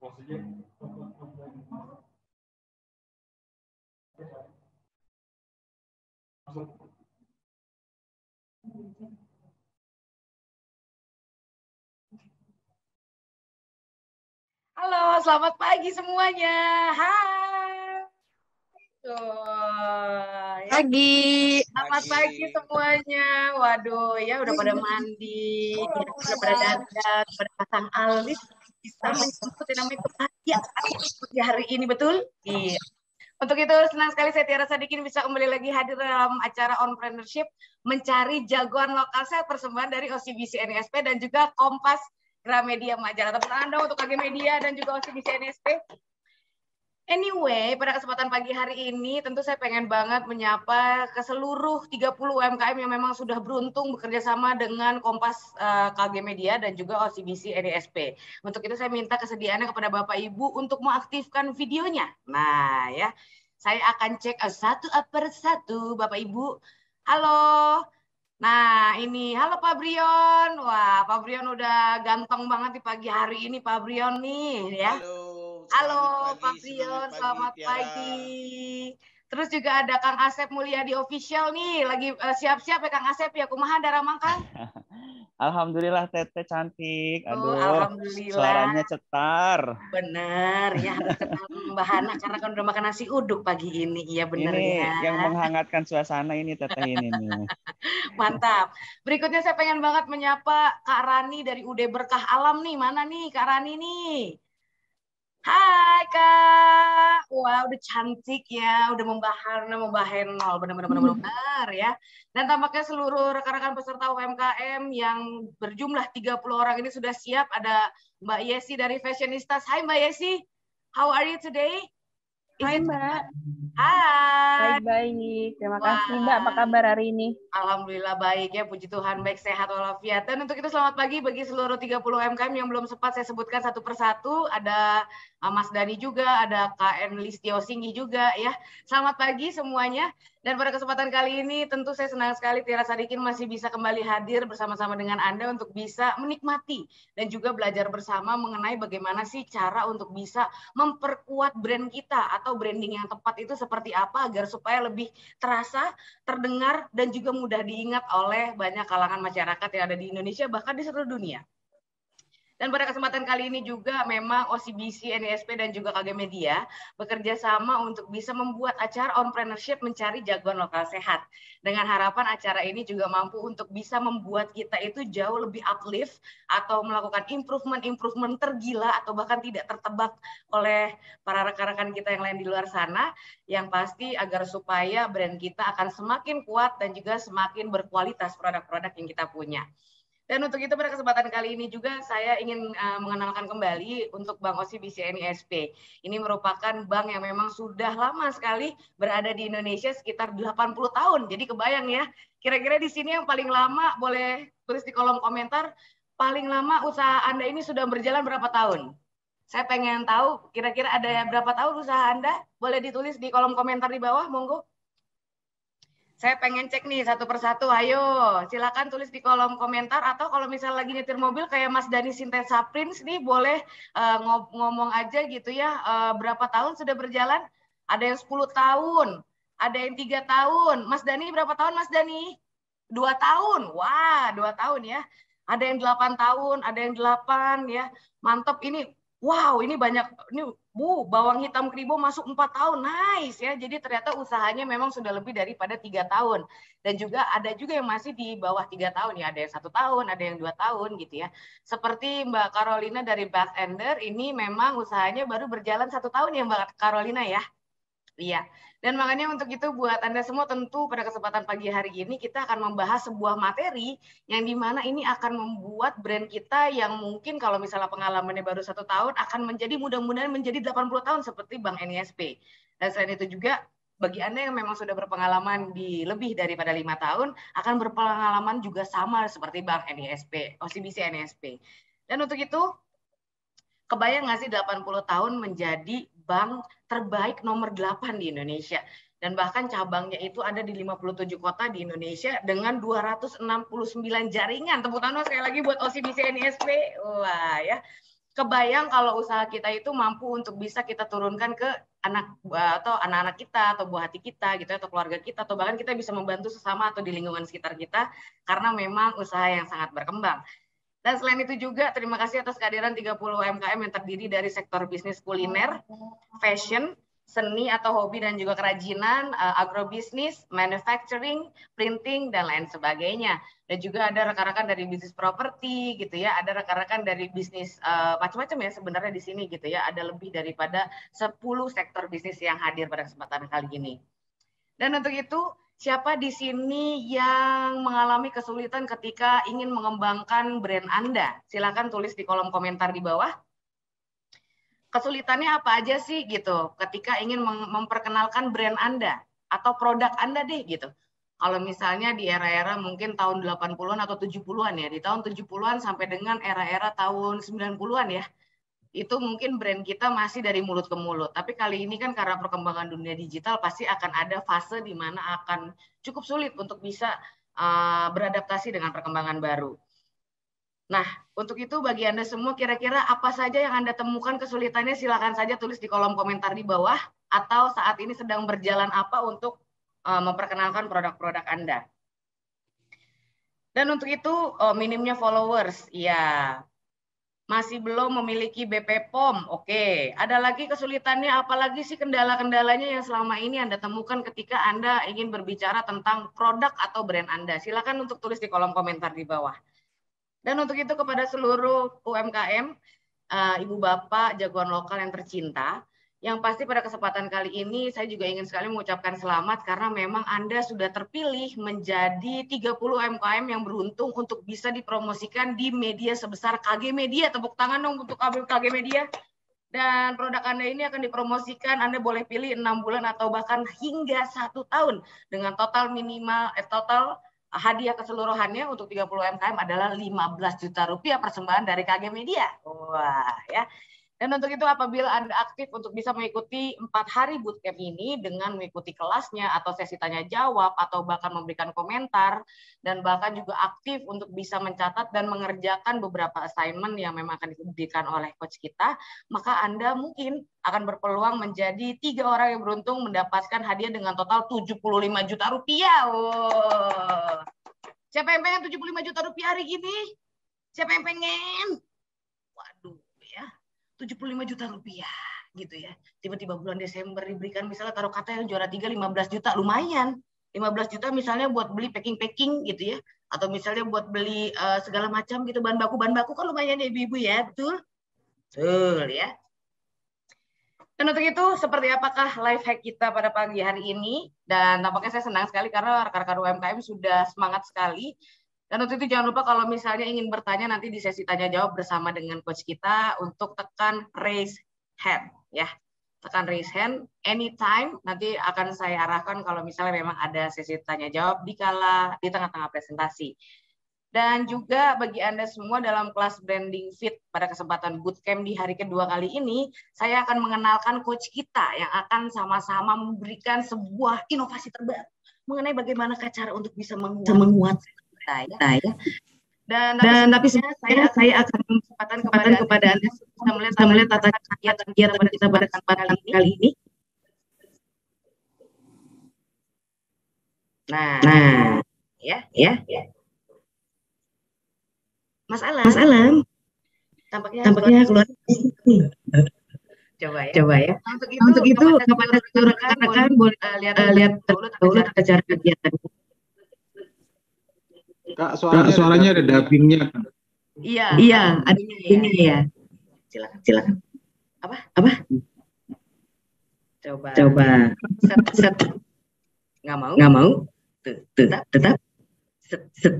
Halo, selamat pagi semuanya. Hai. Pagi. Selamat pagi semuanya. Waduh, ya udah pada mandi, ya, udah pada dandan, pada pasang alis, bisa mengikuti namanya kebahagiaan di hari ini, betul? Iya. Untuk itu senang sekali saya Tiara Sadikin bisa kembali lagi hadir dalam acara Entrepreneurship mencari jagoan lokal saya persembahan dari OCBC NSP dan juga Kompas Gramedia Majalah. Tepuk tangan dong untuk KG Media dan juga OCBC NSP. Anyway, pada kesempatan pagi hari ini tentu saya pengen banget menyapa ke seluruh 30 UMKM yang memang sudah beruntung bekerja sama dengan Kompas eh, KG Media dan juga OCBC NSP. Untuk itu saya minta kesediaannya kepada Bapak Ibu untuk mengaktifkan videonya. Nah, ya. Saya akan cek satu per satu, Bapak Ibu. Halo. Nah, ini halo Pak Brion. Wah, Pak Brion udah ganteng banget di pagi hari ini, Pak Brion nih, ya. Halo. Halo, Pak Brion. Selamat pagi. Selamat pagi. Terus juga ada Kang Asep Mulia di official nih, lagi eh, siap-siap uh, ya Kang Asep ya, kumaha darah mangkal? Alhamdulillah Tete cantik. Oh, Aduh, oh, alhamdulillah. Suaranya cetar. Bener ya harus cetar Mbak karena kan udah makan nasi uduk pagi ini. Iya bener ini ya. yang menghangatkan suasana ini Teteh ini nih. Mantap. Berikutnya saya pengen banget menyapa Kak Rani dari UD Berkah Alam nih. Mana nih Kak Rani nih? Hai Kak, wah udah cantik ya, udah membahana, membahenol, benar-benar hmm. benar ya. Dan tampaknya seluruh rekan-rekan peserta UMKM yang berjumlah 30 orang ini sudah siap. Ada Mbak Yesi dari Fashionistas. Hai Mbak Yesi, how are you today? Hai Mbak. Hai. Baik-baik. Terima Wah. kasih Mbak. Apa kabar hari ini? Alhamdulillah baik ya. Puji Tuhan baik sehat walafiat. Dan untuk itu selamat pagi bagi seluruh 30 UMKM yang belum sempat saya sebutkan satu persatu. Ada Mas Dani juga, ada KN Listio Singgi juga ya. Selamat pagi semuanya. Dan pada kesempatan kali ini tentu saya senang sekali Tiara Sadikin masih bisa kembali hadir bersama-sama dengan Anda untuk bisa menikmati dan juga belajar bersama mengenai bagaimana sih cara untuk bisa memperkuat brand kita atau branding yang tepat itu seperti apa agar supaya lebih terasa, terdengar dan juga mudah diingat oleh banyak kalangan masyarakat yang ada di Indonesia bahkan di seluruh dunia. Dan pada kesempatan kali ini juga memang OCBC, NISP, dan juga KG Media bekerja sama untuk bisa membuat acara entrepreneurship mencari jagoan lokal sehat. Dengan harapan acara ini juga mampu untuk bisa membuat kita itu jauh lebih uplift atau melakukan improvement-improvement tergila atau bahkan tidak tertebak oleh para rekan-rekan kita yang lain di luar sana. Yang pasti agar supaya brand kita akan semakin kuat dan juga semakin berkualitas produk-produk yang kita punya. Dan untuk itu pada kesempatan kali ini juga saya ingin uh, mengenalkan kembali untuk Bank OCBC NISP. Ini merupakan bank yang memang sudah lama sekali berada di Indonesia sekitar 80 tahun. Jadi kebayang ya, kira-kira di sini yang paling lama boleh tulis di kolom komentar, paling lama usaha Anda ini sudah berjalan berapa tahun? Saya pengen tahu kira-kira ada berapa tahun usaha Anda? Boleh ditulis di kolom komentar di bawah, monggo. Saya pengen cek nih satu persatu. Ayo, silakan tulis di kolom komentar atau kalau misalnya lagi nyetir mobil kayak Mas Dani Sintesa Prince nih boleh uh, ngomong aja gitu ya uh, berapa tahun sudah berjalan? Ada yang 10 tahun, ada yang tiga tahun. Mas Dani berapa tahun Mas Dani? Dua tahun. Wah, dua tahun ya. Ada yang delapan tahun, ada yang delapan ya. Mantap ini. Wow, ini banyak. Ini Bu, bawang hitam kribo masuk empat tahun, nice ya. Jadi ternyata usahanya memang sudah lebih daripada tiga tahun. Dan juga ada juga yang masih di bawah tiga tahun ya. Ada yang satu tahun, ada yang dua tahun gitu ya. Seperti Mbak Carolina dari Bath Ender, ini memang usahanya baru berjalan satu tahun ya Mbak Carolina ya. Iya. Dan makanya untuk itu buat Anda semua tentu pada kesempatan pagi hari ini kita akan membahas sebuah materi yang di mana ini akan membuat brand kita yang mungkin kalau misalnya pengalamannya baru satu tahun akan menjadi mudah-mudahan menjadi 80 tahun seperti Bank NISP. Dan selain itu juga bagi Anda yang memang sudah berpengalaman di lebih daripada lima tahun akan berpengalaman juga sama seperti Bank NISP, OCBC NISP. Dan untuk itu kebayang nggak sih 80 tahun menjadi bank terbaik nomor 8 di Indonesia. Dan bahkan cabangnya itu ada di 57 kota di Indonesia dengan 269 jaringan. Tepuk tangan sekali lagi buat OCBC NISP. Wah ya. kebayang kalau usaha kita itu mampu untuk bisa kita turunkan ke anak atau anak-anak kita atau buah hati kita gitu atau keluarga kita atau bahkan kita bisa membantu sesama atau di lingkungan sekitar kita karena memang usaha yang sangat berkembang. Dan selain itu juga terima kasih atas kehadiran 30 UMKM yang terdiri dari sektor bisnis kuliner, fashion, seni atau hobi dan juga kerajinan, uh, agrobisnis, manufacturing, printing dan lain sebagainya. Dan juga ada rekan-rekan dari bisnis properti gitu ya, ada rekan-rekan dari bisnis uh, macam-macam ya sebenarnya di sini gitu ya, ada lebih daripada 10 sektor bisnis yang hadir pada kesempatan kali ini. Dan untuk itu siapa di sini yang mengalami kesulitan ketika ingin mengembangkan brand Anda? Silakan tulis di kolom komentar di bawah kesulitannya apa aja sih gitu ketika ingin memperkenalkan brand Anda atau produk Anda deh gitu. Kalau misalnya di era-era mungkin tahun 80-an atau 70-an ya, di tahun 70-an sampai dengan era-era tahun 90-an ya. Itu mungkin brand kita masih dari mulut ke mulut. Tapi kali ini kan karena perkembangan dunia digital pasti akan ada fase di mana akan cukup sulit untuk bisa uh, beradaptasi dengan perkembangan baru. Nah, untuk itu bagi Anda semua kira-kira apa saja yang Anda temukan kesulitannya silakan saja tulis di kolom komentar di bawah atau saat ini sedang berjalan apa untuk uh, memperkenalkan produk-produk Anda. Dan untuk itu oh, minimnya followers, ya masih belum memiliki BP POM. Oke, ada lagi kesulitannya, apalagi sih kendala-kendalanya yang selama ini Anda temukan ketika Anda ingin berbicara tentang produk atau brand Anda. Silakan untuk tulis di kolom komentar di bawah. Dan untuk itu kepada seluruh UMKM, eh, Ibu Bapak, jagoan lokal yang tercinta, yang pasti pada kesempatan kali ini saya juga ingin sekali mengucapkan selamat karena memang Anda sudah terpilih menjadi 30 UMKM yang beruntung untuk bisa dipromosikan di media sebesar KG Media. Tepuk tangan dong untuk KG Media. Dan produk Anda ini akan dipromosikan, Anda boleh pilih enam bulan atau bahkan hingga satu tahun dengan total minimal, eh, total hadiah keseluruhannya untuk 30 UMKM adalah 15 juta rupiah persembahan dari KG Media. Wah, ya. Dan untuk itu apabila Anda aktif untuk bisa mengikuti empat hari bootcamp ini dengan mengikuti kelasnya atau sesi tanya jawab atau bahkan memberikan komentar dan bahkan juga aktif untuk bisa mencatat dan mengerjakan beberapa assignment yang memang akan diberikan oleh coach kita, maka Anda mungkin akan berpeluang menjadi tiga orang yang beruntung mendapatkan hadiah dengan total 75 juta rupiah. Wow. Siapa yang pengen 75 juta rupiah hari ini? Siapa yang pengen? Waduh 75 juta rupiah gitu ya. Tiba-tiba bulan Desember diberikan misalnya taruh kata yang juara 3 15 juta lumayan. 15 juta misalnya buat beli packing-packing gitu ya. Atau misalnya buat beli uh, segala macam gitu bahan baku. Bahan baku kan lumayan ya ibu-ibu ya betul? Betul ya. Dan untuk itu seperti apakah life hack kita pada pagi hari ini? Dan tampaknya saya senang sekali karena rekan-rekan UMKM sudah semangat sekali dan untuk itu jangan lupa kalau misalnya ingin bertanya nanti di sesi tanya jawab bersama dengan coach kita untuk tekan raise hand ya. Tekan raise hand anytime nanti akan saya arahkan kalau misalnya memang ada sesi tanya jawab di kala di tengah-tengah presentasi. Dan juga bagi Anda semua dalam kelas branding fit pada kesempatan bootcamp di hari kedua kali ini, saya akan mengenalkan coach kita yang akan sama-sama memberikan sebuah inovasi terbaru mengenai bagaimana cara untuk bisa menguat, menguat kita ya. Dan, dan tapi sebenarnya saya saya akan kesempatan kepada kepada anda bisa melihat bisa melihat tata kegiatan kegiatan kita pada kesempatan kali ini. Nah, nah, ya, ya, ya. Mas Alam, Mas Alam, tampaknya, tampaknya keluar. Coba ya. Coba ya. Untuk itu, untuk itu kepada rekan-rekan boleh uh, lihat uh, lihat dulu cara kegiatan. Kak, suaranya, Kak, suaranya ada, ada dubbingnya. Iya. Iya, ada ini ya. Silakan, silakan. Apa? Apa? Coba. Coba. Set, set. Nggak mau? Nggak mau? Tuh, tetap, tetap. Set, set.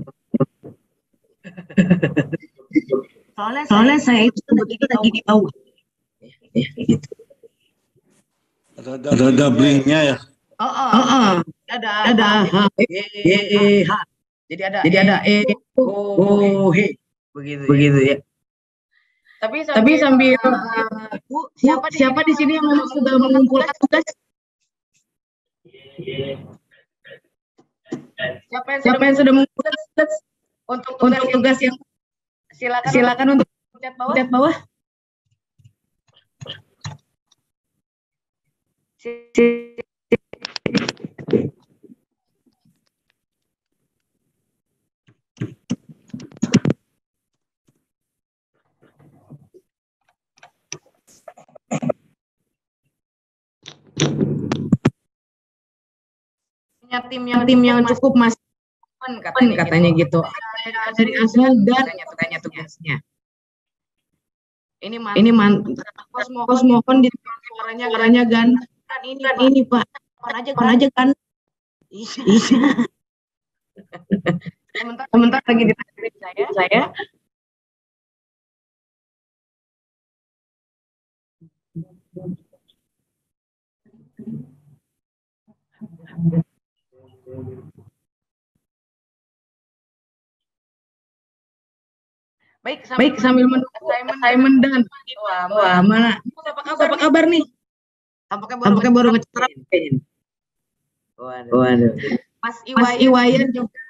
Soalnya, Soalnya saya, itu lagi, lagi di bawah. Ya, gitu. Ada, ada doublingnya ya? Oh, oh, oh, oh. ada, ada, E, H, jadi ada Jadi e, ada e o, o he. Begitu. Begitu ya. ya. Tapi sambil, Tapi sambil uh, Bu, siapa, di siapa di sini yang mau sudah mengumpulkan tugas? Siapa yang, siapa yang sudah mengumpulkan tugas? Untuk tugas, untuk tugas yang, yang silakan silakan untuk chat bawah. Chat bawah. Si, si. Punya tim yang tim yang cukup mas katanya, katanya gitu. Dari asal dan katanya tugasnya. Ini man, ini man, kosmofon di suaranya suaranya gan kan ini kan ini pak. Kan aja kan aja kan. Iya. Sebentar sebentar lagi di saya. Saya Baik, sambil, Baik, sambil menunggu Simon, Simon dan wah, wah mana? Apa kabar, apa kabar nih? Tampaknya baru, Tampaknya baru ngecerain. Waduh. Waduh. Mas Iwayan, Mas Iwayan juga.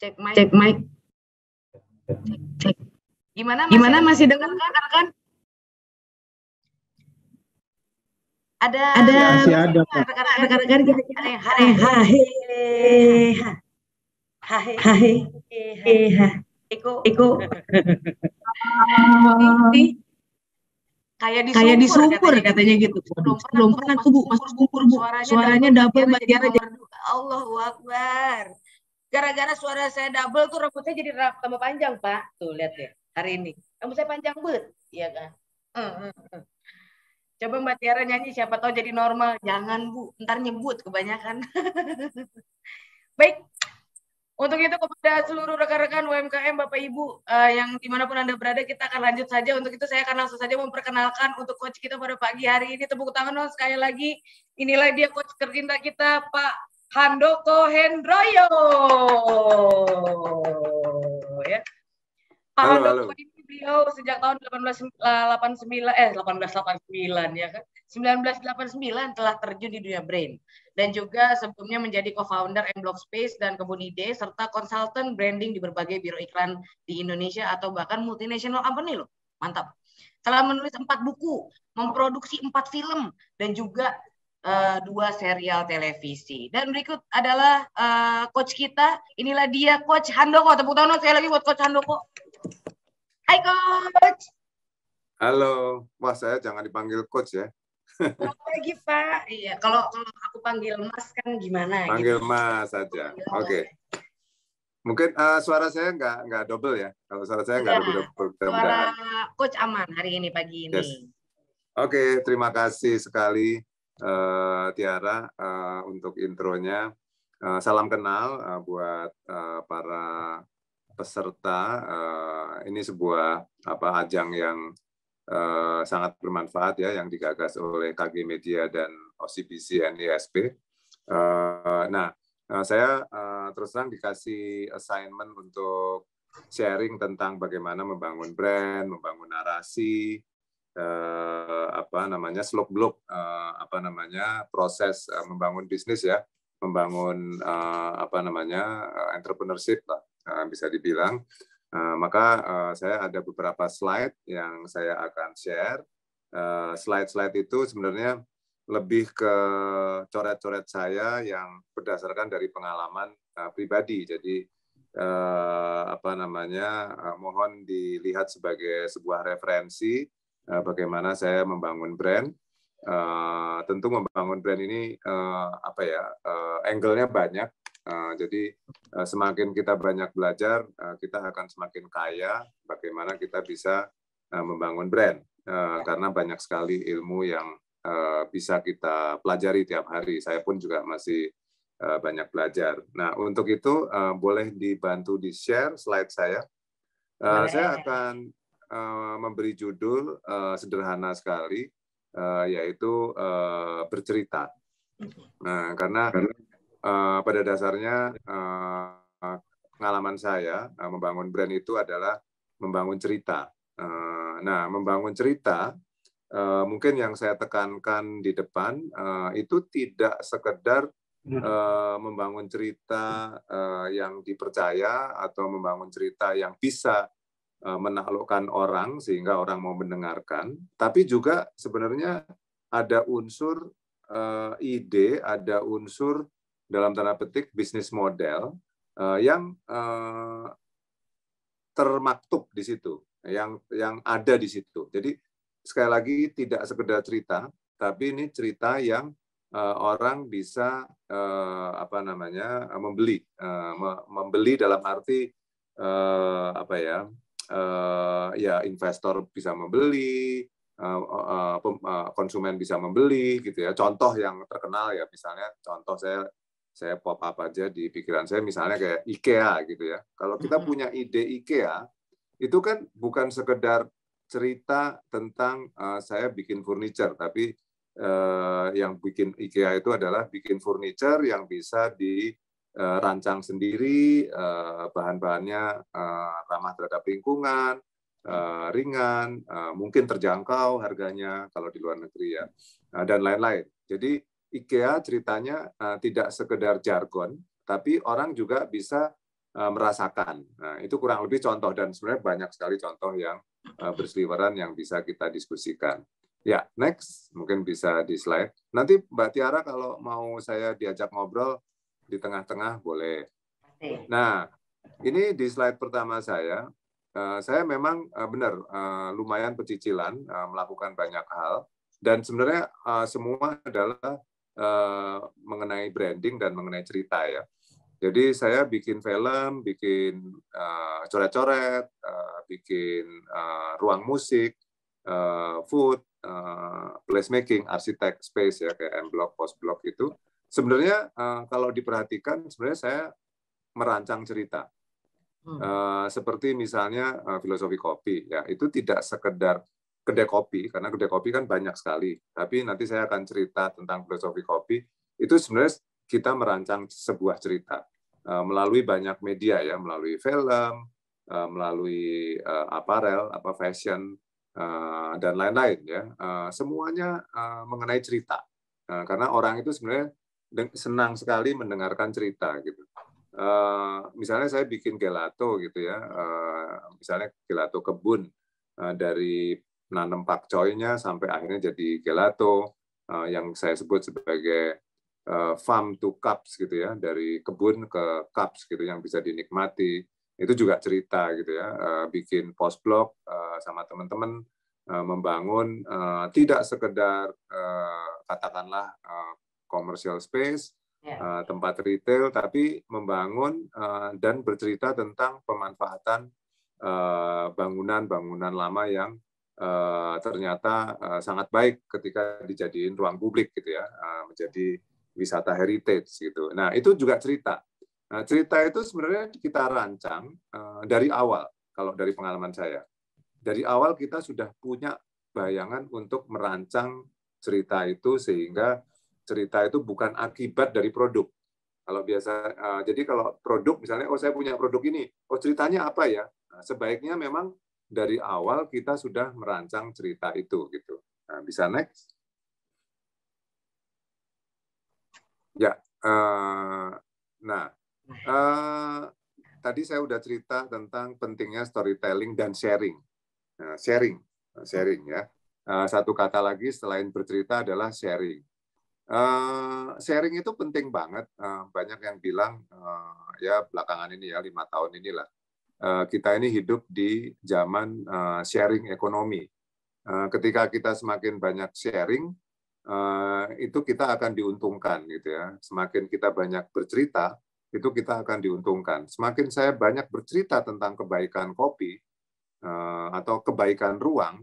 Cek mic. Cek mic. Cek, cek. Gimana masih, Gimana masih dengar kan? kan? ada ada. Masih ada rekan-rekan kita hai hai. Hai hai. Hai. Eko. Eko. Kayak di kayak di sumur katanya. gitu. Belum belum pernah tuh bu. Masuk sumur bu. suaranya double bayar aja Allahu Akbar. Gara-gara suara saya double tuh rambutnya jadi tambah panjang pak. Tuh lihat ya hari ini rambut saya panjang banget iya kan Coba Mbak Tiara nyanyi siapa tahu jadi normal. Jangan Bu, ntar nyebut kebanyakan. Baik, untuk itu kepada seluruh rekan-rekan UMKM Bapak Ibu uh, yang di mana pun Anda berada, kita akan lanjut saja. Untuk itu saya akan langsung saja memperkenalkan untuk coach kita pada pagi hari ini. Tepuk tangan dong sekali lagi. Inilah dia coach tercinta kita Pak Handoko Hendroyo. Ya. Pak halo, Handoko halo. ini beliau sejak tahun 1889 eh 1889 ya kan 1989 telah terjun di dunia brain dan juga sebelumnya menjadi co-founder M Block Space dan Kebun Ide serta konsultan branding di berbagai biro iklan di Indonesia atau bahkan multinational company loh. Mantap. Telah menulis empat buku, memproduksi empat film dan juga uh, dua serial televisi. Dan berikut adalah uh, coach kita. Inilah dia coach Handoko. Tepuk tangan sekali lagi buat coach Handoko. Hai coach. Halo, wah saya jangan dipanggil coach ya. lagi Pak. Iya, kalau kalau aku panggil Mas kan gimana? Gitu? Panggil gitu. Mas saja. Oke. Okay. Mungkin uh, suara saya nggak nggak double ya. Kalau suara saya nggak ya, double. Suara coach aman hari ini pagi ini. Yes. Oke, okay, terima kasih sekali uh, Tiara uh, untuk intronya. Uh, salam kenal uh, buat uh, para peserta uh, ini sebuah apa ajang yang uh, sangat bermanfaat ya yang digagas oleh KG Media dan OCBC NISP. Uh, nah, uh, saya uh, terus terang dikasih assignment untuk sharing tentang bagaimana membangun brand, membangun narasi, uh, apa namanya slok blok uh, apa namanya proses uh, membangun bisnis ya, membangun uh, apa namanya entrepreneurship lah Eh, bisa dibilang. Uh, maka uh, saya ada beberapa slide yang saya akan share. Slide-slide itu sebenarnya lebih ke coret-coret saya yang berdasarkan dari pengalaman pribadi. Jadi apa namanya mohon dilihat sebagai sebuah referensi bagaimana saya membangun brand. Tentu membangun brand ini apa ya angle-nya banyak Uh, jadi uh, semakin kita banyak belajar, uh, kita akan semakin kaya bagaimana kita bisa uh, membangun brand. Uh, karena banyak sekali ilmu yang uh, bisa kita pelajari tiap hari. Saya pun juga masih uh, banyak belajar. Nah, untuk itu uh, boleh dibantu di-share slide saya. Uh, saya akan uh, memberi judul uh, sederhana sekali, uh, yaitu uh, bercerita. Nah, karena uh, pada dasarnya uh, pengalaman saya uh, membangun brand itu adalah membangun cerita. Uh, nah, membangun cerita uh, mungkin yang saya tekankan di depan uh, itu tidak sekedar uh, membangun cerita uh, yang dipercaya atau membangun cerita yang bisa uh, menaklukkan orang sehingga orang mau mendengarkan, tapi juga sebenarnya ada unsur uh, ide, ada unsur dalam tanda petik bisnis model uh, yang uh, termaktub di situ, yang yang ada di situ. Jadi sekali lagi tidak sekedar cerita, tapi ini cerita yang uh, orang bisa uh, apa namanya membeli, uh, membeli dalam arti uh, apa ya, uh, ya investor bisa membeli, konsumen bisa membeli gitu ya. Contoh yang terkenal ya misalnya contoh saya saya pop up aja di pikiran saya misalnya kayak IKEA gitu ya. Kalau kita punya ide IKEA itu kan bukan sekedar cerita tentang uh, saya bikin furniture tapi uh, yang bikin IKEA itu adalah bikin furniture yang bisa dirancang sendiri, uh, bahan-bahannya uh, ramah terhadap lingkungan, uh, ringan, uh, mungkin terjangkau harganya kalau di luar negeri ya, uh, dan lain-lain. Jadi IKEA ceritanya uh, tidak sekedar jargon, tapi orang juga bisa uh, merasakan. Nah, itu kurang lebih contoh dan sebenarnya banyak sekali contoh yang uh, berseliweran yang bisa kita diskusikan. Ya, next mungkin bisa di slide. Nanti Mbak Tiara kalau mau saya diajak ngobrol di tengah-tengah boleh. Nah, ini di slide pertama saya Eh, saya memang eh, benar eh, lumayan pecicilan melakukan banyak hal dan sebenarnya semua adalah mengenai branding dan mengenai cerita ya. Jadi saya bikin film, bikin coret-coret, bikin ruang musik, food, placemaking, arsitek space ya kayak M block, post block itu. Sebenarnya kalau diperhatikan sebenarnya saya merancang cerita Uh, seperti misalnya uh, filosofi kopi, ya itu tidak sekedar kedai kopi karena kedai kopi kan banyak sekali. Tapi nanti saya akan cerita tentang filosofi kopi. Itu sebenarnya kita merancang sebuah cerita uh, melalui banyak media ya, melalui film, uh, melalui uh, aparel, apa fashion uh, dan lain-lain ya. Uh, semuanya uh, mengenai cerita. Uh, karena orang itu sebenarnya senang sekali mendengarkan cerita gitu. Eh, misalnya saya bikin gelato gitu ya, uh, misalnya gelato kebun uh, dari nanam pakcoynya sampai akhirnya jadi gelato uh, yang saya sebut sebagai uh, farm to cups gitu ya, dari kebun ke cups gitu yang bisa dinikmati. Itu juga cerita gitu ya, uh, bikin post blog uh, sama teman-teman uh, membangun uh, tidak sekedar uh, katakanlah uh, commercial space Ya. Eh, tempat retail, tapi membangun uh, dan bercerita tentang pemanfaatan eh, bangunan-bangunan lama yang uh, ternyata uh, sangat baik ketika dijadiin ruang publik gitu ya, uh, menjadi wisata heritage gitu. Nah itu juga cerita. Nah, cerita itu sebenarnya kita rancang dari awal kalau dari pengalaman saya. Dari awal kita sudah punya bayangan untuk merancang cerita itu sehingga cerita itu bukan akibat dari produk. Kalau biasa, jadi kalau produk misalnya, oh saya punya produk ini, oh ceritanya apa ya? Nah, sebaiknya memang dari awal kita sudah merancang cerita itu gitu. Nah, bisa next? Ya, uh, nah, uh, tadi saya udah cerita tentang pentingnya storytelling dan sharing. Nah, sharing, sharing ya. Uh, satu kata lagi selain bercerita adalah sharing. Uh, sharing itu penting banget. Uh, banyak yang bilang uh, ya belakangan ini ya lima tahun inilah kita ini hidup di zaman uh, sharing ekonomi. Uh, ketika kita semakin banyak sharing, itu kita akan diuntungkan gitu ya. Semakin kita banyak bercerita, itu kita akan diuntungkan. Semakin saya banyak bercerita tentang kebaikan kopi atau kebaikan ruang,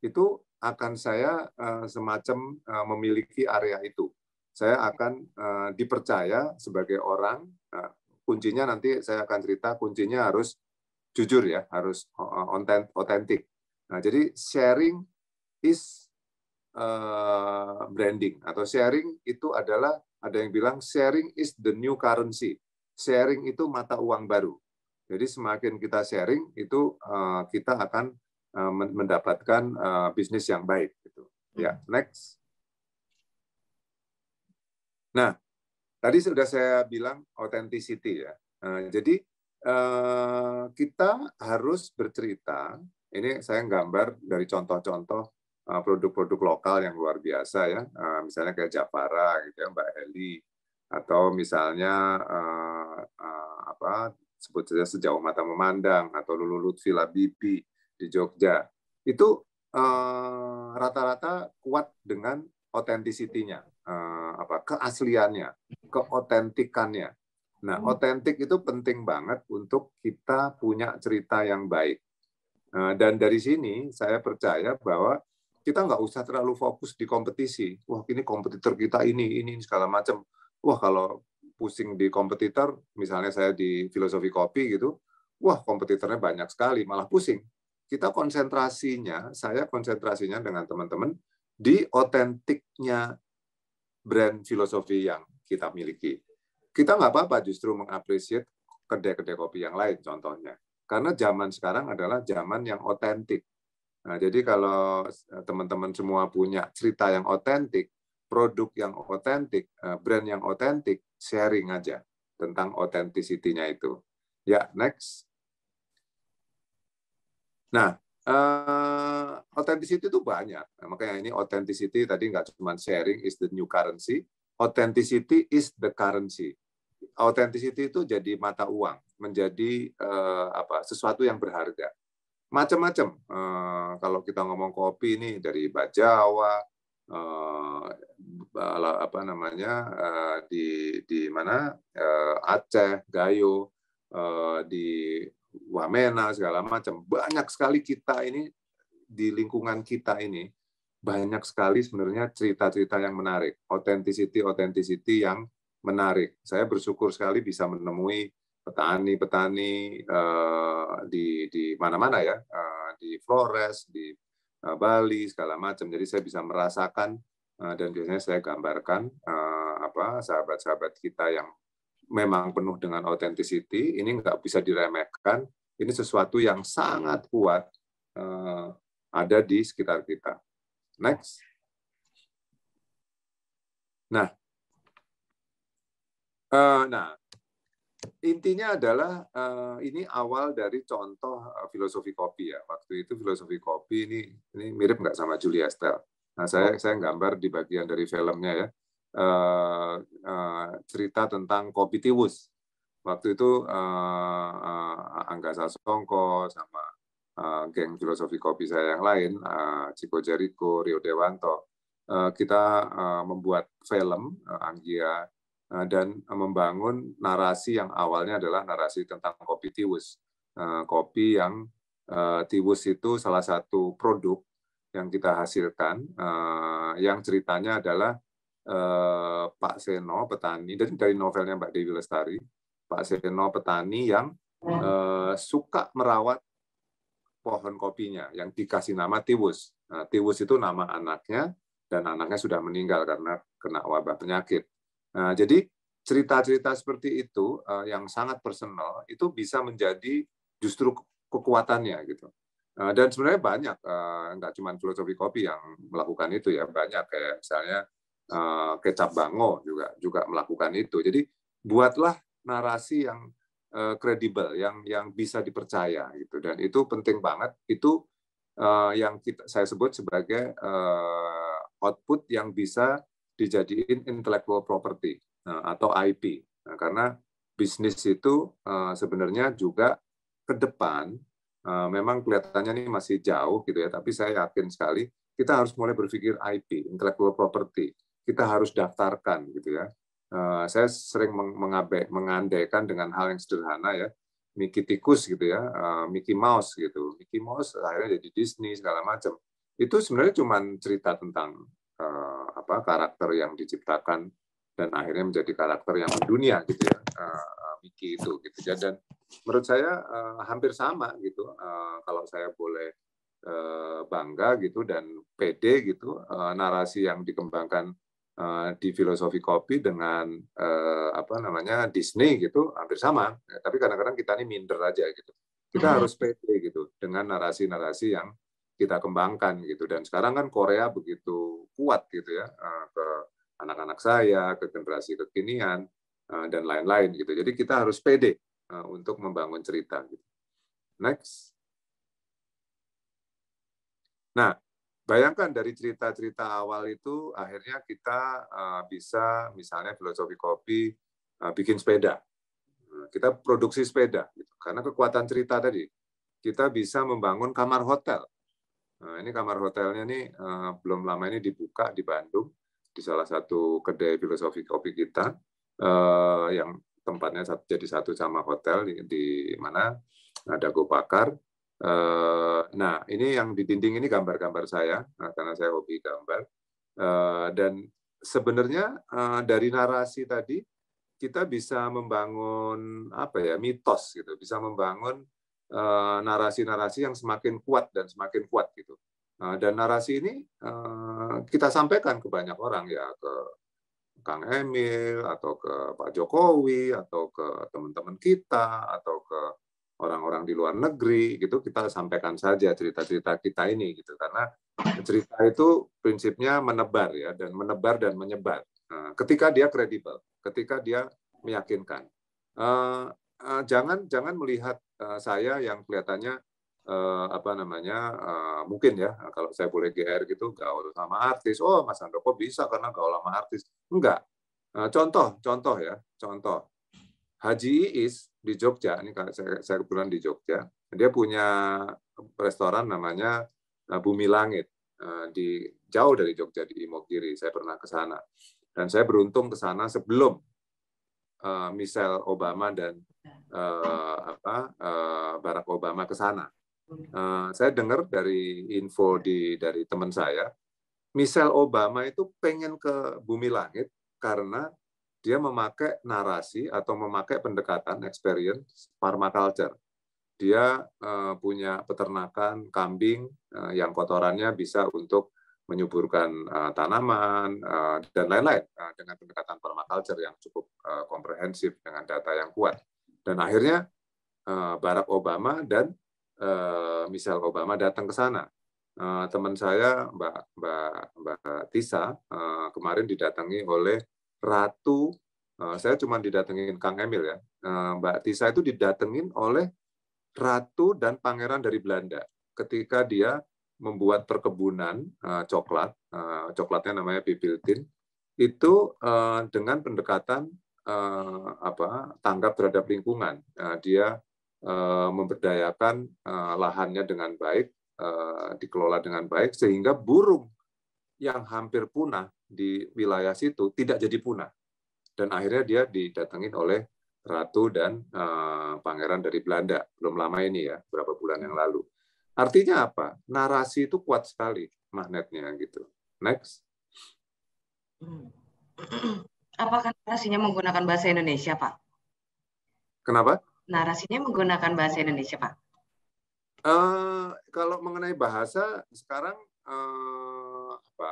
itu akan saya semacam memiliki area itu. Saya akan dipercaya sebagai orang. Kuncinya nanti saya akan cerita. Kuncinya harus jujur ya, harus otentik. Nah, jadi sharing is uh, branding atau sharing itu adalah ada yang bilang sharing is the new currency. Sharing itu mata uang baru. Jadi semakin kita sharing itu uh, kita akan Eh, mendapatkan eh, bisnis yang baik gitu. Ya, hmm. next. Nah, tadi sudah saya bilang authenticity ya. Uh, jadi uh, kita harus bercerita. Ini saya gambar dari contoh-contoh produk-produk lokal yang luar biasa ya. Uh, misalnya kayak Japara gitu ya, Mbak Heli atau misalnya apa sebut saja sejauh mata memandang atau Lulu Lutfi Labibi di Jogja itu eh, rata-rata kuat dengan otentisitinya apa keasliannya keotentikannya nah hmm. otentik itu penting banget untuk kita punya cerita yang baik uh, dan dari sini saya percaya bahwa kita nggak usah terlalu fokus di kompetisi wah ini kompetitor kita ini ini segala macam wah kalau pusing di kompetitor, misalnya saya di filosofi kopi gitu, wah kompetitornya banyak sekali, malah pusing. Kita konsentrasinya, saya konsentrasinya dengan teman-teman di otentiknya brand filosofi yang kita miliki. Kita nggak apa-apa justru mengapresiasi kedai-kedai kopi yang lain contohnya. Karena zaman sekarang adalah zaman yang otentik. Nah, jadi kalau teman-teman semua punya cerita yang otentik, produk yang otentik, eh, brand yang otentik, sharing aja tentang authenticity-nya itu. Ya, next. Nah, uh, authenticity itu banyak. Nah, makanya ini authenticity tadi nggak cuma sharing is the new currency, authenticity is the currency. Authenticity itu jadi mata uang, menjadi uh, apa sesuatu yang berharga. Macam-macam. Uh, kalau kita ngomong kopi ini dari Bajawa, uh, apa namanya uh, di di mana uh, Aceh, Gayo, uh, di Wamena segala macam banyak sekali kita ini di lingkungan kita ini banyak sekali sebenarnya cerita-cerita yang menarik, authenticity authenticity yang menarik. Saya bersyukur sekali bisa menemui petani-petani uh, di di mana-mana ya, uh, di Flores, di Eh, Bali segala macam. Jadi saya bisa merasakan eh, dan biasanya saya gambarkan eh, apa sahabat-sahabat kita yang memang penuh dengan authenticity ini nggak bisa diremehkan. Ini sesuatu yang sangat kuat ada di sekitar kita. Next. Nah, nah intinya adalah uh, ini awal dari contoh uh, filosofi kopi ya. Waktu itu filosofi kopi ini ini mirip nggak sama Julia Estelle. Nah saya saya gambar di bagian dari filmnya ya uh, uh, cerita tentang kopi tiwus. Waktu itu uh, uh, Angga Sasongko sama uh, geng filosofi kopi saya yang lain, uh, Ciko Jericho, Rio Dewanto, uh, kita uh, membuat film uh, Anggia Eh, dan membangun narasi yang awalnya adalah narasi tentang kopi tiwus. Eh, kopi yang eh, tiwus itu salah satu produk yang kita hasilkan, yang ceritanya adalah Pak Seno, petani, dari novelnya Mbak Dewi Lestari, Pak Seno, petani yang suka merawat pohon kopinya, yang dikasih nama tiwus. Nah, tiwus itu nama anaknya, dan anaknya sudah meninggal karena kena wabah penyakit. Nah, jadi cerita-cerita seperti itu uh, yang sangat personal itu bisa menjadi justru kekuatannya gitu. Uh, dan sebenarnya banyak, uh, cuma filosofi kopi yang melakukan itu ya, banyak kayak misalnya uh, kecap bango juga juga melakukan itu. Jadi buatlah narasi yang kredibel, uh, yang yang bisa dipercaya gitu. Dan itu penting banget. Itu uh, yang kita, saya sebut sebagai uh, output yang bisa dijadiin intellectual property eh, atau IP. Nah, karena bisnis itu eh, sebenarnya juga ke depan eh, memang kelihatannya ini masih jauh gitu ya, tapi saya yakin sekali kita harus mulai berpikir IP, intellectual property. Kita harus daftarkan gitu ya. Saya sering mengabe, mengandaikan dengan hal yang sederhana ya, Mickey tikus gitu ya, Mickey Mouse gitu. Mickey Mouse akhirnya jadi Disney segala macam. Itu sebenarnya cuma cerita tentang uh, apa karakter yang diciptakan dan akhirnya menjadi karakter yang mendunia gitu ya uh, Mickey itu gitu ya. Dan menurut saya uh, hampir sama gitu uh, kalau saya boleh uh, bangga gitu dan pede gitu uh, narasi yang dikembangkan uh, di filosofi kopi dengan uh, apa namanya Disney gitu hampir sama. Ya, tapi kadang-kadang kita ini minder aja gitu. Kita hmm. harus pede gitu dengan narasi-narasi yang kita kembangkan gitu dan sekarang kan Korea begitu kuat gitu ya eh, ke anak-anak saya, ke generasi kekinian, uh, dan lain-lain gitu. Jadi kita harus pede uh, untuk membangun cerita. Gitu. Next. Nah, bayangkan dari cerita-cerita awal itu akhirnya kita bisa misalnya filosofi kopi bikin sepeda. Kita produksi sepeda gitu. Karena kekuatan cerita tadi. Kita bisa membangun kamar hotel. Nah, ini kamar hotelnya nih uh, belum lama ini dibuka di Bandung di salah satu kedai filosofi kopi kita uh, yang tempatnya jadi satu sama hotel di, di mana ada Go Pakar Eh, nah, ini yang di dinding ini gambar-gambar saya, nah, karena saya hobi gambar. Eh, dan sebenarnya eh, dari narasi tadi kita bisa membangun apa ya mitos gitu, bisa membangun narasi-narasi yang semakin kuat dan semakin kuat gitu. Dan narasi ini kita sampaikan ke banyak orang ya ke Kang Emil atau ke Pak Jokowi atau ke teman-teman kita atau ke orang-orang di luar negeri gitu kita sampaikan saja cerita-cerita kita ini gitu. Karena cerita itu prinsipnya menebar ya dan menebar dan menyebar. Nah, ketika dia kredibel ketika dia meyakinkan uh, jangan jangan melihat uh, saya yang kelihatannya uh, apa namanya uh, mungkin ya kalau saya boleh gr gitu gaul sama artis. Oh mas Andoko bisa karena gaul sama artis. Enggak. Uh, contoh contoh ya contoh. Haji Iis di Jogja, ini saya, saya kebetulan di Jogja, dia punya restoran namanya eh, Bumi Langit. Eh, di jauh dari Jogja di Imogiri. Saya pernah ke sana. Dan saya beruntung ke sana sebelum uh, Michelle Obama dan uh, apa uh, Barack Obama ke sana. Uh, saya dengar dari info di dari teman saya, Michelle Obama itu pengen ke Bumi Langit karena dia memakai narasi atau memakai pendekatan experience permaculture. Dia uh, punya peternakan kambing uh, yang kotorannya bisa untuk menyuburkan uh, tanaman uh, dan lain-lain uh, dengan pendekatan permaculture yang cukup uh, komprehensif dengan data yang kuat. Dan akhirnya uh, Barack Obama dan uh, Michelle Obama datang ke sana. Uh, teman saya Mbak Mbak Mbak Tisa uh, kemarin didatangi oleh ratu uh, saya cuma didatengin Kang Emil ya uh, Mbak Tisa itu didatengin oleh ratu dan pangeran dari Belanda ketika dia membuat perkebunan uh, coklat uh, coklatnya namanya Bibiltin itu uh, dengan pendekatan uh, apa tanggap terhadap lingkungan uh, dia uh, memberdayakan uh, lahannya dengan baik uh, dikelola dengan baik sehingga burung yang hampir punah di wilayah situ tidak jadi punah. Dan akhirnya dia didatengin oleh ratu dan uh, pangeran dari Belanda. Belum lama ini ya, beberapa bulan yang lalu. Artinya apa? Narasi itu kuat sekali magnetnya gitu. Next. Apakah narasinya menggunakan bahasa Indonesia, Pak? Kenapa? Narasinya menggunakan bahasa Indonesia, Pak. Uh, kalau mengenai bahasa sekarang uh, apa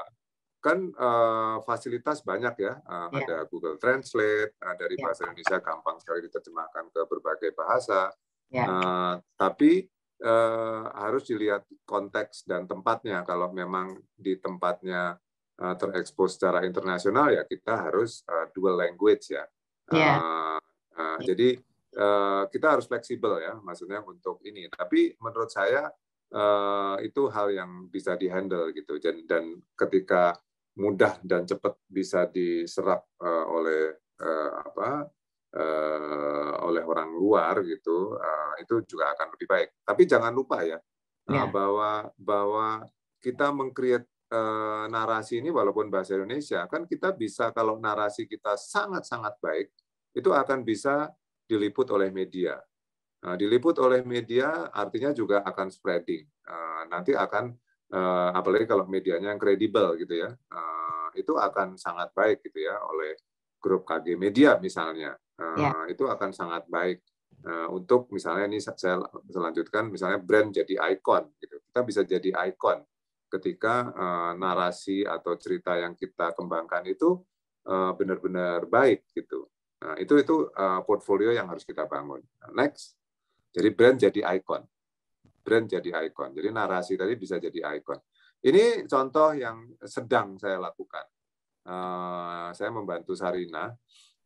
kan uh, fasilitas banyak ya, uh, yeah. ada Google Translate uh, dari yeah. bahasa Indonesia gampang sekali diterjemahkan ke berbagai bahasa. Yeah. Uh, tapi uh, harus dilihat konteks dan tempatnya. Kalau memang di tempatnya uh, terekspos secara internasional ya kita harus uh, dual language ya. Yeah. Uh, uh, yeah. Jadi uh, kita harus fleksibel ya, maksudnya untuk ini. Tapi menurut saya uh, itu hal yang bisa dihandle gitu. Dan, dan ketika mudah dan cepat bisa diserap uh, oleh uh, apa uh, oleh orang luar gitu uh, itu juga akan lebih baik. Tapi jangan lupa ya, ya. Uh, bahwa bahwa kita mengcreate uh, narasi ini walaupun bahasa Indonesia kan kita bisa kalau narasi kita sangat sangat baik itu akan bisa diliput oleh media. Nah, diliput oleh media artinya juga akan spreading. Uh, nanti akan uh, apalagi kalau medianya yang kredibel gitu ya, uh, itu akan sangat baik gitu ya oleh grup KG Media misalnya, uh, ya. itu akan sangat baik uh, untuk misalnya ini saya selanjutkan misalnya brand jadi ikon gitu, kita bisa jadi ikon ketika uh, narasi atau cerita yang kita kembangkan itu uh, benar-benar baik gitu. Nah, itu itu uh, portfolio yang harus kita bangun. Next, jadi brand jadi ikon brand jadi ikon. Jadi narasi tadi bisa jadi ikon. Ini contoh yang sedang saya lakukan. uh, saya membantu Sarina.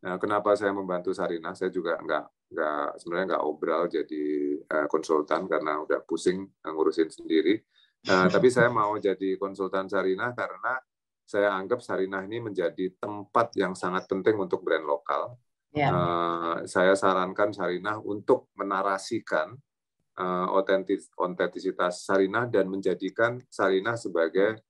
Nah, kenapa saya membantu Sarina? Saya juga nggak nggak sebenarnya nggak obral jadi uh, konsultan karena udah pusing ngurusin sendiri. Uh, tapi saya mau jadi konsultan Sarina karena saya anggap Sarina ini menjadi tempat yang sangat penting untuk brand lokal. Yeah. Ya. Uh, saya sarankan Sarina untuk menarasikan uh, otentisitas Sarina dan menjadikan Sarina sebagai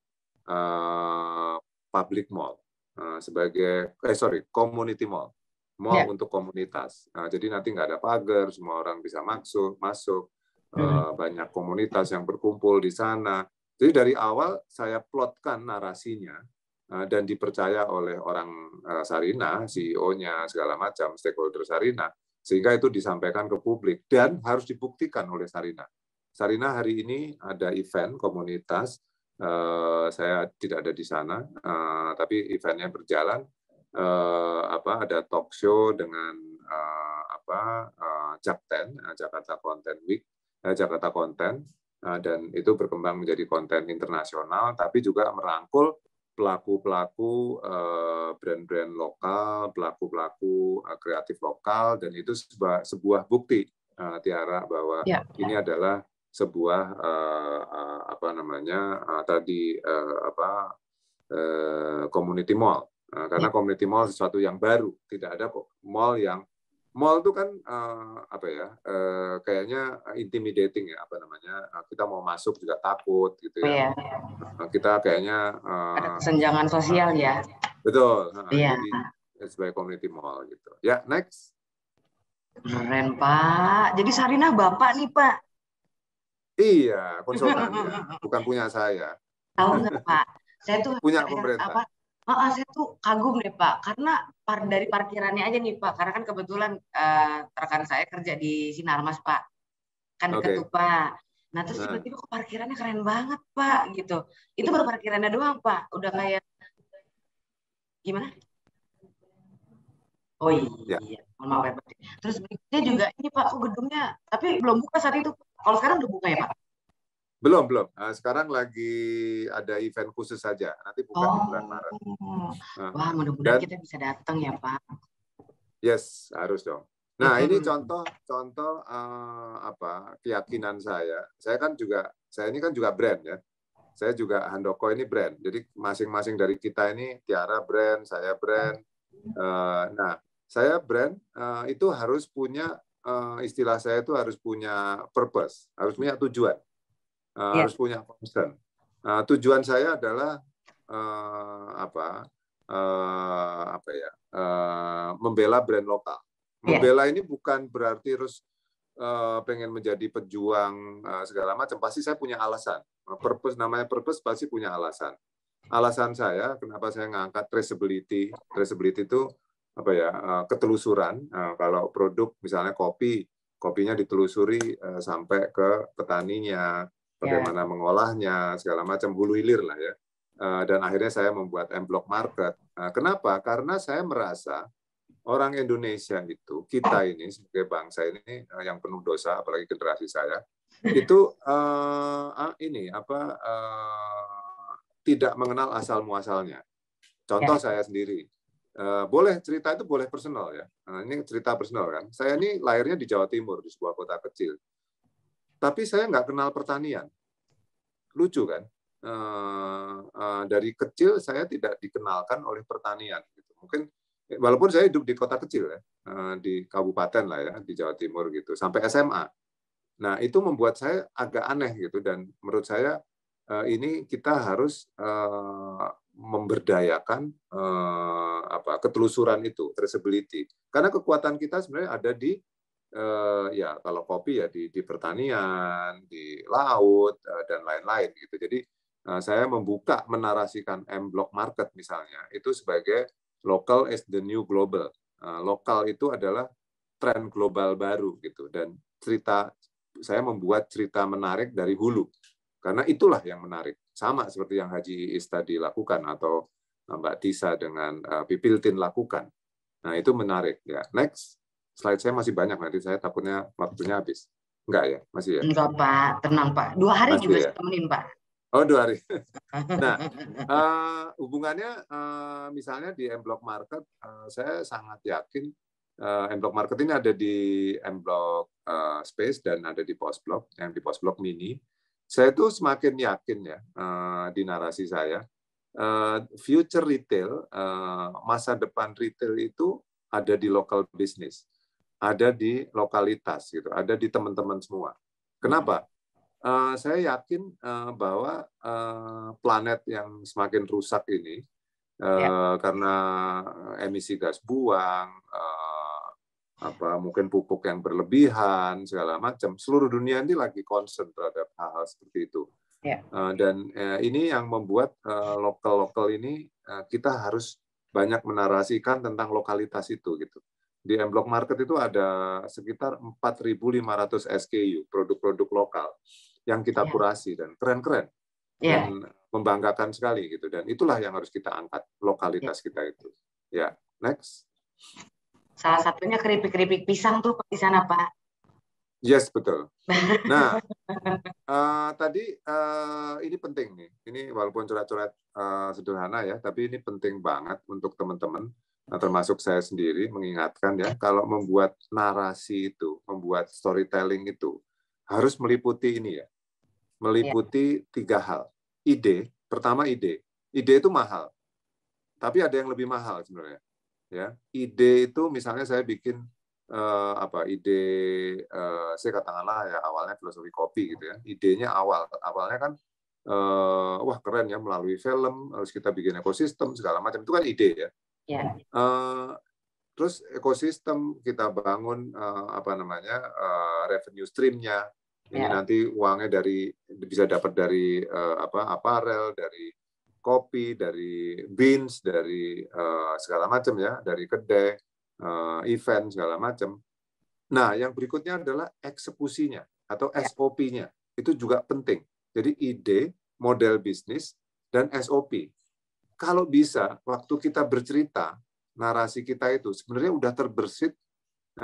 uh, public mall, uh, sebagai eh sorry community mall, mall yeah. untuk komunitas. Uh, jadi nanti nggak ada pagar, semua orang bisa masuk, masuk. Uh, banyak komunitas yang berkumpul di sana. Jadi dari awal saya plotkan narasinya eh, dan dipercaya oleh orang eh, Sarina, CEO-nya segala macam stakeholder Sarina, sehingga itu disampaikan ke publik dan harus dibuktikan oleh Sarina. Sarina hari ini ada event komunitas, eh, saya tidak ada di sana, tapi eventnya berjalan. apa ada talk show dengan apa Jakten Jakarta Content Week, Jakarta Content Nah, dan itu berkembang menjadi konten internasional, tapi juga merangkul pelaku-pelaku eh, brand-brand lokal, pelaku-pelaku eh, kreatif lokal, dan itu sebuah, sebuah bukti, eh, Tiara, bahwa ya. ini adalah sebuah apa namanya tadi apa community mall, karena ya. community mall sesuatu yang baru, tidak ada mall yang mall itu kan uh, apa ya uh, kayaknya intimidating ya apa namanya uh, kita mau masuk juga takut gitu ya. Iya. uh, kita kayaknya uh, ada kesenjangan sosial uh, ya. Betul uh, iya. jadi sebagai community mall gitu. Ya next. Keren pak. Jadi Sarina bapak nih pak iya konsultan ya. bukan punya saya tahu nggak pak saya tuh punya pemerintah apa, Oh, saya tuh kagum nih Pak, karena par dari parkirannya aja nih Pak, karena kan kebetulan uh, rekan saya kerja di Sinarmas Pak, kan dekat okay. Tupa. Nah terus nah. tiba-tiba kok parkirannya keren banget Pak, gitu. Itu baru parkirannya doang Pak, udah kayak gimana? Oh iya, ya. maaf ya Pak. Terus berikutnya juga ini Pak, kok gedungnya, tapi belum buka saat itu. Kalau sekarang udah buka ya Pak? Belum, belum. Nah, sekarang lagi ada event khusus saja. Nanti bukan oh. di bulan Maret. Nah, Wah, mudah-mudahan kita bisa datang ya, Pak. Yes, harus dong. Nah, ini contoh-contoh uh, apa keyakinan saya. Saya kan juga, saya ini kan juga brand ya. Saya juga Handoko ini brand. Jadi masing-masing dari kita ini Tiara brand, saya brand. Uh, nah, saya brand uh, itu harus punya istilah saya itu harus punya purpose, harus punya tujuan uh, yeah. harus punya concern. Uh, tujuan saya adalah uh, apa uh, apa ya uh, membela brand lokal. Iya. Membela yeah. ini bukan berarti terus uh, pengen menjadi pejuang uh, segala macam. Pasti saya punya alasan. Purpose namanya purpose pasti punya alasan. Alasan saya kenapa saya ngangkat traceability. Traceability itu apa ya ketelusuran. kalau produk misalnya kopi, kopinya ditelusuri sampai ke petaninya, bagaimana yeah. mengolahnya, segala macam hulu hilir lah ya. Eh, dan akhirnya saya membuat M Block Market. Eh, kenapa? Karena saya merasa orang Indonesia itu, kita ini sebagai bangsa ini eh, yang penuh dosa, apalagi generasi saya, itu uh, ini apa uh, tidak mengenal asal muasalnya. Contoh yeah. saya sendiri, uh, boleh cerita itu boleh personal ya. Uh, ini cerita personal kan. Saya ini lahirnya di Jawa Timur di sebuah kota kecil tapi saya nggak kenal pertanian. Lucu kan? Uh, uh, dari kecil saya tidak dikenalkan oleh pertanian. Gitu. Mungkin walaupun saya hidup di kota kecil ya, di kabupaten lah ya, di Jawa Timur gitu, sampai SMA. Nah itu membuat saya agak aneh gitu dan menurut saya ini kita harus memberdayakan uh, apa ketelusuran itu traceability karena kekuatan kita sebenarnya ada di eh, ya kalau kopi ya di, di pertanian, di laut eh, dan lain-lain gitu. Jadi eh, saya membuka menarasikan M Block Market misalnya itu sebagai local as the new global. Eh, lokal itu adalah tren global baru gitu dan cerita saya membuat cerita menarik dari hulu karena itulah yang menarik sama seperti yang Haji Is tadi lakukan atau Mbak Tisa dengan uh, Pipiltin lakukan. Nah itu menarik ya. Next slide saya masih banyak nanti saya takutnya waktunya habis. Enggak ya, masih ya? Enggak Pak, tenang Pak. Dua hari masih juga ya? temenin Pak. Oh dua hari. Nah uh, hubungannya uh, misalnya di M Block Market, uh, saya sangat yakin uh, M Block Market ini ada di M Block uh, Space dan ada di Post Block, yang di Post Block Mini. Saya tuh semakin yakin ya uh, di narasi saya, uh, future retail, uh, masa depan retail itu ada di local business, ada di lokalitas gitu, ada di teman-teman semua. Kenapa? uh, saya yakin uh, bahwa uh, planet yang semakin rusak ini uh, ya. karena emisi gas buang, uh, apa mungkin pupuk yang berlebihan segala macam, seluruh dunia ini lagi concern terhadap hal-hal seperti itu. Ya. Uh, dan uh, ini yang membuat lokal-lokal uh, ini uh, kita harus banyak menarasikan tentang lokalitas itu gitu di M Block Market itu ada sekitar 4.500 SKU produk-produk lokal yang kita yeah. kurasi dan keren-keren yeah. dan membanggakan sekali gitu dan itulah yang harus kita angkat lokalitas yeah. kita itu ya next salah satunya keripik-keripik pisang tuh di sana pak yes betul nah uh, tadi uh, ini penting nih ini walaupun coret-coret uh, sederhana ya tapi ini penting banget untuk teman-teman Nah, termasuk saya sendiri mengingatkan ya, kalau membuat narasi itu, membuat storytelling itu harus meliputi ini ya, meliputi ya. tiga hal. Ide, pertama ide. Ide itu mahal, tapi ada yang lebih mahal sebenarnya. Ya, ide itu misalnya saya bikin uh, apa ide uh, saya katakanlah ya awalnya filosofi kopi gitu ya. Idenya awal, awalnya kan uh, wah keren ya melalui film harus kita bikin ekosistem segala macam itu kan ide ya. ya. Uh, terus ekosistem kita bangun uh, apa namanya uh, revenue streamnya ini ya. nanti uangnya dari bisa dapat dari uh, apa aparel, dari kopi, dari beans, dari uh, segala macam ya, dari kedai, uh, event segala macam. Nah, yang berikutnya adalah eksekusinya atau ya. SOP-nya. Itu juga penting. Jadi ide, model bisnis, dan SOP. Kalau bisa, waktu kita bercerita, narasi kita itu sebenarnya udah terbersit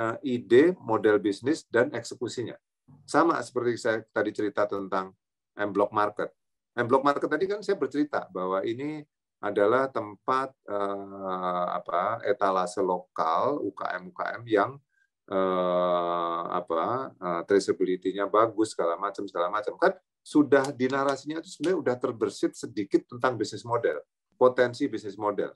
uh, ide, model bisnis, dan eksekusinya. Sama seperti saya tadi cerita tentang M Block Market. M Block Market tadi kan saya bercerita bahwa ini adalah tempat eh, apa etalase lokal UKM UKM yang eh, apa eh, traceability-nya bagus segala macam segala macam. Kan sudah di narasinya itu sebenarnya sudah terbersit sedikit tentang bisnis model potensi bisnis model.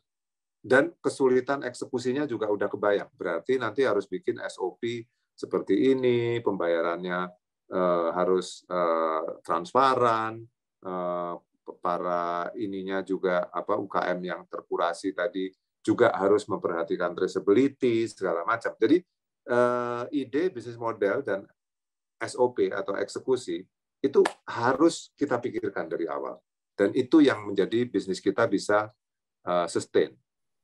Dan kesulitan eksekusinya juga udah kebayang. Berarti nanti harus bikin SOP seperti ini, pembayarannya uh, harus uh, transparan, uh, para ininya juga apa UKM yang terkurasi tadi juga harus memperhatikan traceability segala macam. Jadi uh, ide bisnis model dan SOP atau eksekusi itu harus kita pikirkan dari awal dan itu yang menjadi bisnis kita bisa uh, sustain.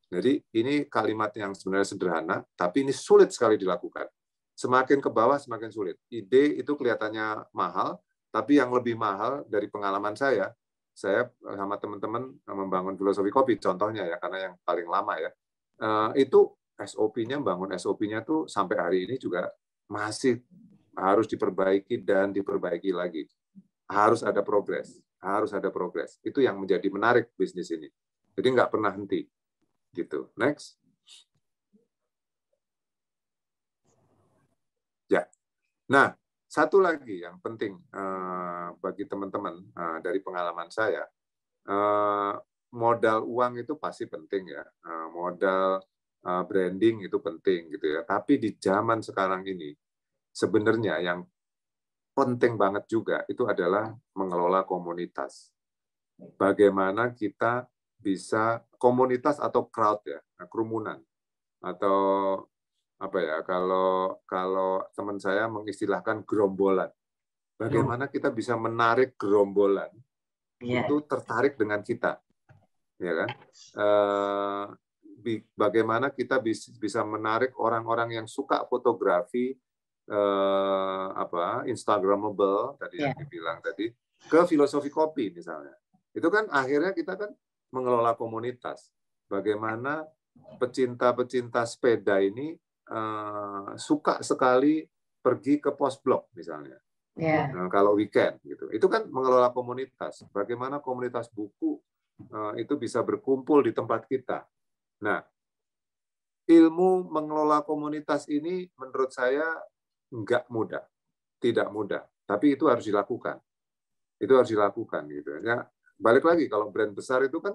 Jadi ini kalimat yang sebenarnya sederhana, tapi ini sulit sekali dilakukan semakin ke bawah semakin sulit. Ide itu kelihatannya mahal, tapi yang lebih mahal dari pengalaman saya, saya sama teman-teman membangun filosofi kopi, contohnya ya, karena yang paling lama ya, eh, itu SOP-nya, bangun SOP-nya tuh sampai hari ini juga masih harus diperbaiki dan diperbaiki lagi. Harus ada progres, harus ada progres. Itu yang menjadi menarik bisnis ini. Jadi nggak pernah henti. Gitu. Next. Nah, satu lagi yang penting uh, bagi teman-teman uh, dari pengalaman saya, uh, modal uang itu pasti penting ya, uh, modal uh, branding itu penting gitu ya. Tapi di zaman sekarang ini, sebenarnya yang penting banget juga itu adalah mengelola komunitas. Bagaimana kita bisa komunitas atau crowd ya, kerumunan atau apa ya kalau kalau teman saya mengistilahkan gerombolan. Bagaimana kita bisa menarik gerombolan yeah. itu tertarik dengan kita, ya kan? Uh, bagaimana kita bisa menarik orang-orang yang suka fotografi uh, apa Instagramable tadi yeah. yang dibilang tadi ke filosofi kopi misalnya. Itu kan akhirnya kita kan mengelola komunitas. Bagaimana pecinta-pecinta sepeda ini uh, suka sekali pergi ke pos blok misalnya. Yeah. Nah, kalau weekend gitu. Itu kan mengelola komunitas. Bagaimana komunitas buku uh, itu bisa berkumpul di tempat kita. Nah, ilmu mengelola komunitas ini menurut saya nggak mudah, tidak mudah. Tapi itu harus dilakukan. Itu harus dilakukan gitu ya. Balik lagi kalau brand besar itu kan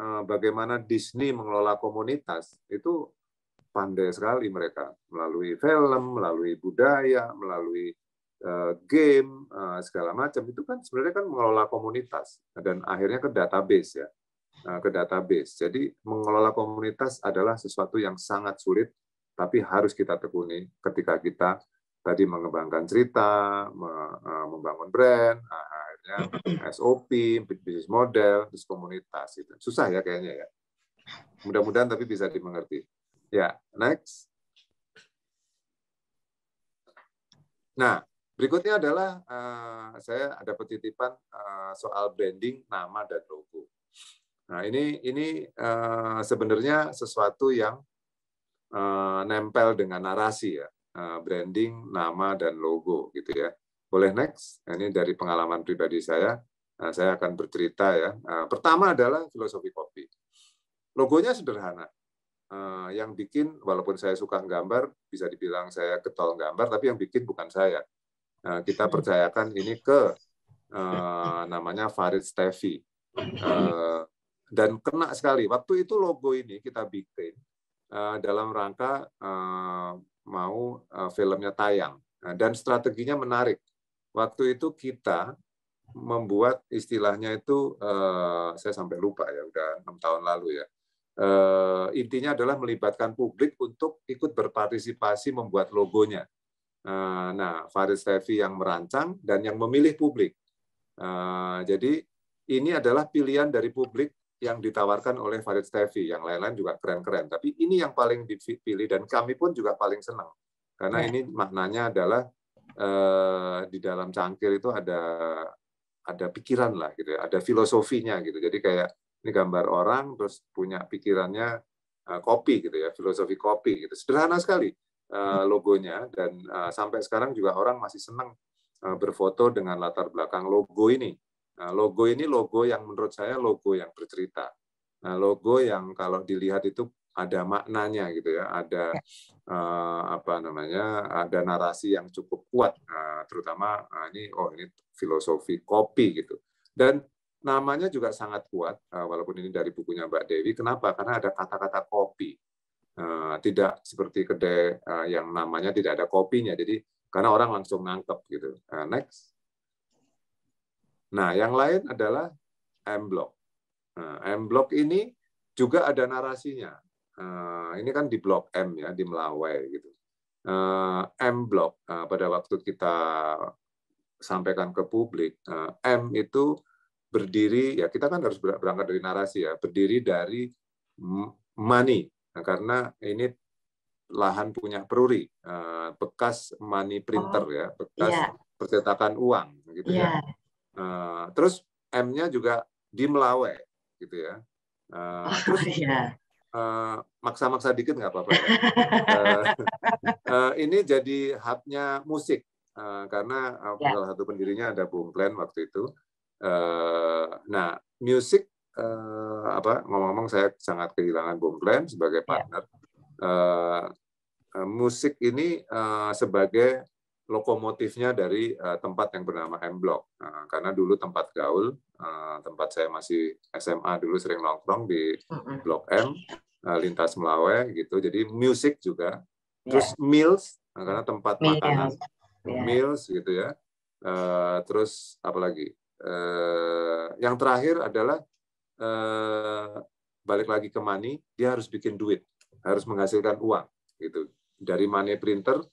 uh, bagaimana Disney mengelola komunitas itu pandai sekali mereka melalui film, melalui budaya, melalui uh, game uh, segala macam itu kan sebenarnya kan mengelola komunitas dan akhirnya ke database ya uh, ke database. Jadi mengelola komunitas adalah sesuatu yang sangat sulit tapi harus kita tekuni ketika kita tadi mengembangkan cerita, membangun brand, akhirnya SOP, bisnis model, terus komunitas itu. Susah ya kayaknya ya. Mudah-mudahan tapi bisa dimengerti. Ya, next. Nah, berikutnya adalah uh, saya ada petitipan uh, soal branding nama dan logo. Nah, ini ini uh, sebenarnya sesuatu yang uh, nempel dengan narasi ya, uh, branding nama dan logo gitu ya. Boleh next? Nah, ini dari pengalaman pribadi saya. Nah, saya akan bercerita ya. Uh, pertama adalah filosofi kopi. Logonya sederhana uh, yang bikin walaupun saya suka gambar bisa dibilang saya ketol gambar tapi yang bikin bukan saya. Uh, kita percayakan ini ke uh, namanya Farid Stevi. Uh, dan kena sekali. Waktu itu logo ini kita bikin uh, dalam rangka uh, mau uh, filmnya tayang. Nah, dan strateginya menarik. Waktu itu kita membuat istilahnya itu uh, saya sampai lupa ya udah enam tahun lalu ya uh, intinya adalah melibatkan publik untuk ikut berpartisipasi membuat logonya. Uh, nah, Farid Stevi yang merancang dan yang memilih publik. Uh, jadi ini adalah pilihan dari publik yang ditawarkan oleh Farid Stevi. Yang lain-lain juga keren-keren. Tapi ini yang paling dipilih dan kami pun juga paling senang. Karena ya. ini maknanya adalah uh, di dalam cangkir itu ada ada pikiran lah gitu ya, ada filosofinya gitu. Jadi kayak ini gambar orang terus punya pikirannya uh, kopi gitu ya filosofi kopi gitu. Sederhana sekali uh, logonya dan uh, sampai sekarang juga orang masih senang uh, berfoto dengan latar belakang logo ini. Nah, logo ini logo yang menurut saya logo yang bercerita. Nah, logo yang kalau dilihat itu ada maknanya gitu ya ada uh, apa namanya ada narasi yang cukup kuat uh, terutama uh, ini oh ini filosofi kopi gitu. Dan namanya juga sangat kuat, eh, walaupun ini dari bukunya Mbak Dewi. Kenapa? Karena ada kata-kata kopi. Eh, tidak seperti kedai eh, yang namanya tidak ada kopinya. Jadi karena orang langsung nangkep gitu. Next. Nah, yang lain adalah M-block. M-block ini juga ada narasinya. Ini kan di blok M ya, di Melawai gitu. M-block pada waktu kita sampaikan ke publik, M itu berdiri ya kita kan harus berangkat dari narasi ya berdiri dari money nah, karena ini lahan punya peruri uh, bekas money printer oh, ya bekas yeah. percetakan uang gitu yeah. ya uh, terus M-nya juga di Melawe gitu ya uh, oh, terus yeah. uh, maksa-maksa dikit nggak apa-apa ya. uh, uh, ini jadi hubnya musik uh, karena uh, yeah. salah satu pendirinya ada Bung Glenn waktu itu Eh, nah, musik uh, apa ngomong-ngomong saya sangat kehilangan Bung Glenn sebagai ya. partner. Uh, musik ini uh, sebagai lokomotifnya dari uh, tempat yang bernama M Block. Uh, karena dulu tempat gaul, uh, tempat saya masih SMA dulu sering nongkrong di Blok M, uh, lintas Melawe gitu. Jadi musik juga. Terus yeah. meals karena tempat makanan, yeah. meals gitu ya. Uh, terus apa lagi? Eh, yang terakhir adalah eh, balik lagi ke money, dia harus bikin duit, harus menghasilkan uang gitu dari money printer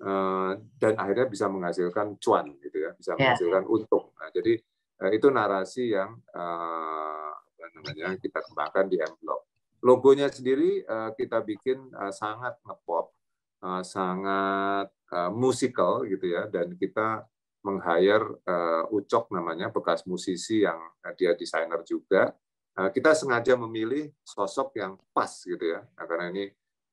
eh, dan akhirnya bisa menghasilkan cuan gitu ya, bisa ya. menghasilkan untung. Nah, jadi eh, itu narasi yang eh, namanya kita kembangkan di Mblock. Logonya sendiri eh, kita bikin eh, sangat ngepop, eh, sangat uh, musical gitu ya dan kita meng-hire uh, Ucok namanya bekas musisi yang uh, dia desainer juga. Uh, kita sengaja memilih sosok yang pas gitu ya, nah, karena ini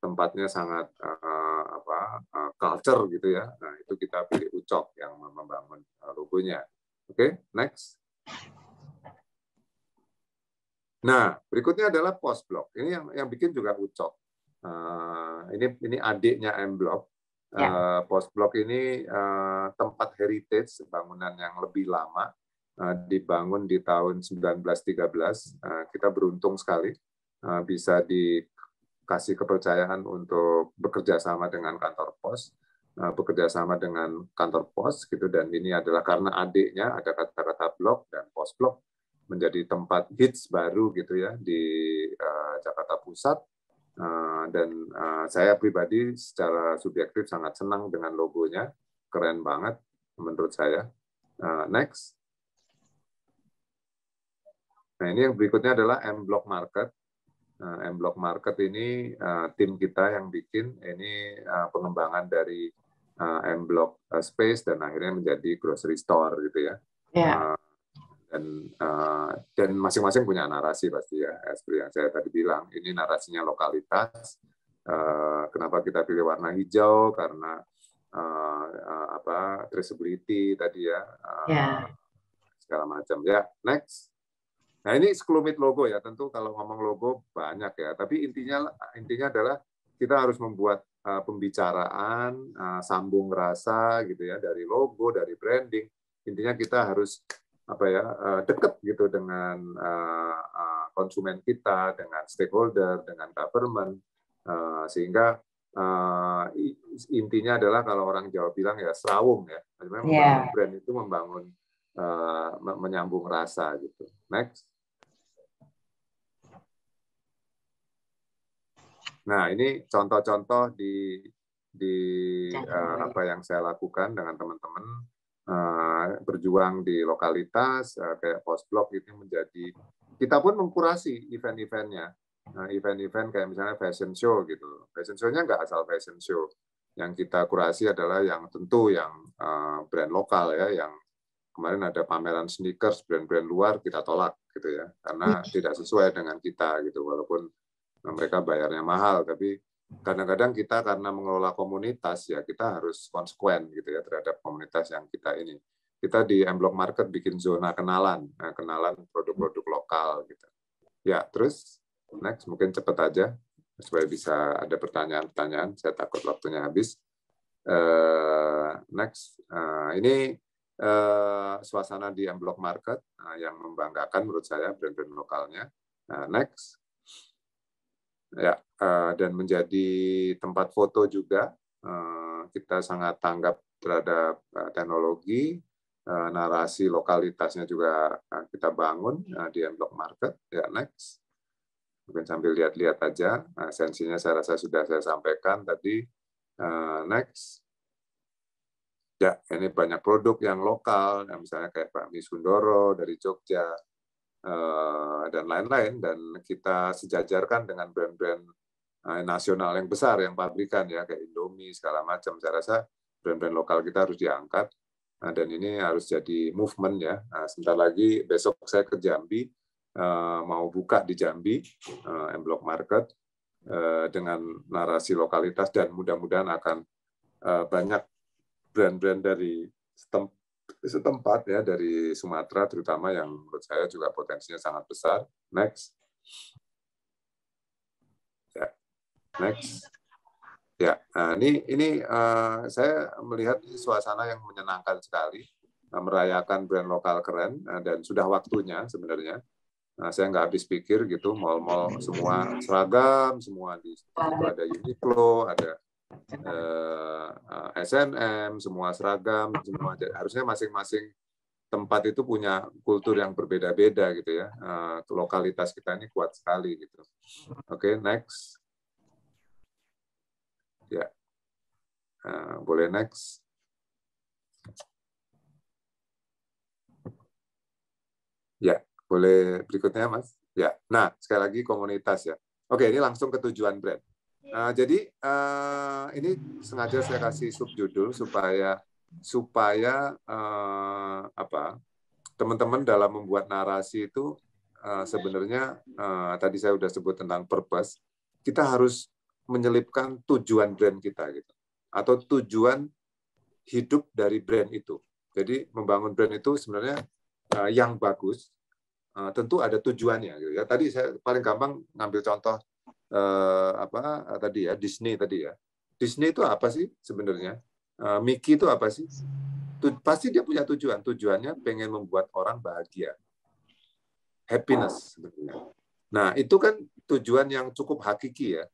tempatnya sangat uh, apa uh, culture gitu ya. Nah itu kita pilih Ucok yang membangun logonya. Oke, okay, next. Nah berikutnya adalah post block. Ini yang yang bikin juga Ucok. Uh, ini ini adiknya M Block. Ya. Uh, post block ini uh, tempat heritage bangunan yang lebih lama uh, dibangun di tahun 1913. Uh, kita beruntung sekali uh, bisa di kasih kepercayaan untuk bekerja sama dengan kantor pos, eh, bekerja sama dengan kantor pos gitu dan ini adalah karena adiknya ada kata-kata blok dan pos blok menjadi tempat hits baru gitu ya di uh, Jakarta Pusat uh, dan uh, saya pribadi secara subjektif sangat senang dengan logonya keren banget menurut saya uh, next nah ini yang berikutnya adalah M Block Market M Block Market ini tim kita yang bikin ini pengembangan dari M Block Space dan akhirnya menjadi grocery store gitu ya. Yeah. Dan uh, dan masing-masing punya narasi pasti ya seperti yang saya tadi bilang. Ini narasinya lokalitas uh, kenapa kita pilih warna hijau? Karena uh, uh, apa traceability tadi ya uh, yeah. segala macam. Ya next. Nah ini sekelumit logo ya, tentu kalau ngomong logo banyak ya, tapi intinya intinya adalah kita harus membuat uh, pembicaraan, uh, sambung rasa gitu ya dari logo, dari branding. Intinya kita harus apa ya uh, dekat gitu dengan uh, uh, konsumen kita, dengan stakeholder, dengan government, sehingga intinya adalah kalau orang Jawa bilang ya serawung ya, membangun yeah. brand itu membangun menyambung rasa gitu. Next. Nah, ini contoh-contoh di di uh, apa yang saya lakukan dengan teman-teman berjuang di lokalitas uh, kayak post blog itu menjadi kita pun mengkurasi event-eventnya. Nah, event-event kayak misalnya fashion show gitu. Fashion show-nya nggak asal fashion show. Yang kita kurasi adalah yang tentu yang uh, brand lokal ya yang kemarin ada pameran sneakers brand-brand luar kita tolak gitu ya. Karena iya. tidak sesuai dengan kita gitu. Walaupun mereka bayarnya mahal tapi kadang-kadang kita karena mengelola komunitas ya kita harus konsekuen gitu ya terhadap komunitas yang kita ini. Kita di M Block Market bikin zona kenalan nah, kenalan produk-produk lokal gitu. Ya terus next mungkin cepet aja supaya bisa ada pertanyaan-pertanyaan saya takut waktunya habis. Uh, next uh, ini uh, suasana di M Block Market uh, yang membanggakan menurut saya brand-brand lokalnya. Uh, next ya uh, dan menjadi tempat foto juga uh, kita sangat tanggap terhadap uh, teknologi uh, narasi lokalitasnya juga uh, kita bangun uh, di Block Market ya next. Mungkin sambil lihat-lihat aja uh, sensinya saya rasa sudah saya sampaikan tadi next. Ya ini banyak produk yang lokal misalnya kayak Pak Misundoro dari Jogja dan lain-lain. Dan kita sejajarkan dengan brand-brand eh, nasional yang besar yang pabrikan ya kayak Indomie segala macam. Saya rasa brand-brand lokal kita harus diangkat. Nah, dan ini harus jadi movement ya. Nah, sebentar lagi besok saya ke Jambi eh, mau buka di Jambi M Block Market dengan narasi lokalitas dan mudah-mudahan akan banyak brand-brand dari setempat ya dari Sumatera terutama yang menurut saya juga potensinya sangat besar. Next. Ya. Next. Ya, nah ini ini uh, saya melihat suasana yang menyenangkan sekali uh, merayakan brand lokal keren uh, dan sudah waktunya sebenarnya. Nah, saya nggak habis pikir gitu, mall-mall semua seragam, semua di situ ada Uniqlo, ada eh, eh, SNM, semua seragam, semua harusnya masing-masing tempat itu punya kultur yang berbeda-beda gitu ya. Uh, lokalitas kita ini kuat sekali gitu. Oke, okay, next. Ya, uh, boleh next. Ya, boleh berikutnya Mas. Ya, nah sekali lagi komunitas ya. Oke, ini langsung ke tujuan brand. Uh, jadi uh, ini sengaja saya kasih subjudul supaya supaya uh, apa teman-teman dalam membuat narasi itu uh, sebenarnya uh, tadi saya sudah sebut tentang purpose kita harus menyelipkan tujuan brand kita gitu atau tujuan hidup dari brand itu. Jadi membangun brand itu sebenarnya uh, yang bagus uh, tentu ada tujuannya gitu ya. Tadi saya paling gampang ngambil contoh uh, apa uh, tadi ya Disney tadi ya. Disney itu apa sih sebenarnya? Uh, Mickey itu apa sih? Tu, pasti dia punya tujuan. Tujuannya pengen membuat orang bahagia. Happiness sebenarnya. Nah, itu kan tujuan yang cukup hakiki ya.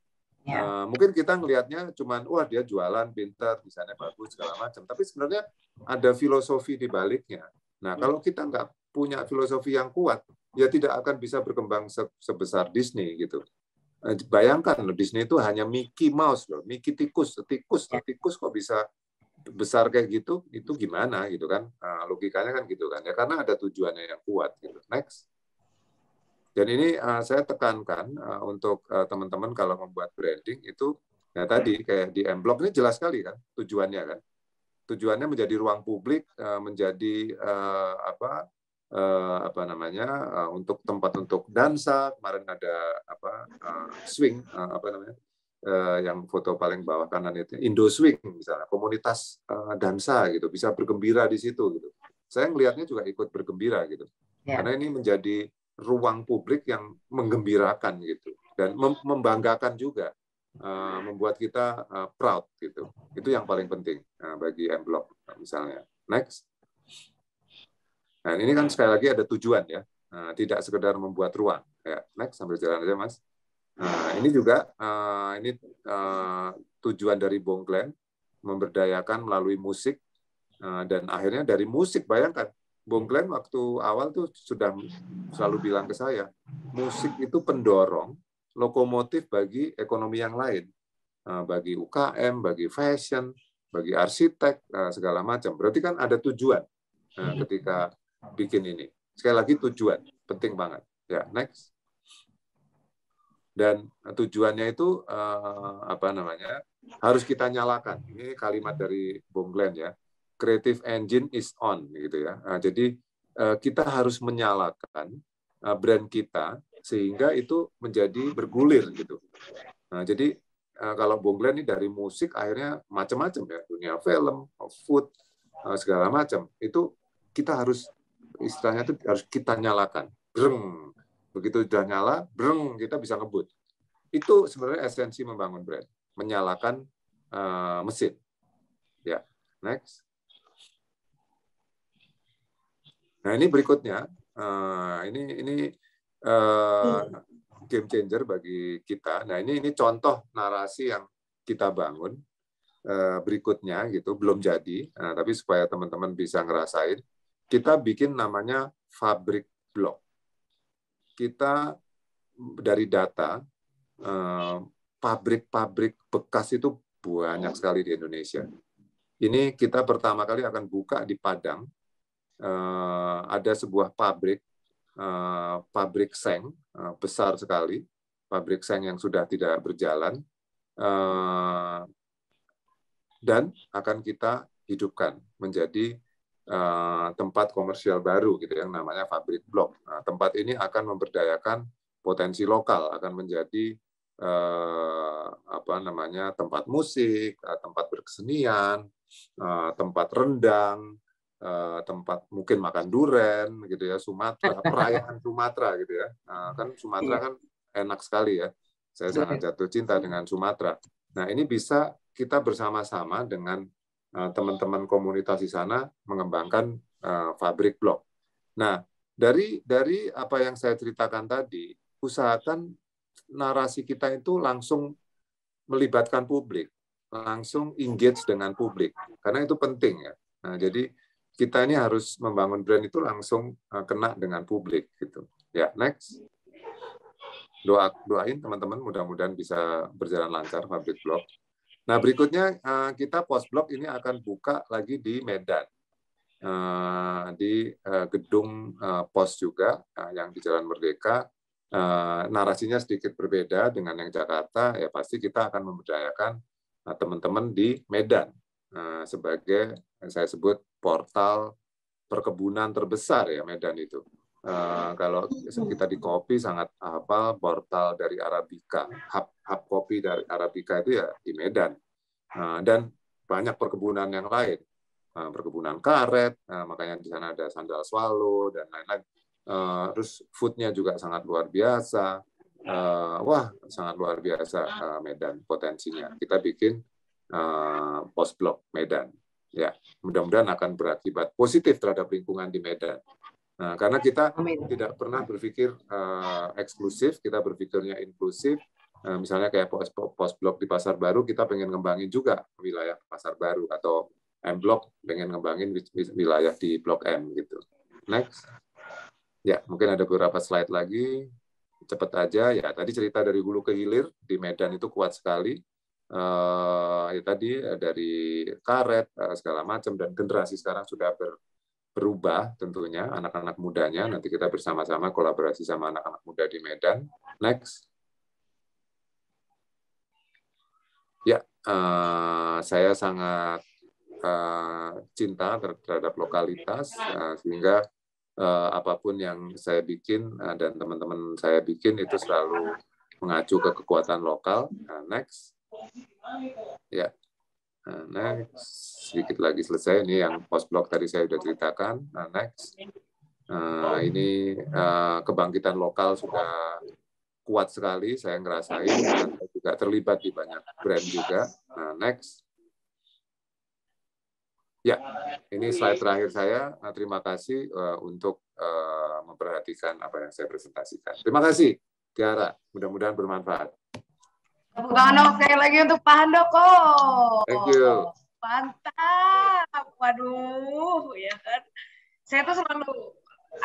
Ya. Uh, mungkin kita ngelihatnya cuman wah dia jualan pintar, misalnya bagus segala macam. Tapi sebenarnya ada filosofi di baliknya. Nah, ya. kalau kita nggak punya filosofi yang kuat, ya tidak akan bisa berkembang sebesar Disney gitu. Eh, bayangkan loh, Disney itu hanya Mickey Mouse loh, Mickey tikus, tikus, ya. tikus kok bisa besar kayak gitu, itu gimana gitu kan? Nah, logikanya kan gitu kan ya, karena ada tujuannya yang kuat gitu. Next. Dan ini uh, saya tekankan uh, untuk uh, teman-teman kalau membuat branding itu ya tadi kayak di M Block ini jelas sekali kan tujuannya kan. Tujuannya menjadi ruang publik, uh, menjadi uh, apa uh, apa namanya uh, untuk tempat untuk dansa. Kemarin ada apa uh, swing uh, apa namanya uh, yang foto paling bawah kanan itu Indo Swing misalnya komunitas uh, dansa gitu bisa bergembira di situ gitu. Saya melihatnya juga ikut bergembira gitu. Ya. Karena ini menjadi ruang publik yang menggembirakan gitu dan membanggakan juga uh, membuat kita uh, proud gitu itu yang paling penting uh, bagi M Block misalnya next nah ini kan sekali lagi ada tujuan ya. Uh, tidak sekedar membuat ruang. Ya next sambil jalan aja mas. Nah ini juga uh, ini uh, tujuan dari Bong Glenn memberdayakan melalui musik uh, dan akhirnya dari musik bayangkan. Bung Glenn waktu awal tuh sudah selalu bilang ke saya, musik itu pendorong lokomotif bagi ekonomi yang lain, nah, bagi UKM, bagi fashion, bagi arsitek, nah, segala macam. Berarti kan ada tujuan nah, ketika bikin ini. Sekali lagi tujuan, penting banget. Ya, next. Dan tujuannya itu eh, apa namanya? Harus kita nyalakan. Ini kalimat dari Bung Glenn ya creative engine is on gitu ya. Nah, jadi uh, kita harus menyalakan uh, brand kita sehingga itu menjadi bergulir gitu. Nah, jadi uh, kalau Bung Glenn ini dari musik akhirnya macam-macam ya, dunia film, food, uh, segala macam. Itu kita harus istilahnya itu harus kita nyalakan. Breng. Begitu sudah nyala, breng kita bisa ngebut. Itu sebenarnya esensi membangun brand, menyalakan uh, mesin. Ya, next. Nah ini berikutnya, uh, ini ini uh, game changer bagi kita. Nah ini ini contoh narasi yang kita bangun berikutnya gitu, belum jadi, nah, tapi supaya teman-teman bisa ngerasain, kita bikin namanya fabrik blok. Kita dari data pabrik-pabrik bekas itu banyak sekali di Indonesia. Ini kita pertama kali akan buka di Padang uh, ada sebuah pabrik uh, pabrik seng besar sekali, pabrik seng yang sudah tidak berjalan dan akan kita hidupkan menjadi uh, tempat komersial baru gitu yang namanya pabrik blok. Nah, tempat ini akan memberdayakan potensi lokal, akan menjadi uh, apa namanya tempat musik, uh, tempat berkesenian, uh, tempat rendang, Eh, tempat mungkin makan duren gitu ya Sumatera perayaan Sumatera gitu ya nah, kan Sumatera iya. kan enak sekali ya saya sangat jatuh cinta dengan Sumatera nah ini bisa kita bersama-sama dengan eh, teman-teman komunitas di sana mengembangkan uh, pabrik blok nah dari dari apa yang saya ceritakan tadi usahakan narasi kita itu langsung melibatkan publik langsung engage dengan publik karena itu penting ya nah jadi kita ini harus membangun brand itu langsung uh, kena dengan publik gitu. Ya, next. Doa doain teman-teman mudah-mudahan bisa berjalan lancar pabrik blog. Nah, berikutnya uh, kita post blog ini akan buka lagi di Medan. Uh, di gedung pos juga yang di Jalan Merdeka. narasinya sedikit berbeda dengan yang Jakarta, ya pasti kita akan memberdayakan teman-teman di Medan sebagai yang saya sebut portal perkebunan terbesar ya Medan itu. Uh, kalau kita di kopi sangat hafal portal dari Arabica, hub, hub kopi dari Arabica itu ya di Medan. Uh, dan banyak perkebunan yang lain, uh, perkebunan karet, uh, makanya di sana ada sandal swallow dan lain-lain. Uh, terus foodnya juga sangat luar biasa. Uh, wah, sangat luar biasa uh, Medan potensinya. Kita bikin uh, post blok Medan. Ya, mudah-mudahan akan berakibat positif terhadap lingkungan di Medan. Nah, karena kita Amin. tidak pernah berpikir uh, eksklusif, kita berpikirnya inklusif. Uh, misalnya kayak pos, pos blok di pasar baru, kita pengen ngembangin juga wilayah pasar baru atau M blok pengen ngembangin wilayah di blok M gitu. Next. Ya, mungkin ada beberapa slide lagi. Cepat aja ya. Tadi cerita dari hulu ke hilir di Medan itu kuat sekali. Uh, ya tadi dari karet uh, segala macam dan generasi sekarang sudah ber, berubah tentunya anak-anak mudanya. Nanti kita bersama-sama kolaborasi sama anak-anak muda di Medan. Next. Ya, uh, saya sangat uh, cinta terhadap lokalitas uh, sehingga uh, apa pun yang saya bikin uh, dan teman-teman saya bikin itu selalu mengacu ke kekuatan lokal. Uh, next. Ya, Nah, next, sedikit lagi selesai. Ini yang post blok tadi saya sudah ceritakan. Nah, next. Nah, ini uh, kebangkitan lokal sudah kuat sekali. Saya ngerasain. Saya juga terlibat di banyak brand juga. Nah, next. Ya, ini slide terakhir saya. Nah, terima kasih uh, untuk uh, memperhatikan apa yang saya presentasikan. Terima kasih, Tiara. Mudah-mudahan bermanfaat. Tepuk tangan dong sekali lagi untuk Pak Handoko. Thank you. Mantap. Waduh, ya kan. Saya tuh selalu,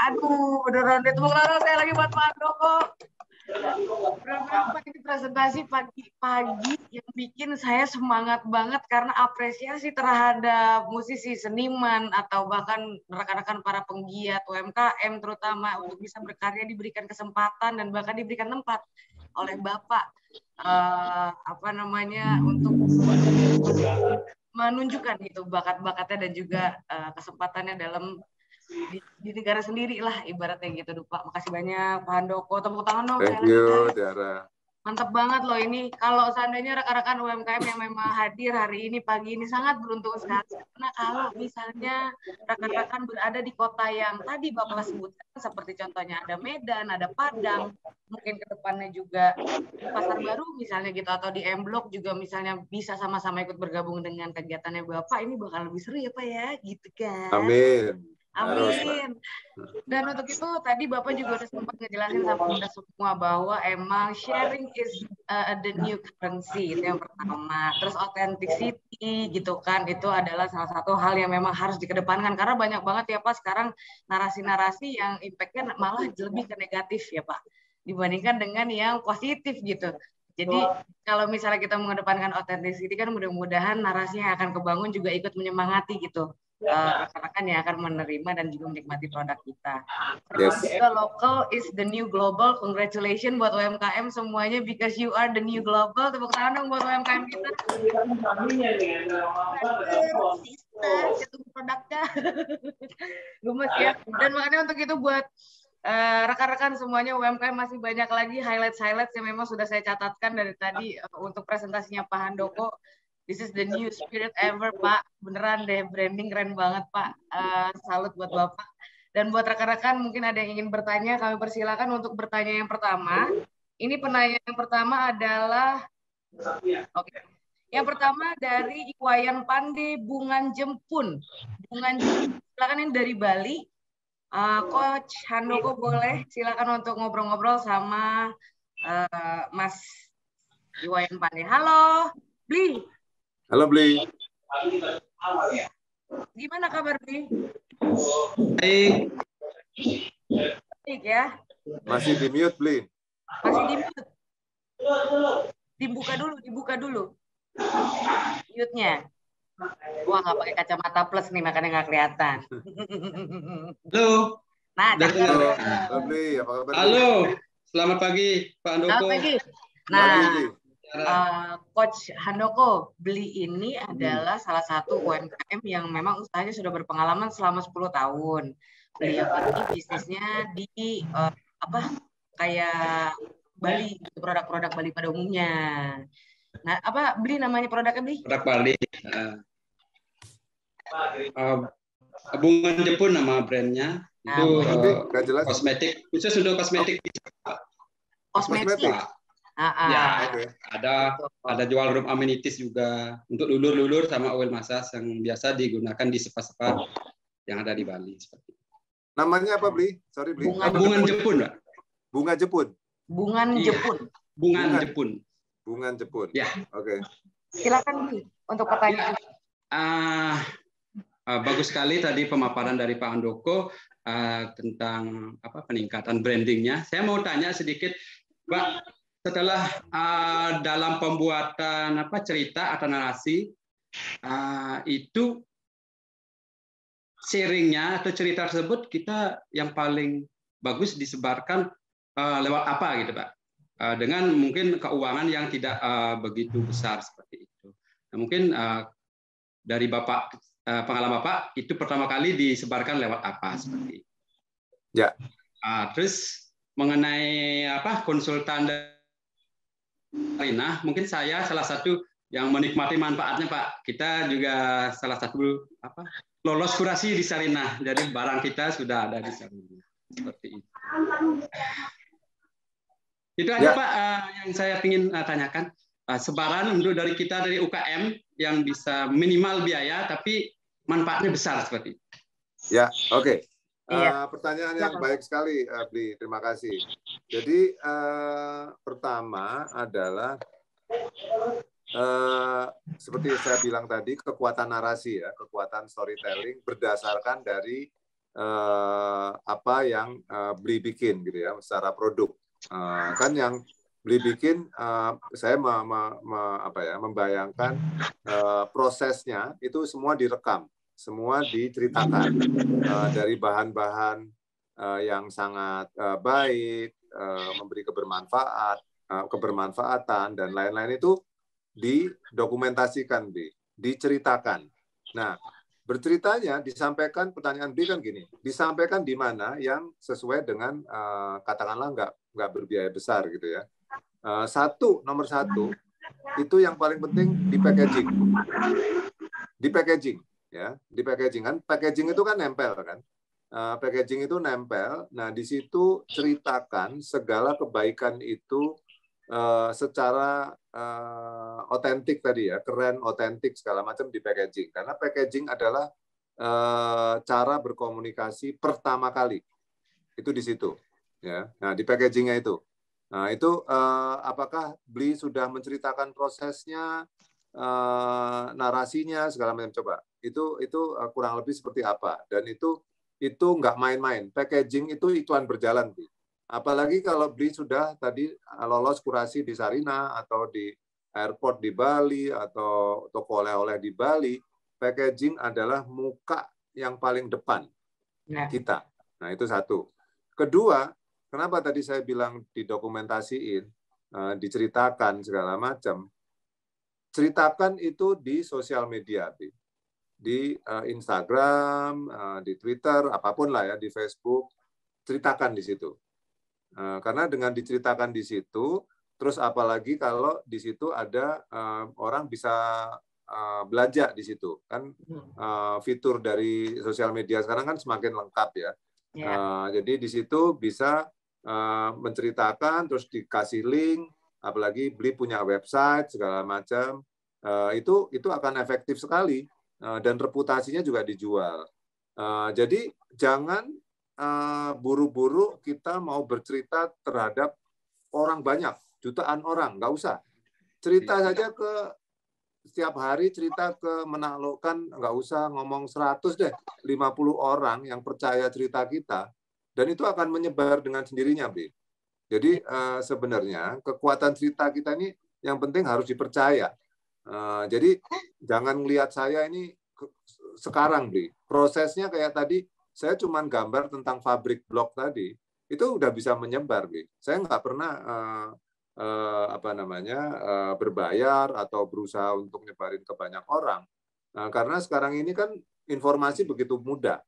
aduh, udah ronde tepuk tangan sekali lagi buat Pak Handoko. Berapa ini presentasi pagi-pagi yang bikin saya semangat banget karena apresiasi terhadap musisi, seniman, atau bahkan rekan-rekan para penggiat UMKM terutama untuk bisa berkarya diberikan kesempatan dan bahkan diberikan tempat oleh Bapak uh, apa namanya untuk menunjukkan gitu bakat-bakatnya dan juga uh, kesempatannya dalam di, di negara sendiri lah ibaratnya gitu Pak. Makasih banyak Pak Handoko. Tepuk tangan dong. Thank you, Dara. Mantap banget loh ini. Kalau seandainya rekan-rekan UMKM yang memang hadir hari ini pagi ini sangat beruntung sekali. Karena kalau misalnya rekan-rekan berada di kota yang tadi Bapak sebutkan seperti contohnya ada Medan, ada Padang, mungkin ke depannya juga Pasar Baru misalnya gitu atau di M Block juga misalnya bisa sama-sama ikut bergabung dengan kegiatannya Bapak ini bakal lebih seru ya Pak ya gitu kan. Amin. Amin. Dan untuk itu tadi Bapak juga sudah sempat ngejelasin sama kita semua bahwa emang sharing is uh, the new currency itu yang pertama. Terus authenticity gitu kan itu adalah salah satu hal yang memang harus dikedepankan karena banyak banget ya Pak sekarang narasi-narasi yang impactnya malah lebih ke negatif ya Pak dibandingkan dengan yang positif gitu. Jadi kalau misalnya kita mengedepankan authenticity kan mudah-mudahan narasinya akan kebangun juga ikut menyemangati gitu Eh, rekan-rekan uh, yang akan menerima dan juga menikmati produk kita. Yes. Juga local is the new global. Congratulations buat UMKM semuanya because you are the new global. Tepuk tangan dong buat UMKM kita. Produknya. Gemes ya. Dan makanya untuk itu buat eh, rekan-rekan uh, semuanya UMKM masih banyak lagi highlights-highlights yang memang sudah saya catatkan dari tadi uh, untuk presentasinya Pak Handoko This is the new spirit ever, Pak. Beneran deh, branding keren banget, Pak. Uh, salut buat Bapak. Dan buat rekan-rekan mungkin ada yang ingin bertanya, kami persilakan untuk bertanya yang pertama. Ini penanya yang pertama adalah Oke. Okay. Yang pertama dari Iwayan Pande Bungan Jempun. Bungan Jempun. Silakan ini dari Bali. Uh, Coach Handoko boleh silakan untuk ngobrol-ngobrol sama uh, Mas Iwayan Pande. Halo, Bli. Halo Bli. Gimana kabar Bli? Baik. Baik ya. Masih di mute Bli. Masih di mute. Dibuka dulu, dibuka dulu. Mute-nya. Wah nggak pakai kacamata plus nih makanya nggak kelihatan. Halo. Nah, halo. Halo Bli, apa kabar? Halo. Selamat pagi Pak Andoko. Selamat pagi. Nah, uh, Coach Handoko beli ini adalah salah satu UMKM yang memang usahanya sudah berpengalaman selama 10 tahun. beliau ini bisnisnya di uh, apa kayak Bali produk-produk Bali pada umumnya. Nah, apa beli namanya produknya beli? Produk Bali. Uh, uh, Bungan Jepun nama brandnya. Nah, itu uh, kosmetik khusus untuk kosmetik. Kosmetik. Kosmetik. Ah, ah. Ya, ada ada jual room amenities juga untuk lulur-lulur sama oil massage yang biasa digunakan di spa-spa yang ada di Bali seperti itu. Namanya apa, Bli? Sorry, Bli. Bunga Bungan Jepun, Pak. Bunga Jepun. Bungan Iya. Jepun. Bungan Bungan. Jepun. Bunga Jepun. Ya. Oke. Silakan beli untuk pertanyaan. Ah, ah, bagus sekali tadi pemaparan dari Pak Andoko ah, tentang apa peningkatan brandingnya. Saya mau tanya sedikit, Pak, setelah ah, dalam pembuatan apa cerita atau narasi ah, itu sharingnya atau cerita tersebut kita yang paling bagus disebarkan ah, lewat apa gitu, Pak? Ah, dengan mungkin keuangan yang tidak ah, begitu besar seperti itu. Nah, mungkin ah, dari Bapak eh, pengalaman Bapak itu pertama kali disebarkan lewat apa seperti itu. Ya. Ah, terus mengenai apa konsultan Rina, mungkin saya salah satu yang menikmati manfaatnya Pak. Kita juga salah satu apa lolos kurasi di Sarina. Jadi barang kita sudah ada di Sarina. Seperti itu. Itu aja Ya. Pak eh, yang saya ingin eh, tanyakan. Eh, sebaran untuk dari kita dari UKM yang bisa minimal biaya tapi manfaatnya besar seperti itu. Ya, oke. Iya. Eh, pertanyaan yang baik sekali, Bli. Terima kasih. Jadi eh, pertama adalah eh, seperti saya bilang tadi, kekuatan narasi ya, kekuatan storytelling berdasarkan dari eh, apa yang eh, Bli bikin gitu ya, secara produk. Eh, kan yang Bli bikin, eh, saya me- me- me- apa ya, membayangkan eh, prosesnya itu semua direkam, semua diceritakan eh, dari bahan-bahan eh, yang sangat eh, baik, eh, memberi kebermanfaat, eh, kebermanfaatan dan lain-lain itu didokumentasikan, di, diceritakan. Nah, berceritanya disampaikan pertanyaan B kan gini, disampaikan di mana yang sesuai dengan eh, katakanlah nggak nggak berbiaya besar gitu ya. Eh, satu nomor satu itu yang paling penting di packaging, di packaging ya, di packaging kan packaging itu kan nempel kan. Eh, packaging itu nempel. Nah, di situ ceritakan segala kebaikan itu eh, secara eh, otentik tadi ya, keren, otentik segala macam di packaging. Karena packaging adalah eh, cara berkomunikasi pertama kali. Itu di situ. Ya. Nah, di packagingnya itu. Nah, itu eh, apakah Bli sudah menceritakan prosesnya, eh, narasinya segala macam coba. Itu itu eh, kurang lebih seperti apa dan itu itu nggak main-main. Packaging itu iklan berjalan, Bli. Apalagi kalau Bli sudah tadi eh, lolos kurasi di Sarina atau di airport di Bali atau toko oleh-oleh di Bali, packaging adalah muka yang paling depan Ya. kita. Nah, itu satu. Kedua, kenapa tadi saya bilang didokumentasiin, eh, diceritakan segala macam. Ceritakan itu di sosial media, Bi. Di eh, Instagram, eh, di Twitter, apa pun lah ya, di Facebook, ceritakan di situ. Eh, Karena dengan diceritakan di situ, terus apalagi kalau di situ ada eh, orang bisa eh, belanja di situ, kan eh, fitur dari sosial media sekarang kan semakin lengkap ya. Ya. Eh, jadi di situ bisa eh, menceritakan, terus dikasih link, apalagi beli punya website segala macam, Eh, itu itu akan efektif sekali dan reputasinya juga dijual. Eh, jadi jangan eh, buru-buru kita mau bercerita terhadap orang banyak, jutaan orang, nggak usah. Cerita saja ke setiap hari cerita ke menaklukkan nggak usah ngomong 100 deh 50 orang yang percaya cerita kita dan itu akan menyebar dengan sendirinya Bi. Jadi eh, sebenarnya kekuatan cerita kita ini yang penting harus dipercaya. Eh, jadi jangan lihat saya ini sekarang Bi. Prosesnya kayak tadi saya cuma gambar tentang pabrik blok tadi itu udah bisa menyebar Bi. Saya nggak pernah eh, eh, apa namanya eh, berbayar atau berusaha untuk nyebarin ke banyak orang. Nah, karena sekarang ini kan informasi begitu mudah.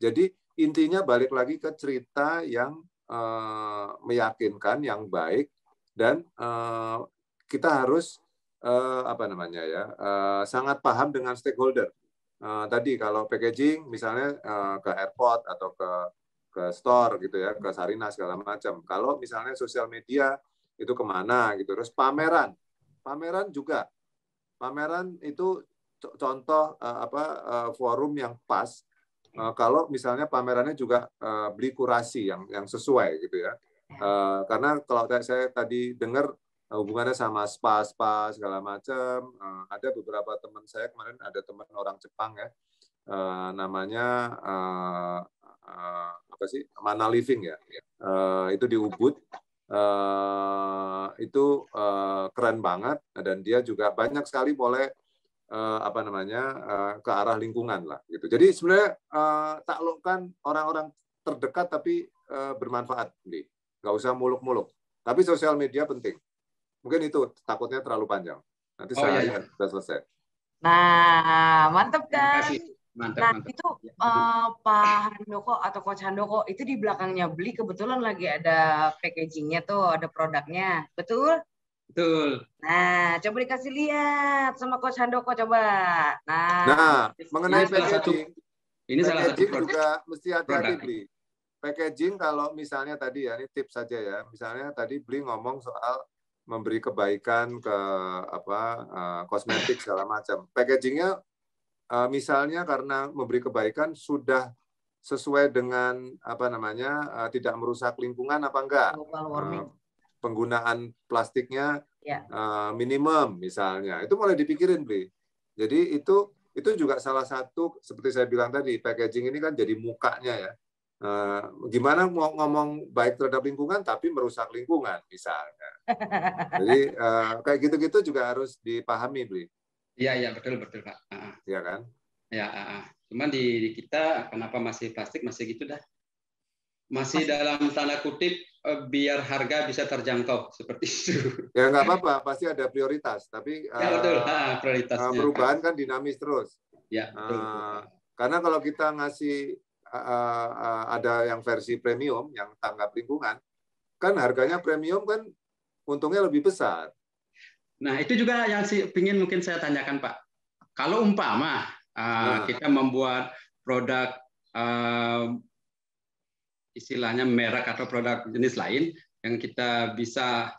Jadi intinya balik lagi ke cerita yang uh, meyakinkan, yang baik, dan uh, kita harus uh, apa namanya ya uh, sangat paham dengan stakeholder. Uh, tadi kalau packaging misalnya uh, ke airport atau ke ke store gitu ya, ke Sarina segala macam. Kalau misalnya sosial media itu ke mana gitu. Terus pameran, pameran juga. Pameran itu contoh uh, apa uh, forum yang pas uh, kalau misalnya pamerannya juga uh, beli kurasi yang yang sesuai gitu ya. Uh, karena kalau saya tadi dengar hubungannya sama spa spa segala macam uh, ada beberapa teman saya kemarin ada teman orang Jepang ya. Uh, namanya uh, uh, apa sih? Mana Living ya? Uh, itu di Ubud. Uh, itu uh, keren banget. Dan dia juga banyak sekali boleh uh, apa namanya uh, ke arah lingkungan lah gitu. Jadi sebenarnya uh, taklukkan orang-orang terdekat tapi uh, bermanfaat nih. Nggak usah muluk-muluk. Tapi sosial media penting Mungkin itu takutnya terlalu panjang. Nanti oh, saya iya, iya. sudah selesai. Nah, mantap kan? Mantap, nah, mantap. itu uh, Pak Handoko atau Coach Handoko itu di belakangnya beli kebetulan lagi ada packagingnya tuh, ada produknya, betul? Betul. Nah, coba dikasih lihat sama Coach Handoko coba. Nah, nah mengenai ini packaging, satu, ini salah satu juga mesti hati-hati beli. Packaging kalau misalnya tadi ya, ini tips saja ya. Misalnya tadi beli ngomong soal memberi kebaikan ke apa uh, kosmetik segala macam. Packagingnya uh, misalnya karena memberi kebaikan sudah sesuai dengan apa namanya uh, tidak merusak lingkungan apa enggak? Uh, penggunaan plastiknya yeah. Ya. uh, minimum misalnya itu mulai dipikirin beli. Jadi itu itu juga salah satu seperti saya bilang tadi packaging ini kan jadi mukanya ya gimana mau ngomong baik terhadap lingkungan tapi merusak lingkungan misalnya. Jadi uh, kayak gitu-gitu juga harus dipahami, Bli. Iya, iya betul betul Pak. Iya kan? Ya, uh, cuman di, di kita kenapa masih plastik masih gitu dah? Masih, masih dalam tanda kutip uh, biar harga bisa terjangkau seperti itu. Ya nggak apa-apa, pasti ada prioritas. Tapi ya, betul. Uh, prioritasnya. Perubahan kan dinamis terus. Ya, betul, betul. Uh, karena kalau kita ngasih uh, ada yang versi premium yang tanggap lingkungan, kan harganya premium kan untungnya lebih besar. Nah itu juga yang sih ingin mungkin saya tanyakan Pak. Kalau umpama uh, nah. kita membuat produk uh, istilahnya merek atau produk jenis lain yang kita bisa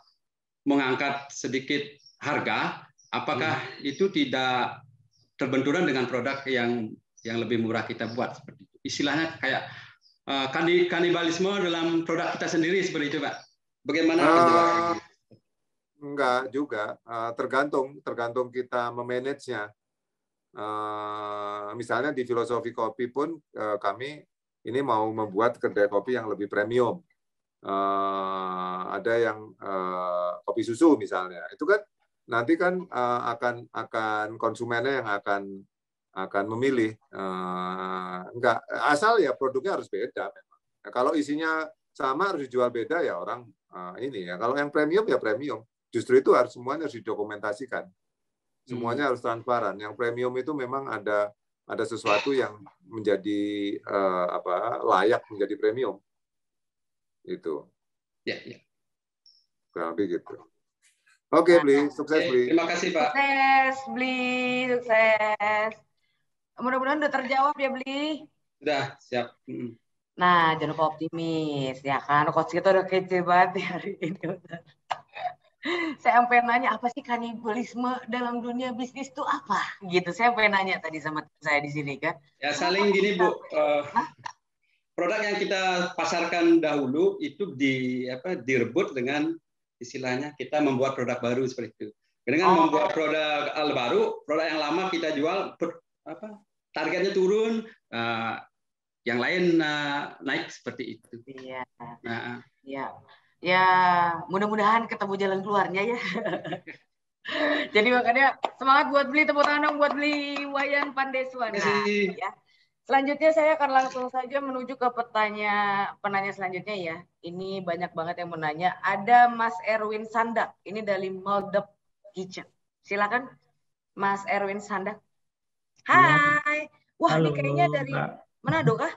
mengangkat sedikit harga, apakah hmm. itu tidak terbenturan dengan produk yang yang lebih murah kita buat seperti? Istilahnya kayak uh, kanibalisme dalam produk kita sendiri seperti itu, Pak. Bagaimana uh, Enggak juga, uh, tergantung tergantung kita memanage-nya. Uh, misalnya di filosofi kopi pun uh, kami ini mau membuat kedai kopi yang lebih premium. Uh, ada yang uh, kopi susu misalnya, itu kan nanti kan uh, akan akan konsumennya yang akan akan memilih uh, enggak asal ya produknya harus beda memang. Nah, kalau isinya sama harus dijual beda ya orang uh, ini ya. Kalau yang premium ya premium. Justru itu harus semuanya harus didokumentasikan. Semuanya hmm. harus transparan. Yang premium itu memang ada ada sesuatu yang menjadi uh, apa layak menjadi premium. Itu. Ya, ya. Kurang lebih gitu. Oke, Bli. Sukses, Bli. Terima kasih, Pak. Sukses, Bli. Sukses. Mudah-mudahan udah terjawab ya, Beli. Sudah, siap. Nah, jangan lupa optimis, ya kan? Coach kita udah kece banget hari ini. saya sampai nanya, apa sih kanibalisme dalam dunia bisnis itu apa? Gitu, saya sampai nanya tadi sama saya di sini kan. Ya, saling gini, Bu. Uh, produk yang kita pasarkan dahulu itu di apa direbut dengan istilahnya kita membuat produk baru seperti itu. Dengan oh. membuat produk baru, produk yang lama kita jual apa targetnya turun, uh, yang lain uh, naik seperti itu. Iya. Nah, ya, ya mudah-mudahan ketemu jalan keluarnya ya. Jadi makanya semangat buat beli tepuk tangan dong buat beli Wayan Pandeswana. Ya. Selanjutnya saya akan langsung saja menuju ke petanya penanya selanjutnya ya. Ini banyak banget yang menanya. Ada Mas Erwin Sandak. Ini dari Moldep Kitchen. Silakan Mas Erwin Sandak. Hai. Wah, Halo, ini kayaknya dari Mbak. Manado kah?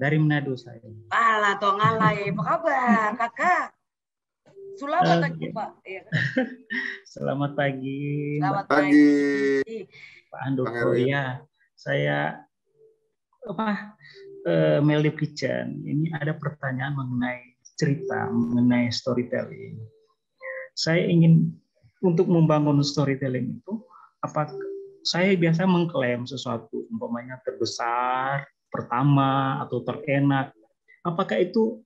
Dari Manado saya. Alah, toh ngalai. Apa kabar, kakak? Selamat pagi, Pak. Iya. Selamat pagi. Selamat Pagi. Pak Handoko. Erwin. Ya, saya apa eh, Meldi Kitchen. Ini ada pertanyaan mengenai cerita, mengenai storytelling. Saya ingin untuk membangun storytelling itu, apa saya biasa mengklaim sesuatu, umpamanya terbesar, pertama atau terenak. Apakah itu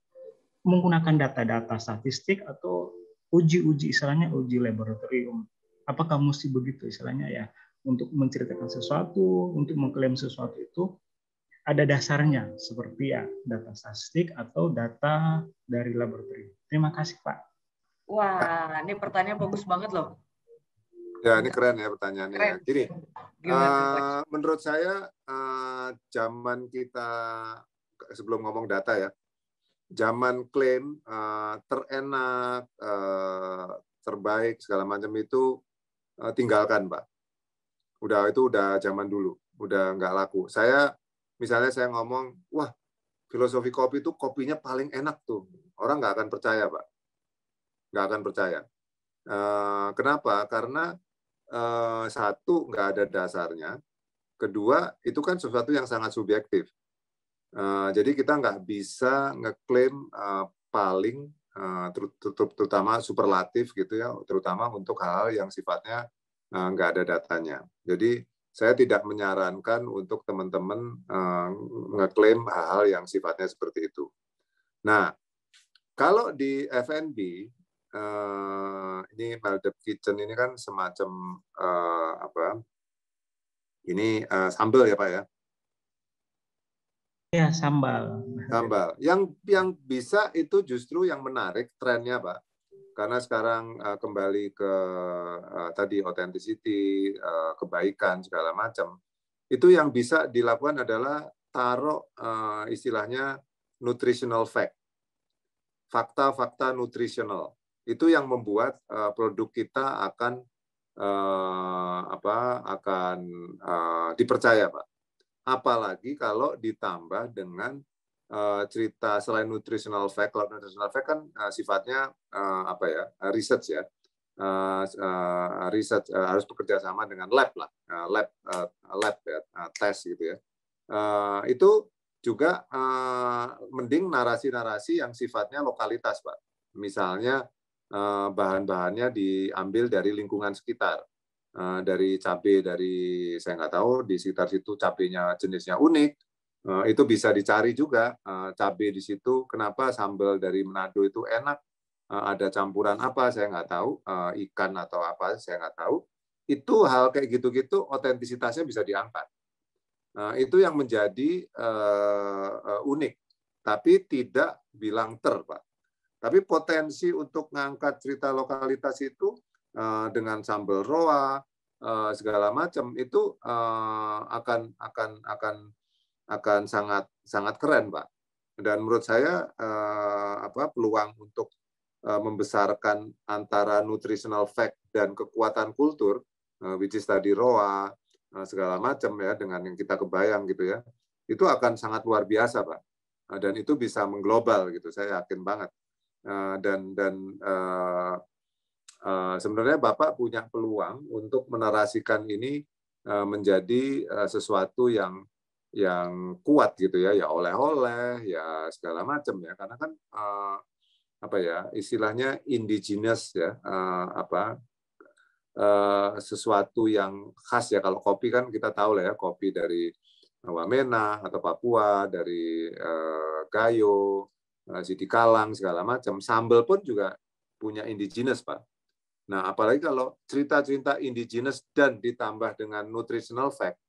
menggunakan data-data statistik atau uji-uji istilahnya uji laboratorium? Apakah mesti begitu istilahnya ya? Untuk menceritakan sesuatu, untuk mengklaim sesuatu itu ada dasarnya seperti ya data statistik atau data dari laboratorium. Terima kasih Pak. Wah, ini pertanyaan bagus banget loh. Ya, ini keren ya pertanyaannya. Keren. Jadi, eh, menurut saya eh, zaman kita sebelum ngomong data ya, zaman klaim eh, terenak, eh, terbaik segala macam itu eh, tinggalkan, Pak. Udah itu udah zaman dulu, udah nggak laku. Saya misalnya saya ngomong, wah filosofi kopi itu kopinya paling enak tuh, orang nggak akan percaya, Pak. Nggak akan percaya. Kenapa? Karena eh, satu nggak ada dasarnya, kedua itu kan sesuatu yang sangat subjektif. Eh, jadi kita nggak bisa ngeklaim eh, paling ter- ter- terutama superlatif gitu ya, terutama untuk hal yang sifatnya nggak ada datanya. Jadi saya tidak menyarankan untuk teman-teman ngeklaim hal-hal yang sifatnya seperti itu. Nah, kalau di FNB eh, ini Maldep Kitchen ini kan semacam eh, apa? Ini eh, sambal ya Pak ya, Ya sambal. sambal. Yang yang bisa itu justru yang menarik trennya Pak, karena sekarang eh, kembali ke eh, tadi authenticity, eh, kebaikan segala macam. Itu yang bisa dilakukan adalah taruh eh, istilahnya nutritional fact, fakta-fakta nutrisional. Itu yang membuat eh, produk kita akan eh, apa akan eh, dipercaya Pak. Apalagi kalau ditambah dengan eh, cerita selain nutritional fact, kalau nutritional fact kan eh, sifatnya eh, apa ya research ya, Eh, eh, research eh, harus bekerja sama dengan lab lah, Eh, lab eh, lab ya, eh, tes gitu ya. Eh, itu juga eh, mending narasi-narasi yang sifatnya lokalitas pak, misalnya bahan-bahannya diambil dari lingkungan sekitar. Eh, dari cabai dari saya nggak tahu di sekitar situ cabenya jenisnya unik. Eh, itu bisa dicari juga. Eh, cabai di situ kenapa sambal dari Manado itu enak? Eh, ada campuran apa? Saya nggak tahu. Eh, ikan atau apa? Saya nggak tahu. Itu hal kayak gitu-gitu otentisitasnya bisa diangkat. Eh, itu yang menjadi eh, eh, unik. Tapi tidak bilang ter pak tapi potensi untuk ngangkat cerita lokalitas itu eh, dengan sambal roa eh, segala macam itu eh, akan akan akan akan sangat sangat keren pak. Dan menurut saya apa peluang untuk membesarkan antara nutritional fact dan kekuatan kultur eh, which is tadi roa segala macam ya dengan yang kita kebayang gitu ya itu akan sangat luar biasa pak. Dan itu bisa mengglobal gitu saya yakin banget dan dan eh, eh, sebenarnya bapak punya peluang untuk menarasikan ini eh, menjadi eh, sesuatu yang yang kuat gitu ya ya oleh-oleh ya segala macam ya. Karena kan eh, apa ya istilahnya indigenous ya eh, apa eh, sesuatu yang khas ya. Kalau kopi kan kita tahu lah ya kopi dari Wamena atau Papua dari eh, Gayo eh, Sidikalang segala macam sambal pun juga punya indigenous pak nah apalagi kalau cerita-cerita indigenous dan ditambah dengan nutritional fact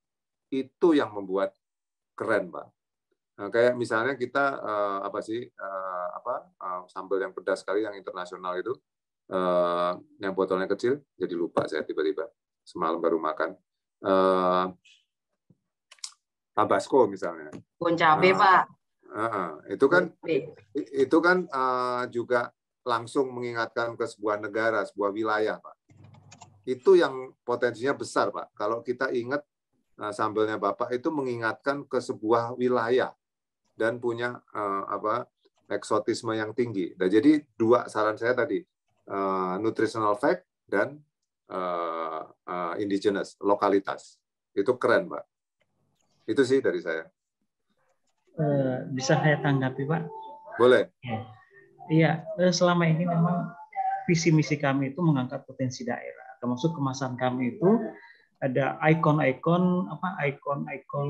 itu yang membuat keren pak Nah, kayak misalnya kita eh, apa sih eh, apa eh, sambal yang pedas sekali yang internasional itu eh, yang botolnya kecil jadi lupa saya tiba-tiba semalam baru makan eh, Tabasco misalnya Bon cabe, Ah. Pak. Ah, itu kan itu kan eh, juga langsung mengingatkan ke sebuah negara, sebuah wilayah, Pak. Itu yang potensinya besar, Pak. Kalau kita ingat eh, sambelnya Bapak itu mengingatkan ke sebuah wilayah, dan punya uh, apa eksotisme yang tinggi. Nah, jadi dua saran saya tadi uh, nutritional fact dan uh, uh, indigenous lokalitas itu keren, Pak. Itu sih dari saya. Uh, bisa saya tanggapi, Pak? Boleh. Iya, selama ini memang visi misi kami itu mengangkat potensi daerah. Termasuk kemasan kami itu ada ikon-ikon apa ikon-ikon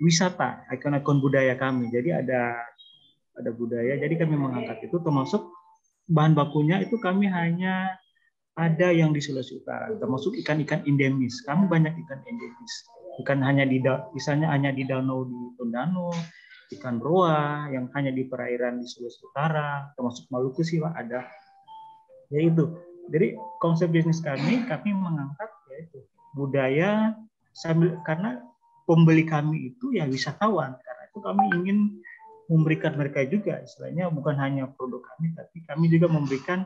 wisata, ikon-ikon budaya kami. Jadi ada ada budaya. Jadi kami mengangkat itu termasuk bahan bakunya itu kami hanya ada yang di Sulawesi Utara, termasuk ikan-ikan endemis. Kami banyak ikan endemis. Bukan hanya di misalnya hanya di danau di Tondano, ikan roa yang hanya di perairan di Sulawesi Utara, termasuk Maluku sih Pak ada. Ya itu. Jadi konsep bisnis kami, kami mengangkat yaitu budaya sambil karena pembeli kami itu ya wisatawan. Karena itu kami ingin memberikan mereka juga, istilahnya bukan hanya produk kami, tapi kami juga memberikan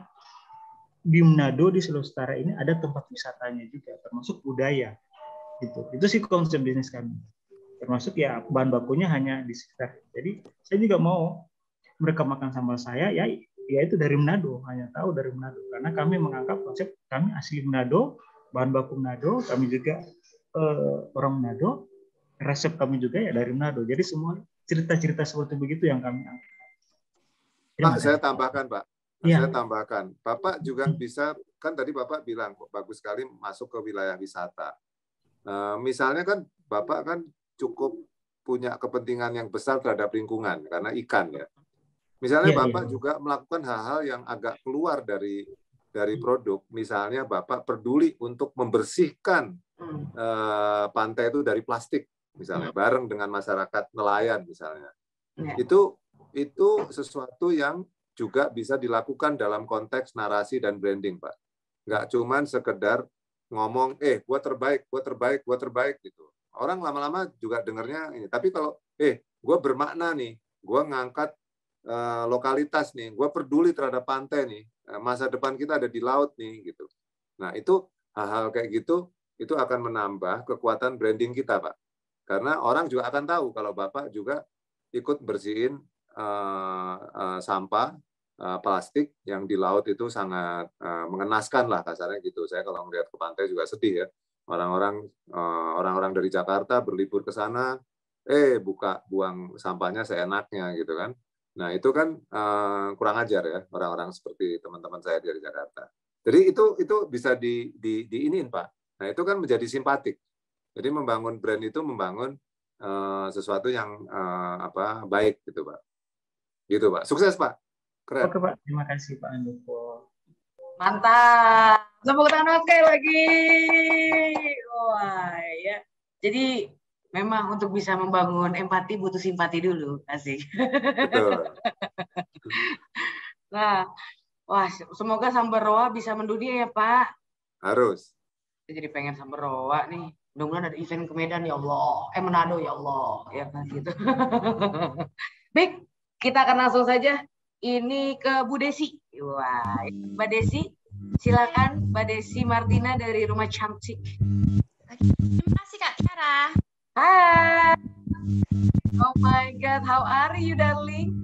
di Manado di Sulawesi Utara ini ada tempat wisatanya juga, termasuk budaya. Gitu. Itu sih konsep bisnis kami termasuk ya bahan bakunya hanya di sekitar. Jadi saya juga mau mereka makan sambal saya ya ya itu dari Manado, hanya tahu dari Manado karena kami menganggap konsep kami asli Manado, bahan baku Manado, kami juga eh, orang Manado, resep kami juga ya dari Manado. Jadi semua cerita-cerita seperti begitu yang kami angkat. Pak, saya tambahkan, Pak. Ya. Saya tambahkan. Bapak juga bisa kan tadi Bapak bilang bagus sekali masuk ke wilayah wisata. Uh, misalnya kan Bapak kan cukup punya kepentingan yang besar terhadap lingkungan karena ikan ya. Misalnya ya, Bapak ya. juga melakukan hal-hal yang agak keluar dari dari produk, misalnya Bapak peduli untuk membersihkan uh, pantai itu dari plastik, misalnya bareng dengan masyarakat nelayan misalnya. Ya. Itu itu sesuatu yang juga bisa dilakukan dalam konteks narasi dan branding, Pak. Nggak cuman sekedar ngomong, eh, gua terbaik, gua terbaik, gua terbaik gitu orang lama-lama juga dengarnya ini. Tapi kalau eh gue bermakna nih, gue ngangkat uh, lokalitas nih, gue peduli terhadap pantai nih, uh, masa depan kita ada di laut nih gitu. Nah itu hal-hal kayak gitu itu akan menambah kekuatan branding kita pak. Karena orang juga akan tahu kalau bapak juga ikut bersihin uh, uh, sampah plastik yang di laut itu sangat uh, mengenaskan lah kasarnya gitu. Saya kalau melihat ke pantai juga sedih ya. Orang-orang eh, orang-orang dari Jakarta berlibur ke sana eh buka buang sampahnya seenaknya gitu kan. Nah itu kan kurang ajar ya orang-orang seperti teman-teman saya dari Jakarta. Jadi itu itu bisa di di diinin pak. Nah itu kan menjadi simpatik. Jadi membangun brand itu membangun sesuatu yang apa baik gitu pak. Gitu pak. Sukses pak keren oke pak terima kasih pak Andoko mantap Tepuk tangan sekali lagi. Wah, ya. Jadi memang untuk bisa membangun empati butuh simpati dulu, asik. Betul. nah, wah, semoga Samberoa bisa mendunia ya, Pak. Harus. Jadi pengen Samberoa nih. Mudah-mudahan ada event ke Medan ya Allah. Eh Manado ya Allah, ya kan gitu. Baik, kita akan langsung saja ini ke Bu Desi. Wah, Mbak Desi, Silakan Mbak Desi Martina dari Rumah Cantik. Terima kasih Kak Tiara. Hai. Oh my God, how are you, darling?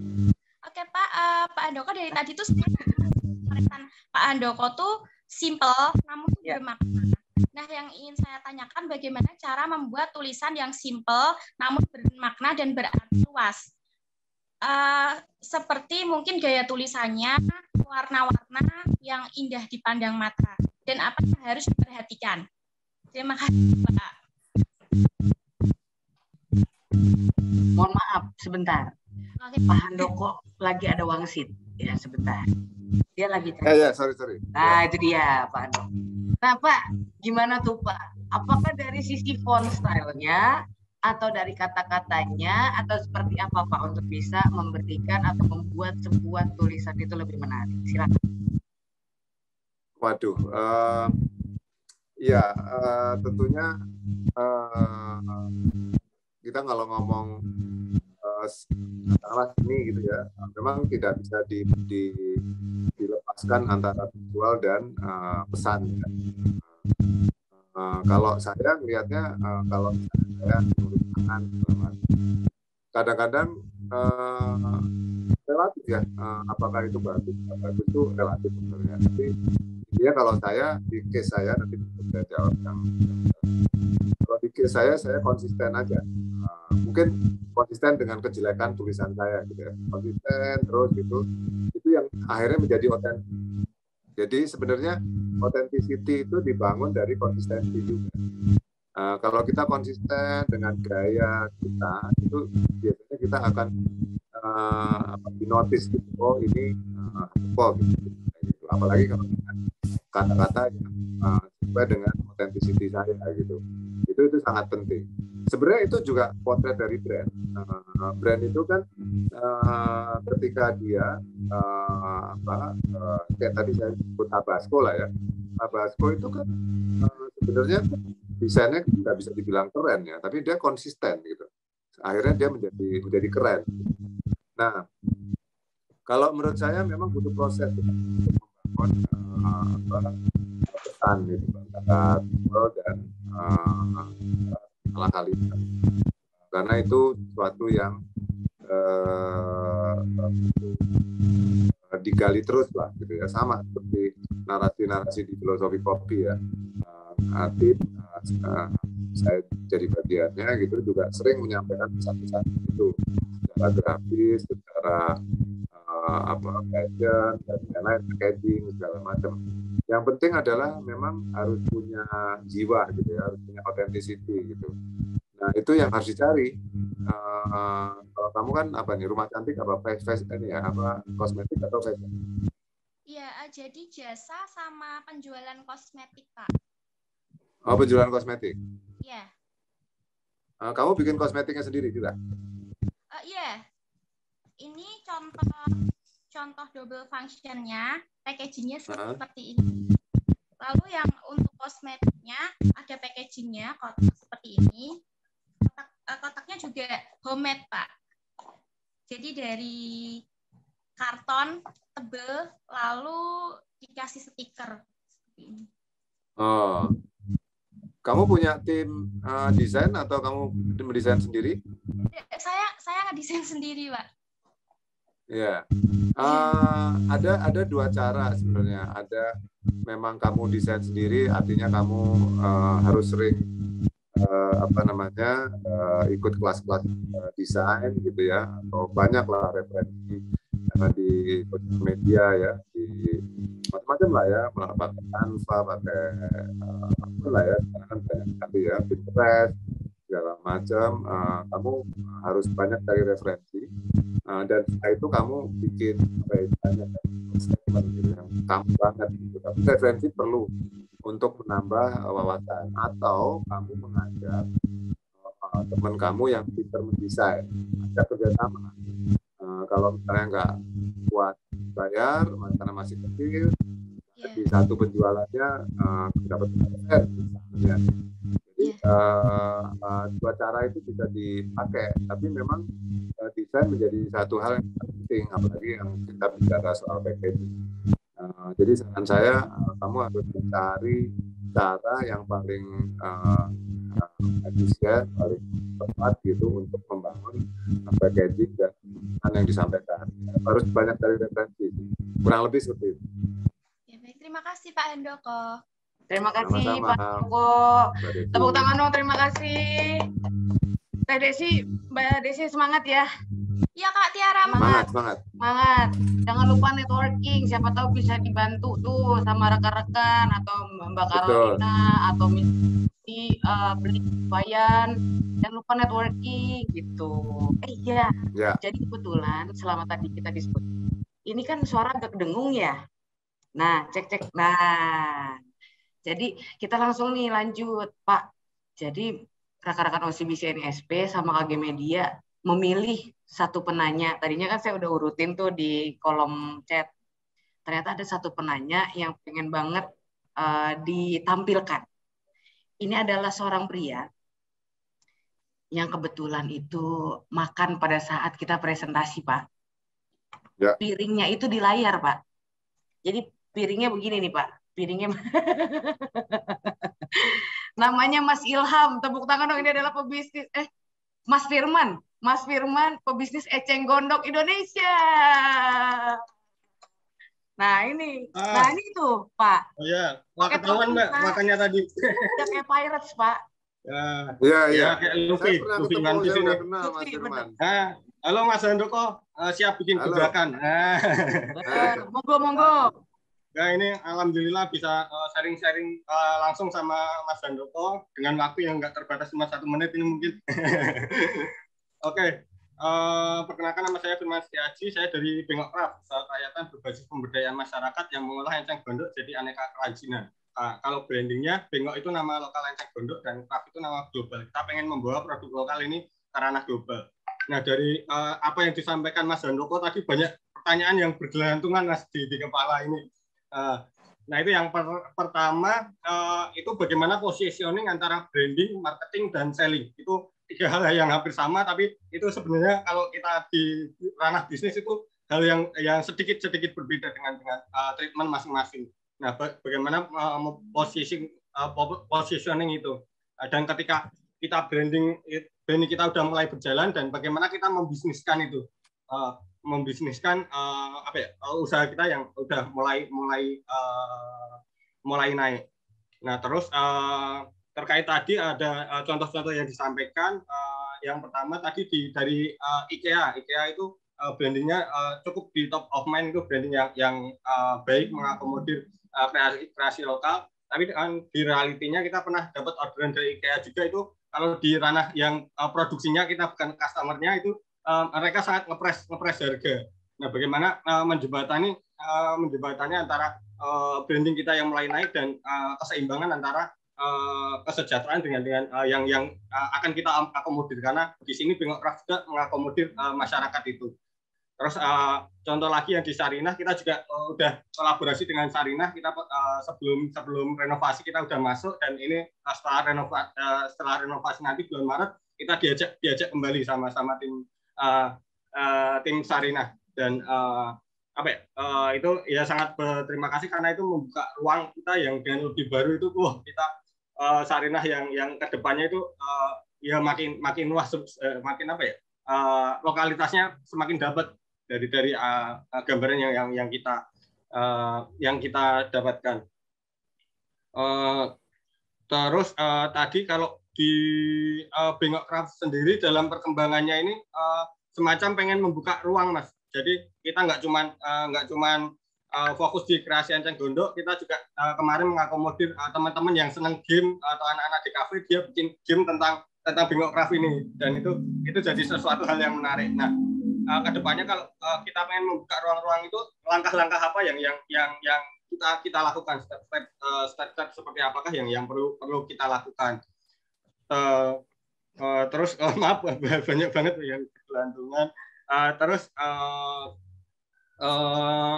Oke Pak, uh, Pak Andoko dari tadi tuh Pak Andoko tuh simple namun yeah. bermakna. Nah, yang ingin saya tanyakan bagaimana cara membuat tulisan yang simple namun bermakna dan berarti luas. Uh, seperti mungkin gaya tulisannya, warna-warna yang indah dipandang mata, dan apa yang harus diperhatikan. Terima kasih, Pak. Mohon maaf, sebentar. Oke. Pak Handoko lagi ada wangsit. Ya, sebentar. Dia lagi Eh, ya, sorry, sorry. Nah, itu dia, Pak Handoko. Nah, Pak, gimana tuh, Pak? Apakah dari sisi font style-nya atau dari kata-katanya atau seperti apa Pak untuk bisa memberikan atau membuat sebuah tulisan itu lebih menarik? Silakan. Waduh, uh, ya uh, tentunya uh, kita kalau ngomong uh, ini gitu ya, memang tidak bisa di, di, dilepaskan antara visual dan uh, pesan. Ya. Uh, kalau saya melihatnya uh, kalau saya tulis tangan kadang-kadang uh, relatif ya uh, apakah itu bagus bagus itu relatif sebenarnya. Tapi dia kalau saya di case saya nanti saya jawab yang, kalau di case saya saya konsisten aja. Uh, mungkin konsisten dengan kejelekan tulisan saya gitu ya. Konsisten terus gitu. Itu yang akhirnya menjadi otentik jadi sebenarnya authenticity itu dibangun dari konsistensi juga Uh, kalau kita konsisten dengan gaya kita, itu biasanya kita akan uh, dinotis gitu. Oh ini uh, apa gitu. gitu. Apalagi kalau kata-kata yang uh, sesuai dengan authenticity saya gitu. Itu itu sangat penting. Sebenarnya itu juga potret dari brand. Uh, brand itu kan uh, ketika dia uh, apa uh, kayak tadi saya sebut Tabasco lah ya. Tabasco itu kan sebenarnya desainnya nggak bisa dibilang keren ya, tapi dia konsisten gitu. Akhirnya dia menjadi menjadi keren. Nah, kalau menurut saya memang butuh proses untuk membangun apa, pesan gitu dan ala kalimat. Karena itu sesuatu yang uh, digali terus lah gitu ya sama seperti narasi-narasi di filosofi kopi ya uh, uh, saya jadi bagiannya gitu juga sering menyampaikan pesan-pesan itu secara grafis, secara uh, apa fashion dan lain-lain packaging segala macam. Yang penting adalah memang harus punya jiwa gitu ya, harus punya authenticity gitu. Nah itu yang harus dicari. Uh, kalau kamu kan apa nih rumah cantik apa fashion ini ya apa kosmetik atau fashion? Iya, jadi jasa sama penjualan kosmetik pak. Oh, penjualan kosmetik? Iya. Uh, kamu bikin kosmetiknya sendiri juga? Uh, iya. Ini contoh contoh double functionnya, packagingnya seperti, uh seperti ini. Lalu yang untuk kosmetiknya ada packagingnya kotak seperti ini. Kotak, uh, kotaknya juga homemade, Pak. Jadi dari karton tebel lalu dikasih stiker seperti ini. Oh, kamu punya tim uh, desain atau kamu mendesain sendiri? Saya saya ngedesain sendiri, Pak. Ya, uh, ada ada dua cara sebenarnya. Ada memang kamu desain sendiri, artinya kamu uh, harus sering uh, apa namanya uh, ikut kelas-kelas desain gitu ya, atau banyak lah referensi di media ya, di macam-macam lah ya pakai Canva pakai uh, apa lah ya karena kan banyak sekali ya Pinterest segala macam uh, kamu harus banyak cari referensi uh, dan setelah itu kamu bikin apa ya statement gitu yang kamu banget gitu tapi referensi perlu untuk menambah wawasan atau kamu mengajak uh, teman kamu yang pintar mendesain ada kerjasama uh, kalau misalnya nggak kuat bayar karena masih kecil yeah. di satu penjualannya uh, dapat persen ya. Uh, uh, dua cara itu bisa dipakai tapi memang uh, desain menjadi satu hal yang penting apalagi yang kita bicara soal packaging uh, jadi saran saya uh, kamu harus mencari cara yang paling uh, efisien, paling tepat gitu untuk membangun packaging dan yang disampaikan. Harus banyak dari referensi. Kurang lebih seperti itu. Ya, baik. Terima kasih Pak Handoko. Terima kasih Sama -sama. Pak Handoko. Tepuk tangan dong, terima kasih. Teh Desi, Mbak Desi semangat ya. Iya Kak Tiara. Semangat, semangat. Semangat. Jangan lupa networking, siapa tahu bisa dibantu tuh sama rekan-rekan atau Mbak Carolina atau di uh, beli bayan jangan lupa networking gitu eh iya ya. jadi kebetulan selama tadi kita diskusi ini kan suara agak dengung ya nah cek cek nah jadi kita langsung nih lanjut Pak jadi rekan-rekan OCBC NSP sama KG Media memilih satu penanya tadinya kan saya udah urutin tuh di kolom chat ternyata ada satu penanya yang pengen banget uh, ditampilkan ini adalah seorang pria yang kebetulan itu makan pada saat kita presentasi, Pak. Ya. Piringnya itu di layar, Pak. Jadi piringnya begini nih, Pak. Piringnya namanya Mas Ilham. Tepuk tangan dong, ini adalah pebisnis. Eh, Mas Firman. Mas Firman, pebisnis eceng gondok Indonesia. Nah ini, Ah. nah ini tuh Pak. Oh ya, ketahuan mbak makannya tadi. Udah kayak pirates Pak. Ya, Iya, iya. ya kayak Luffy, Luffy saya sini. Luffy, Firman. Halo Mas Handoko, Eh, siap bikin Halo. gebrakan. Nah, Betul. Monggo monggo. Nah ini alhamdulillah bisa eh, sharing-sharing eh, langsung sama Mas Handoko dengan waktu yang nggak terbatas cuma satu menit ini mungkin. Oke, eh, perkenalkan nama saya Firman Setiaji, saya dari Bengok Craft, usaha kayatan berbasis pemberdayaan masyarakat yang mengolah enceng gondok jadi aneka kerajinan. Nah, kalau brandingnya Bengok itu nama lokal enceng gondok dan Craft itu nama global. Kita pengen membawa produk lokal ini ke ranah global. Nah dari eh, apa yang disampaikan Mas Handoko tadi banyak pertanyaan yang bergelantungan Mas di, di kepala ini. Eh, nah itu yang per- pertama eh, itu bagaimana positioning antara branding, marketing dan selling. Itu tiga hal yang hampir sama tapi itu sebenarnya kalau kita di ranah bisnis itu hal yang yang sedikit sedikit berbeda dengan dengan eh, treatment masing-masing. Nah ba- bagaimana eh, positioning po- positioning itu. Eh, dan ketika kita branding branding kita udah mulai berjalan dan bagaimana kita membisniskan itu membisniskan eh, apa ya usaha kita yang udah mulai mulai eh, mulai naik. Nah terus eh, terkait tadi ada eh, contoh-contoh yang disampaikan. Eh, yang pertama tadi di dari eh, IKEA. IKEA itu eh, brandingnya eh, cukup di top of mind itu branding yang yang eh, baik mengakomodir eh, kreasi kreasi lokal. Tapi kan di realitinya kita pernah dapat orderan dari IKEA juga itu kalau di ranah yang uh, produksinya kita bukan customernya itu uh, mereka sangat ngepres ngepres harga. Nah, bagaimana uh, menjembatani uh, menjembatannya antara uh, branding kita yang mulai naik dan uh, keseimbangan antara uh, kesejahteraan dengan dengan uh, yang yang uh, akan kita akomodir karena di sini Craft juga mengakomodir uh, masyarakat itu. Terus uh, contoh lagi yang di Sarinah kita juga uh, udah kolaborasi dengan Sarinah kita uh, sebelum sebelum renovasi kita udah masuk dan ini uh, setelah renovasi setelah renovasi nanti bulan Maret kita diajak diajak kembali sama sama tim uh, tim Sarinah dan uh, apa ya, uh, itu ya sangat berterima kasih karena itu membuka ruang kita yang dengan lebih baru itu wah kita uh, Sarinah yang yang ke depannya itu uh, ya makin makin luas uh, makin apa ya uh, lokalitasnya semakin dapat dari dari uh, gambaran yang yang yang kita uh, yang kita dapatkan. Uh, terus uh, tadi kalau di uh, Bengok Craft sendiri dalam perkembangannya ini uh, semacam pengen membuka ruang mas. Jadi kita nggak cuman uh, nggak cuman uh, fokus di kreasi enceng gondok, kita juga uh, kemarin mengakomodir uh, teman-teman yang senang game atau anak-anak di kafe dia bikin game tentang tentang Bengok Craft ini dan itu itu jadi sesuatu hal yang menarik. Nah uh, ke depannya kalau uh, kita pengen membuka ruang-ruang itu langkah-langkah apa yang yang yang yang kita kita lakukan step-step uh, step-step seperti apakah yang yang perlu perlu kita lakukan uh, uh, terus uh, maaf banyak banget yang bergelantungan uh, terus uh, uh,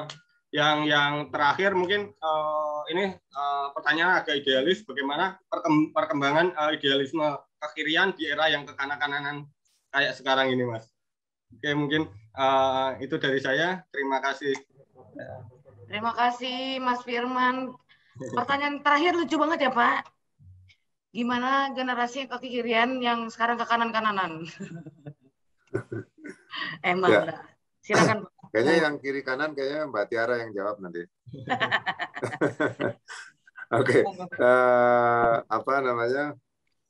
yang yang terakhir mungkin uh, ini uh, pertanyaan agak idealis bagaimana perkem- perkembangan uh, idealisme kekirian di era yang kekanak-kanakan kayak sekarang ini mas Oke, mungkin uh, itu dari saya. Terima kasih. Terima kasih Mas Firman. Pertanyaan terakhir lucu banget ya Pak. Gimana generasi yang kaki kirian yang sekarang ke kanan kananan? Emang Ya. dah. Silakan Pak. Kayaknya yang kiri kanan kayaknya Mbak Tiara yang jawab nanti. Oke, eh, apa namanya?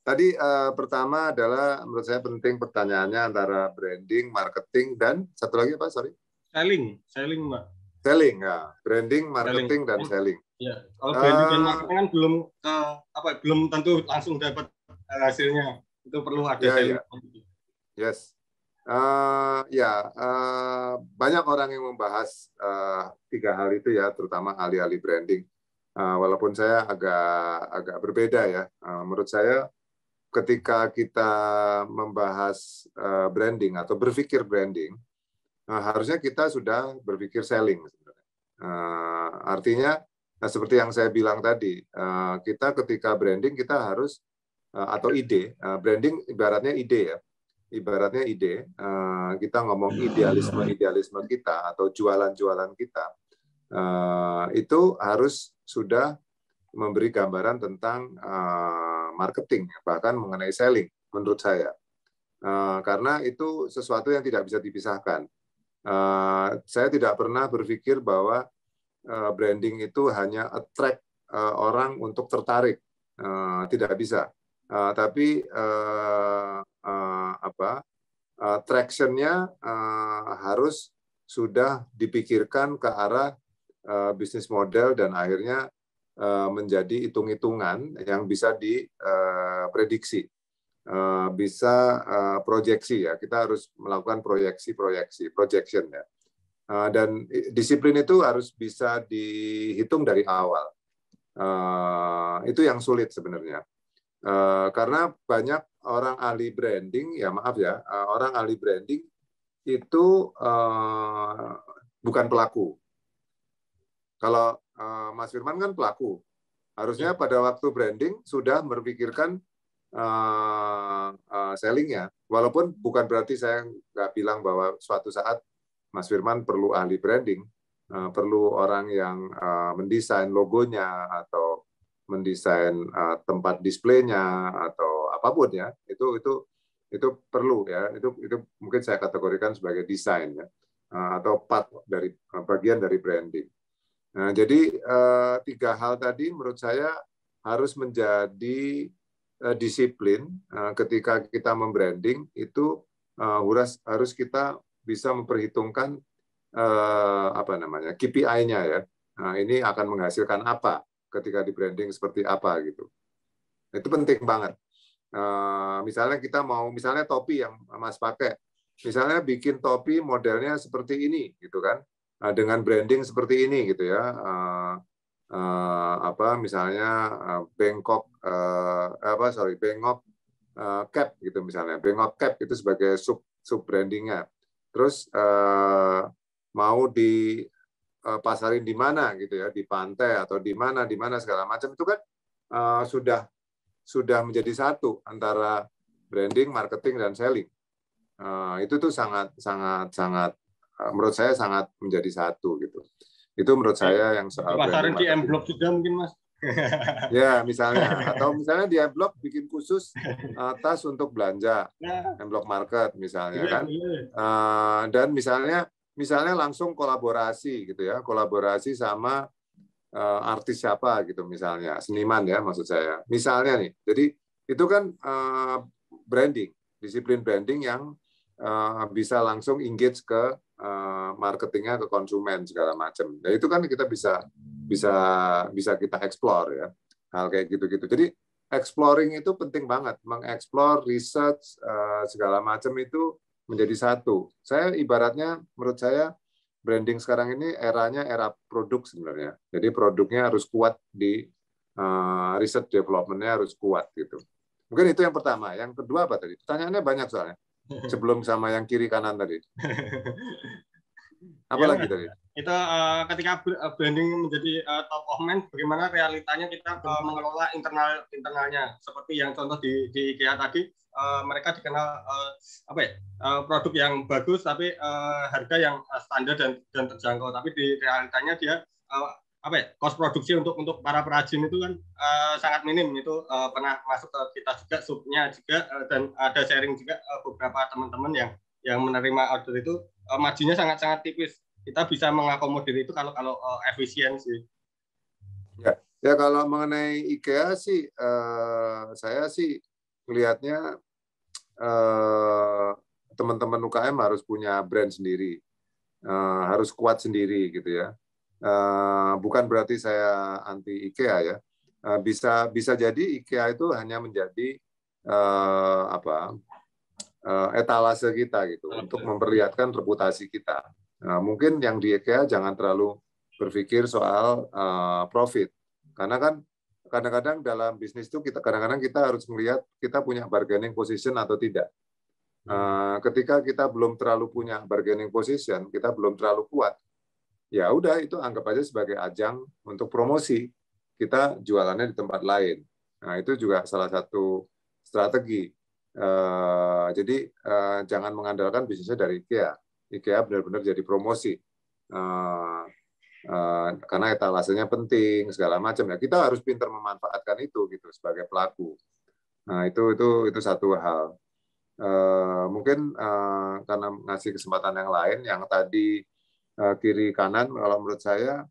Tadi eh, pertama adalah menurut saya penting pertanyaannya antara branding, marketing dan satu lagi apa? Sorry, Selling, selling mbak. selling ya. Branding, marketing dan selling. Ya, kalau branding dan Ah. marketing kan belum ke apa belum tentu langsung dapat uh, hasilnya. Itu perlu ada Ya, selling. Yes. Eh, ya, eh, banyak orang yang membahas eh, tiga hal itu ya, terutama ahli-ahli branding. Eh, walaupun saya agak agak berbeda ya. Eh, menurut saya, ketika kita membahas eh, branding atau berpikir branding, eh, harusnya kita sudah berpikir selling. sebenarnya. Eh, artinya, nah, seperti yang saya bilang tadi, eh, kita ketika branding kita harus eh, atau ide, eh, branding ibaratnya ide ya ibaratnya ide, kita ngomong idealisme-idealisme kita atau jualan-jualan kita, itu harus sudah memberi gambaran tentang marketing, bahkan mengenai selling, menurut saya. karena itu sesuatu yang tidak bisa dipisahkan. Saya tidak pernah berpikir bahwa branding itu hanya attract orang untuk tertarik, tidak bisa. Tapi apa tractionnya harus sudah dipikirkan ke arah bisnis model dan akhirnya menjadi hitung-hitungan yang bisa diprediksi Eh, bisa eh, proyeksi ya. Kita harus melakukan proyeksi-proyeksi, projection ya. Eh, dan disiplin itu harus bisa dihitung dari awal. Itu yang sulit sebenarnya. Karena banyak orang ahli branding, ya maaf ya, orang ahli branding itu bukan pelaku. Kalau Mas Firman kan pelaku, harusnya pada waktu branding sudah berpikirkan uh, uh, sellingnya. Walaupun bukan berarti saya nggak bilang bahwa suatu saat Mas Firman perlu ahli branding, uh, perlu orang yang uh, mendesain logonya atau mendesain uh, tempat displaynya atau apa pun ya. Itu itu itu perlu ya. Itu itu mungkin saya kategorikan sebagai desain ya atau part dari bagian dari branding. Nah, jadi tiga hal tadi menurut saya harus menjadi Eh, disiplin eh, ketika kita membranding itu eh, harus harus kita bisa memperhitungkan apa namanya KPI-nya ya. Nah, ini akan menghasilkan apa ketika di branding seperti apa gitu. Itu penting banget. Misalnya kita mau misalnya topi yang Mas pakai, misalnya bikin topi modelnya seperti ini gitu kan, dengan branding seperti ini gitu ya uh, apa misalnya uh, Bangkok uh, apa sorry Bangkok uh, Cap gitu misalnya Bangkok Cap itu sebagai sub sub brandingnya terus uh, mau di uh, pasarin di mana gitu ya di pantai atau di mana di mana segala macam itu kan uh, sudah sudah menjadi satu antara branding marketing dan selling. Uh, itu tuh sangat sangat sangat menurut saya sangat menjadi satu gitu. Itu menurut saya yang soal pasarin di M Block juga mungkin Mas. ya misalnya. Atau misalnya di M Block bikin khusus uh, tas untuk belanja. Nah. M Block Market misalnya iya, kan? uh, dan misalnya misalnya langsung kolaborasi gitu ya. Kolaborasi sama uh, artis siapa gitu misalnya. Seniman ya maksud saya. Misalnya nih. Jadi itu kan uh, branding disiplin branding yang bisa langsung engage ke Eh, marketingnya ke konsumen segala macam. Nah itu kan kita bisa bisa bisa kita explore ya hal kayak gitu-gitu. Jadi exploring itu penting banget, mengeksplor, research uh, segala macam itu menjadi satu. Saya ibaratnya menurut saya branding sekarang ini eranya era produk sebenarnya. Jadi produknya harus kuat di uh, research developmentnya harus kuat gitu. Mungkin itu yang pertama. Yang kedua apa tadi? Pertanyaannya banyak soalnya sebelum sama yang kiri kanan tadi. Apa ya, lagi tadi? Itu uh, ketika eh, branding menjadi uh, top of mind, bagaimana realitanya kita uh, mengelola internal internalnya. Seperti yang contoh di, di IKEA tadi, uh, mereka dikenal uh, apa ya uh, produk yang bagus tapi uh, harga yang standar dan dan terjangkau. Tapi di realitanya dia uh, apa ya cost produksi untuk untuk para perajin itu kan uh, sangat minim. Itu uh, pernah masuk ke kita juga subnya juga uh, dan ada sharing juga uh, beberapa teman-teman yang yang menerima order itu uh, majunya sangat sangat tipis. Kita bisa mengakomodir itu kalau kalau uh, efisiensi ya ya kalau mengenai IKEA sih uh, saya sih melihatnya uh, teman-teman UKM harus punya brand sendiri uh, harus kuat sendiri gitu ya bukan berarti saya anti IKEA ya. Eh, bisa bisa jadi IKEA itu hanya menjadi uh, apa etalase kita gitu untuk memperlihatkan reputasi kita. Nah, mungkin yang di IKEA jangan terlalu berpikir soal profit karena kan kadang-kadang dalam bisnis itu kita kadang-kadang kita harus melihat kita punya bargaining position atau tidak. Uh, ketika kita belum terlalu punya bargaining position, kita belum terlalu kuat, ya udah itu anggap aja sebagai ajang untuk promosi. Kita jualannya di tempat lain. Nah, itu juga salah satu strategi. Uh, jadi uh, jangan mengandalkan bisnisnya dari IKEA. IKEA benar-benar jadi promosi. Uh, karena etalasenya penting segala macam ya. Kita harus pintar memanfaatkan itu gitu sebagai pelaku. Nah, itu itu itu satu hal. Mungkin karena ngasih kesempatan yang lain, yang tadi kiri kanan, kalau menurut saya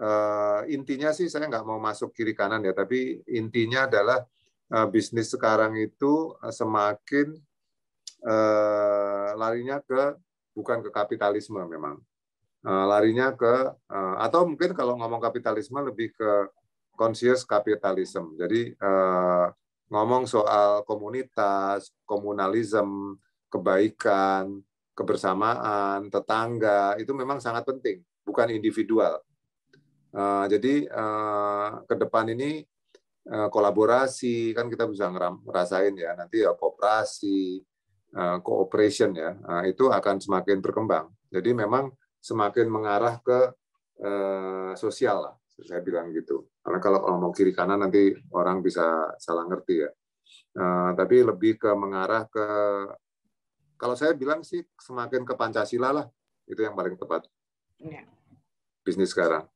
uh, intinya sih saya nggak mau masuk kiri kanan ya, tapi intinya adalah uh, bisnis sekarang itu semakin larinya ke bukan ke kapitalisme memang, larinya ke atau mungkin kalau ngomong kapitalisme lebih ke conscious capitalism. Jadi ngomong soal komunitas, komunalisme, kebaikan, kebersamaan, tetangga, itu memang sangat penting, bukan individual. Uh, jadi uh, ke depan ini uh, kolaborasi kan kita bisa ngerasain ya nanti ya kooperasi, cooperation ya itu akan semakin berkembang. Jadi memang semakin mengarah ke sosial lah saya bilang gitu. Karena kalau ngomong kiri kanan nanti orang bisa salah ngerti ya. Uh, tapi lebih ke mengarah ke kalau saya bilang sih semakin ke Pancasila lah itu yang paling tepat. Ya. Bisnis sekarang.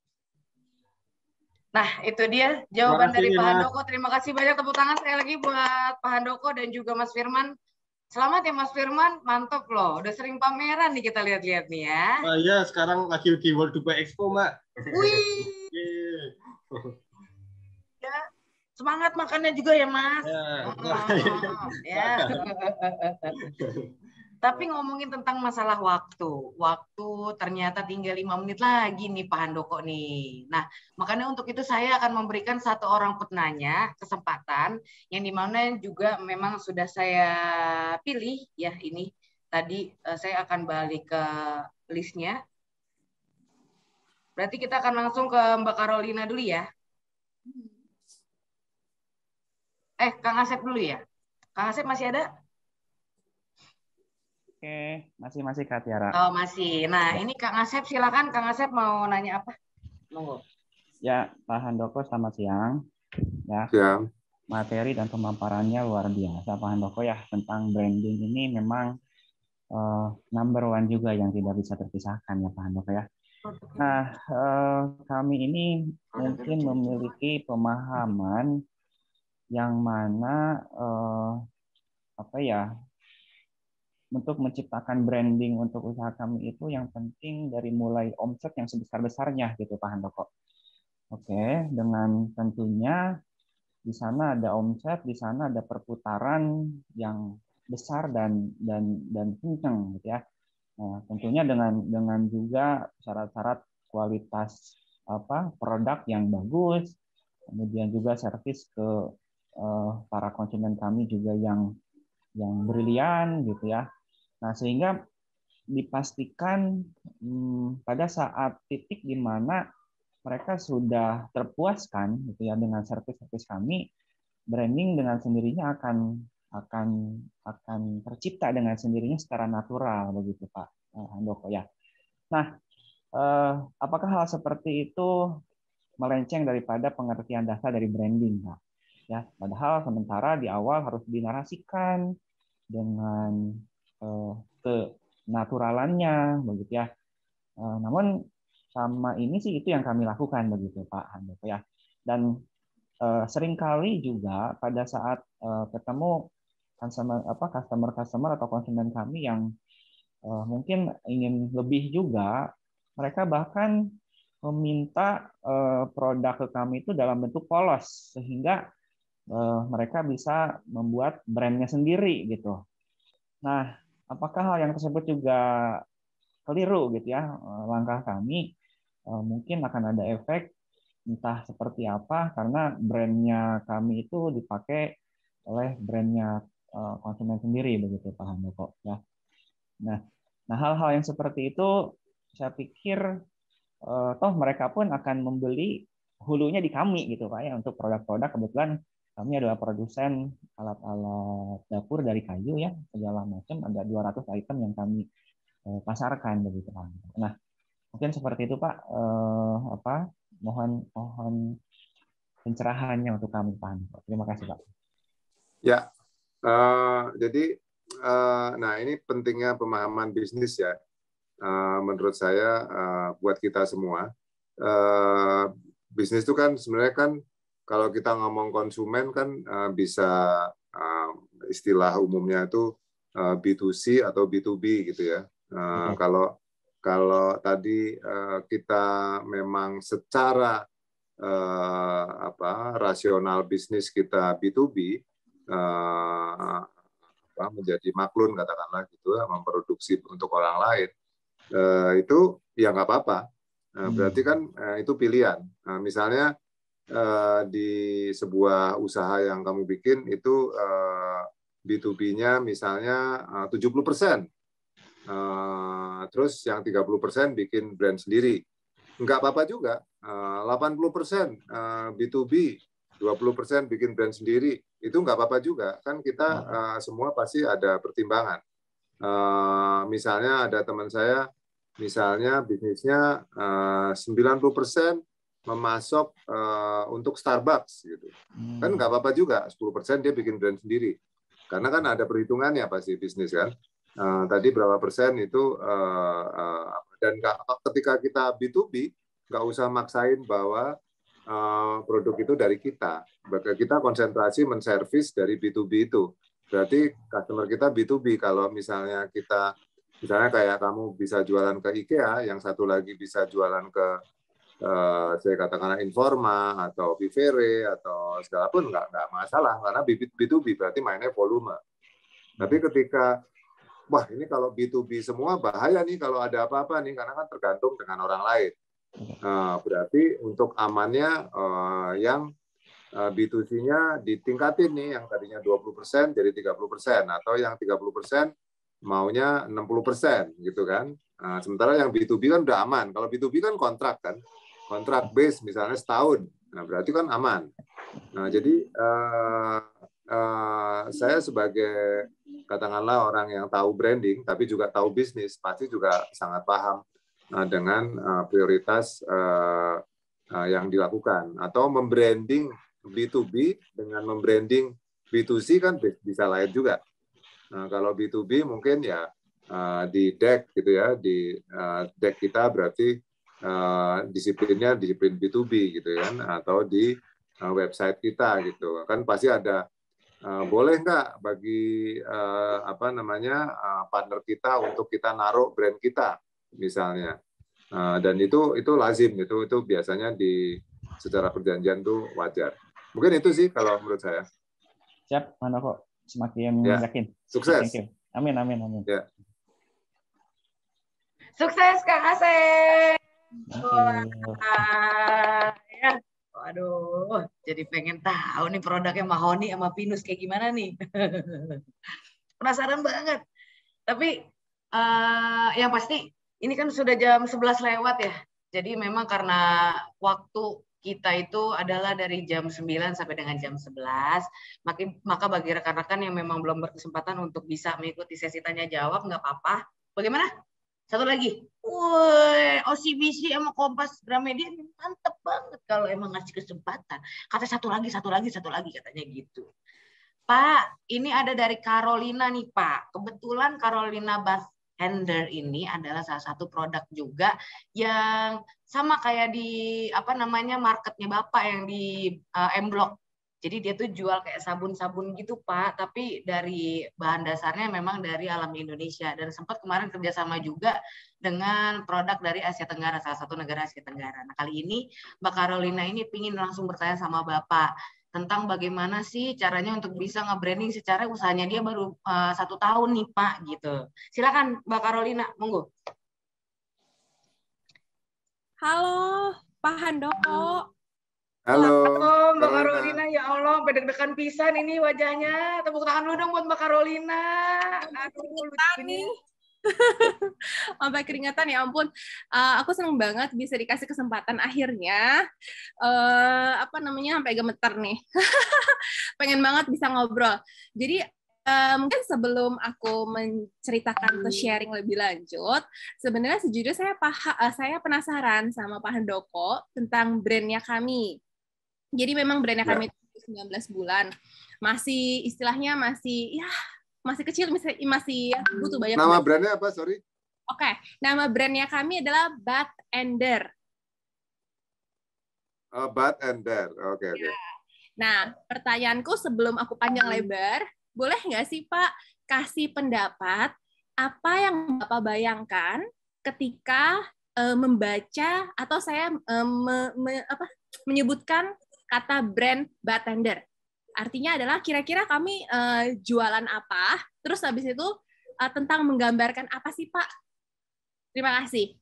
Nah, itu dia jawaban dari Pak Handoko. Terima kasih banyak tepuk tangan saya lagi buat Pak Handoko dan juga Mas Firman. Selamat ya Mas Firman, mantap loh. Udah sering pameran nih kita lihat-lihat nih ya. Oh iya, sekarang lagi di World Dubai Expo, Mbak. Wih. ya, semangat makannya juga ya Mas. Ya. Oh, ya. Tapi ngomongin tentang masalah waktu, waktu ternyata tinggal lima menit lagi nih Pak Handoko nih. Nah, makanya untuk itu saya akan memberikan satu orang penanya kesempatan yang di mana juga memang sudah saya pilih ya ini tadi eh, saya akan balik ke listnya. Berarti kita akan langsung ke Mbak Carolina dulu ya. Eh, Kang Asep dulu ya. Kang Asep masih ada? Oke, masih masih Kak Tiara. Oh masih. Nah ini Kang Asep silakan Kang Asep mau nanya apa? Monggo. Ya Pak Handoko selamat siang. Ya. Siang. Materi dan pemaparannya luar biasa Pak Handoko ya tentang branding ini memang uh, number one juga yang tidak bisa terpisahkan ya Pak Handoko ya. Nah uh, kami ini mungkin memiliki pemahaman yang mana uh, apa ya untuk menciptakan branding untuk usaha kami itu yang penting dari mulai omset yang sebesar-besarnya gitu Pak Handoko. Oke, dengan tentunya di sana ada omset, di sana ada perputaran yang besar dan dan dan kencang gitu ya. Nah, tentunya dengan dengan juga syarat-syarat kualitas apa produk yang bagus, kemudian juga servis ke uh, para konsumen kami juga yang yang brilian gitu ya. Nah, sehingga dipastikan hmm, pada saat titik di mana mereka sudah terpuaskan gitu ya dengan servis-servis kami, branding dengan sendirinya akan akan akan tercipta dengan sendirinya secara natural begitu Pak eh, Handoko ya. Nah, eh, apakah hal seperti itu melenceng daripada pengertian dasar dari branding, Pak? Ya, padahal sementara di awal harus dinarasikan dengan kenaturalannya begitu ya. Eh, namun sama ini sih itu yang kami lakukan begitu Pak Handoko ya. Dan eh, sering kali juga pada saat ketemu customer apa customer customer atau konsumen kami yang mungkin ingin lebih juga mereka bahkan meminta produk ke kami itu dalam bentuk polos sehingga mereka bisa membuat brandnya sendiri gitu. Nah, apakah hal yang tersebut juga keliru gitu ya eh, langkah kami eh, mungkin akan ada efek entah seperti apa karena brandnya kami itu dipakai oleh brandnya eh, konsumen sendiri begitu Pak Handoko ya. Nah, nah hal-hal yang seperti itu saya pikir toh mereka pun akan membeli hulunya di kami gitu Pak ya untuk produk-produk kebetulan kami adalah produsen alat-alat dapur dari kayu ya, segala macam ada 200 item yang kami eh, pasarkan begitu Pak. Nah, mungkin seperti itu Pak eh, apa mohon mohon pencerahannya untuk kami Pak. Terima kasih Pak. Ya. Uh, jadi uh, nah ini pentingnya pemahaman bisnis ya. Uh, menurut saya uh, buat kita semua. Uh, bisnis itu kan sebenarnya kan kalau kita ngomong konsumen kan uh, bisa uh, istilah umumnya itu uh, B2C atau B2B gitu ya. Uh, kalau kalau tadi uh, kita memang secara uh, apa rasional bisnis kita B2B uh, apa, menjadi maklun katakanlah gitu ya, memproduksi untuk orang lain uh, itu ya nggak apa-apa. Uh, berarti kan uh, itu pilihan. Uh, misalnya uh, di sebuah usaha yang kamu bikin itu uh, B2B-nya misalnya uh, 70 persen terus yang 30% bikin brand sendiri. Enggak apa-apa juga. Uh, 80% uh, B2B, 20% bikin brand sendiri. Itu enggak apa-apa juga. Kan kita semua pasti ada pertimbangan. Misalnya ada teman saya, misalnya bisnisnya uh, 90% memasok uh, untuk Starbucks gitu. Kan nggak apa-apa juga, 10% dia bikin brand sendiri. Karena kan ada perhitungannya pasti bisnis kan. Uh, tadi berapa persen itu uh, uh, dan ketika kita B2B nggak usah maksain bahwa uh, produk itu dari kita. Kita konsentrasi menservis dari B2B itu. Berarti customer kita B2B. Kalau misalnya kita misalnya kayak kamu bisa jualan ke IKEA, yang satu lagi bisa jualan ke uh, saya katakanlah Informa atau Vivere atau segala pun nggak nggak masalah karena B2B berarti mainnya volume. Tapi ketika wah ini kalau B2B semua bahaya nih kalau ada apa-apa nih karena kan tergantung dengan orang lain. Nah, berarti untuk amannya uh, yang uh, B2C-nya ditingkatin nih yang tadinya 20% jadi 30% atau yang 30% maunya 60% gitu kan. Nah, sementara yang B2B kan udah aman. Kalau B2B kan kontrak kan. Kontrak base misalnya setahun. Nah, berarti kan aman. Nah, jadi uh, uh, saya sebagai katakanlah orang yang tahu branding tapi juga tahu bisnis pasti juga sangat paham uh, dengan uh, prioritas uh, uh, yang dilakukan atau membranding B2B dengan membranding B2C kan bisa lain juga. Nah, kalau B2B mungkin ya uh, di deck gitu ya di uh, deck kita berarti uh, disiplinnya disiplin B2B gitu kan atau di uh, website kita gitu. Kan pasti ada Uh, boleh nggak bagi uh, apa namanya uh, partner kita untuk kita naruh brand kita misalnya. Uh, dan itu itu lazim itu itu biasanya di secara perjanjian tuh wajar. Mungkin itu sih kalau menurut saya. Siap mana kok semakin ya. yakin. Sukses. Amin amin amin. Ya. sukses kak Asep ya Waduh, jadi pengen tahu nih produknya Mahoni sama Pinus kayak gimana nih. Penasaran banget. Tapi uh, yang pasti ini kan sudah jam 11 lewat ya. Jadi memang karena waktu kita itu adalah dari jam 9 sampai dengan jam 11. Makin, maka bagi rekan-rekan yang memang belum berkesempatan untuk bisa mengikuti sesi tanya jawab, nggak apa-apa. Bagaimana? Satu lagi, woi OCBC sama Kompas Gramedia mantep banget kalau emang ngasih kesempatan. Kata satu lagi, satu lagi, satu lagi katanya gitu. Pak, ini ada dari Carolina nih Pak. Kebetulan Carolina Bath Hander ini adalah salah satu produk juga yang sama kayak di apa namanya marketnya Bapak yang di uh, M Block jadi dia tuh jual kayak sabun-sabun gitu Pak, tapi dari bahan dasarnya memang dari alam Indonesia dan sempat kemarin kerjasama juga dengan produk dari Asia Tenggara, salah satu negara Asia Tenggara. Nah kali ini Mbak Carolina ini pingin langsung bertanya sama Bapak tentang bagaimana sih caranya untuk bisa nge-branding secara usahanya dia baru uh, satu tahun nih Pak gitu. Silakan Mbak Carolina, monggo. Halo Pak Handoko. Halo. Halo Mbak Carolina. ya Allah, bedek-dekan pisan ini wajahnya. Tepuk tangan dulu dong buat Mbak Carolina. Aduh, lucu nih. sampai keringatan ya ampun uh, aku seneng banget bisa dikasih kesempatan akhirnya uh, apa namanya sampai gemeter nih pengen banget bisa ngobrol jadi uh, mungkin sebelum aku menceritakan atau sharing lebih lanjut sebenarnya sejujurnya saya paha, uh, saya penasaran sama Pak Handoko tentang brandnya kami jadi memang brandnya ya. kami itu 19 bulan. Masih istilahnya masih ya masih kecil masih masih butuh banyak. Nama brandnya apa? Sorry. Oke, okay. nama brandnya kami adalah Bat Ender. Oh, Bat Ender. Oke, okay, oke. Okay. Ya. Nah, pertanyaanku sebelum aku panjang lebar, boleh nggak sih Pak kasih pendapat apa yang Bapak bayangkan ketika uh, membaca atau saya uh, me, me, apa, menyebutkan kata brand bartender. Artinya adalah kira-kira kami uh, jualan apa, terus habis itu uh, tentang menggambarkan apa sih Pak? Terima kasih.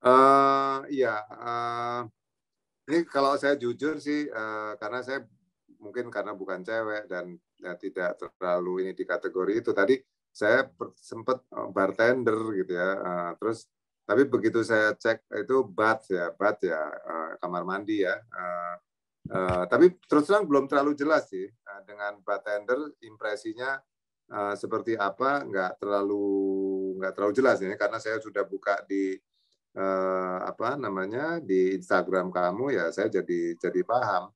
Uh, ya, uh, ini kalau saya jujur sih, uh, karena saya mungkin karena bukan cewek dan ya, tidak terlalu ini di kategori itu. Tadi saya sempat bartender gitu ya, uh, terus tapi begitu saya cek itu bat ya, bat ya, uh, kamar mandi ya. Uh, uh, tapi terus terang belum terlalu jelas sih uh, dengan bartender impresinya uh, seperti apa nggak terlalu nggak terlalu jelas ini karena saya sudah buka di uh, apa namanya di Instagram kamu ya saya jadi jadi paham.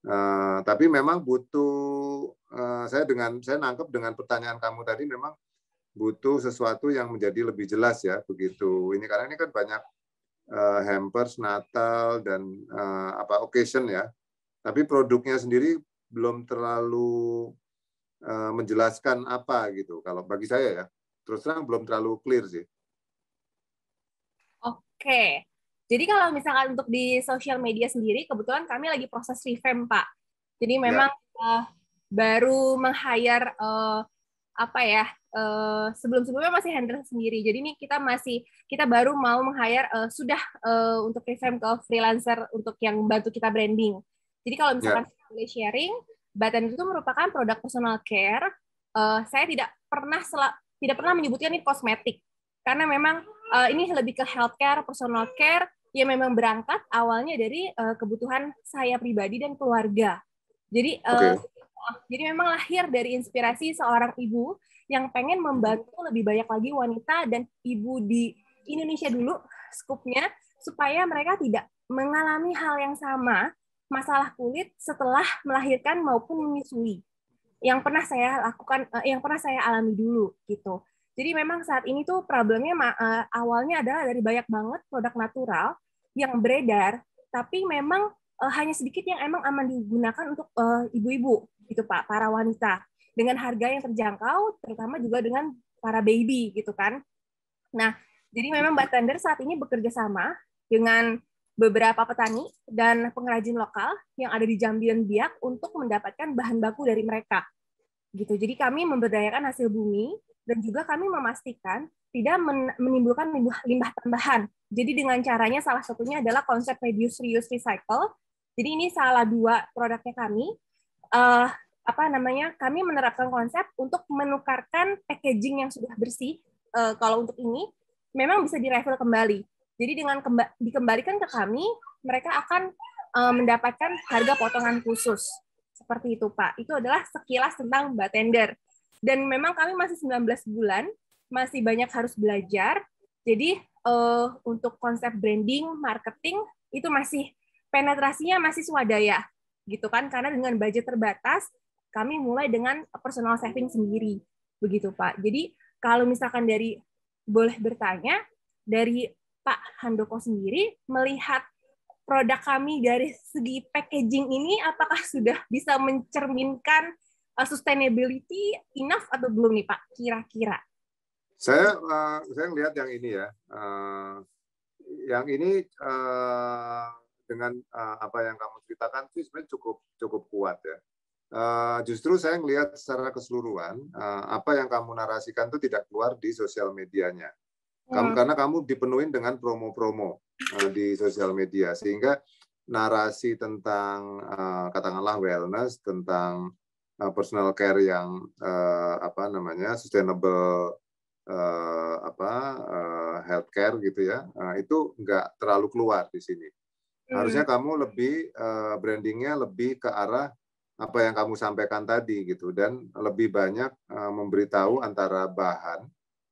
Uh, tapi memang butuh uh, saya dengan saya nangkep dengan pertanyaan kamu tadi memang butuh sesuatu yang menjadi lebih jelas ya begitu. Ini karena ini kan banyak uh, hampers Natal dan uh, apa occasion ya. Tapi produknya sendiri belum terlalu uh, menjelaskan apa gitu kalau bagi saya ya. Terus terang belum terlalu clear sih. Oke. Jadi kalau misalkan untuk di sosial media sendiri kebetulan kami lagi proses revamp pak. Jadi ya. memang ya. uh, baru meng-hire uh, apa ya uh, sebelum-sebelumnya masih handle sendiri. Jadi ini kita masih kita baru mau meng-hire uh, sudah uh, untuk revamp ke freelancer untuk yang bantu kita branding. Jadi kalau misalkan yeah. boleh sharing, Batan itu merupakan produk personal care. Uh, saya tidak pernah sel tidak pernah menyebutkan ini kosmetik karena memang uh, ini lebih ke healthcare, personal care yang memang berangkat awalnya dari uh, kebutuhan saya pribadi dan keluarga. Jadi uh, okay jadi memang lahir dari inspirasi seorang ibu yang pengen membantu lebih banyak lagi wanita dan ibu di Indonesia dulu skupnya supaya mereka tidak mengalami hal yang sama masalah kulit setelah melahirkan maupun menyusui yang pernah saya lakukan eh, yang pernah saya alami dulu gitu. Jadi memang saat ini tuh problemnya uh, awalnya adalah dari banyak banget produk natural yang beredar, tapi memang uh, hanya sedikit yang emang aman digunakan untuk ibu-ibu gitu Pak, para wanita dengan harga yang terjangkau, terutama juga dengan para baby gitu kan. Nah, jadi memang Mbak Tender saat ini bekerja sama dengan beberapa petani dan pengrajin lokal yang ada di Jambi dan Biak untuk mendapatkan bahan baku dari mereka. Gitu. Jadi kami memberdayakan hasil bumi dan juga kami memastikan tidak menimbulkan limbah, limbah tambahan. Jadi dengan caranya salah satunya adalah konsep reduce, reuse, recycle. Jadi ini salah dua produknya kami uh, apa namanya kami menerapkan konsep untuk menukarkan packaging yang sudah bersih uh, kalau untuk ini memang bisa direfill kembali. Jadi dengan kemba dikembalikan ke kami, mereka akan uh, mendapatkan harga potongan khusus. Seperti itu, Pak. Itu adalah sekilas tentang bartender. Dan memang kami masih 19 bulan, masih banyak harus belajar. Jadi uh, untuk konsep branding, marketing itu masih penetrasinya masih swadaya gitu kan karena dengan budget terbatas kami mulai dengan personal saving sendiri begitu Pak. Jadi kalau misalkan dari boleh bertanya dari Pak Handoko sendiri melihat produk kami dari segi packaging ini apakah sudah bisa mencerminkan uh, sustainability enough atau belum nih Pak kira-kira? Saya uh, saya lihat yang ini ya. Uh, yang ini uh, dengan uh, apa yang kamu ceritakan sih sebenarnya cukup cukup kuat ya. Uh, justru saya melihat secara keseluruhan uh, apa yang kamu narasikan itu tidak keluar di sosial medianya. Kamu hmm. karena kamu dipenuhi dengan promo-promo uh, di sosial media sehingga narasi tentang uh, katakanlah wellness tentang uh, personal care yang uh, apa namanya sustainable uh, apa uh, healthcare gitu ya uh, itu nggak terlalu keluar di sini Harusnya hmm. kamu lebih uh, brandingnya lebih ke arah apa yang kamu sampaikan tadi gitu dan lebih banyak uh, memberitahu antara bahan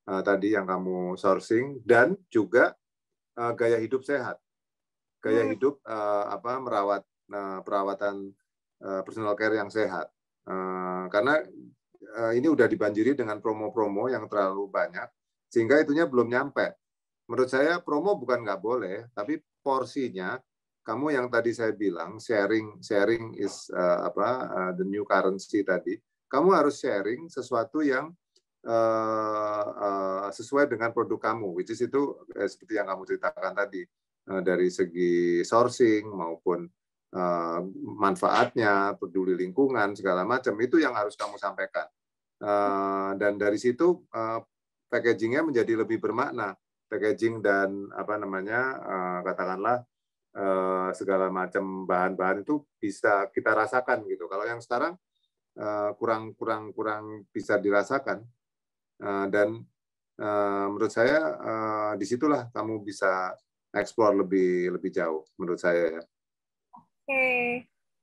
uh, tadi yang kamu sourcing dan juga uh, gaya hidup sehat, gaya hmm. hidup uh, apa merawat uh, perawatan uh, personal care yang sehat. Uh, karena uh, ini udah dibanjiri dengan promo-promo yang terlalu banyak sehingga itunya belum nyampe. Menurut saya promo bukan nggak boleh, tapi porsinya kamu yang tadi saya bilang sharing sharing is uh, apa uh, the new currency tadi kamu harus sharing sesuatu yang uh, uh, sesuai dengan produk kamu, which is itu eh, seperti yang kamu ceritakan tadi uh, dari segi sourcing maupun uh, manfaatnya, peduli lingkungan segala macam itu yang harus kamu sampaikan. Uh, dan dari situ uh, packagingnya menjadi lebih bermakna. Packaging dan apa namanya uh, katakanlah uh, segala macam bahan-bahan itu bisa kita rasakan gitu. Kalau yang sekarang kurang kurang kurang bisa dirasakan Eh, dan menurut saya di situlah kamu bisa eksplor lebih lebih jauh menurut saya ya. Oke,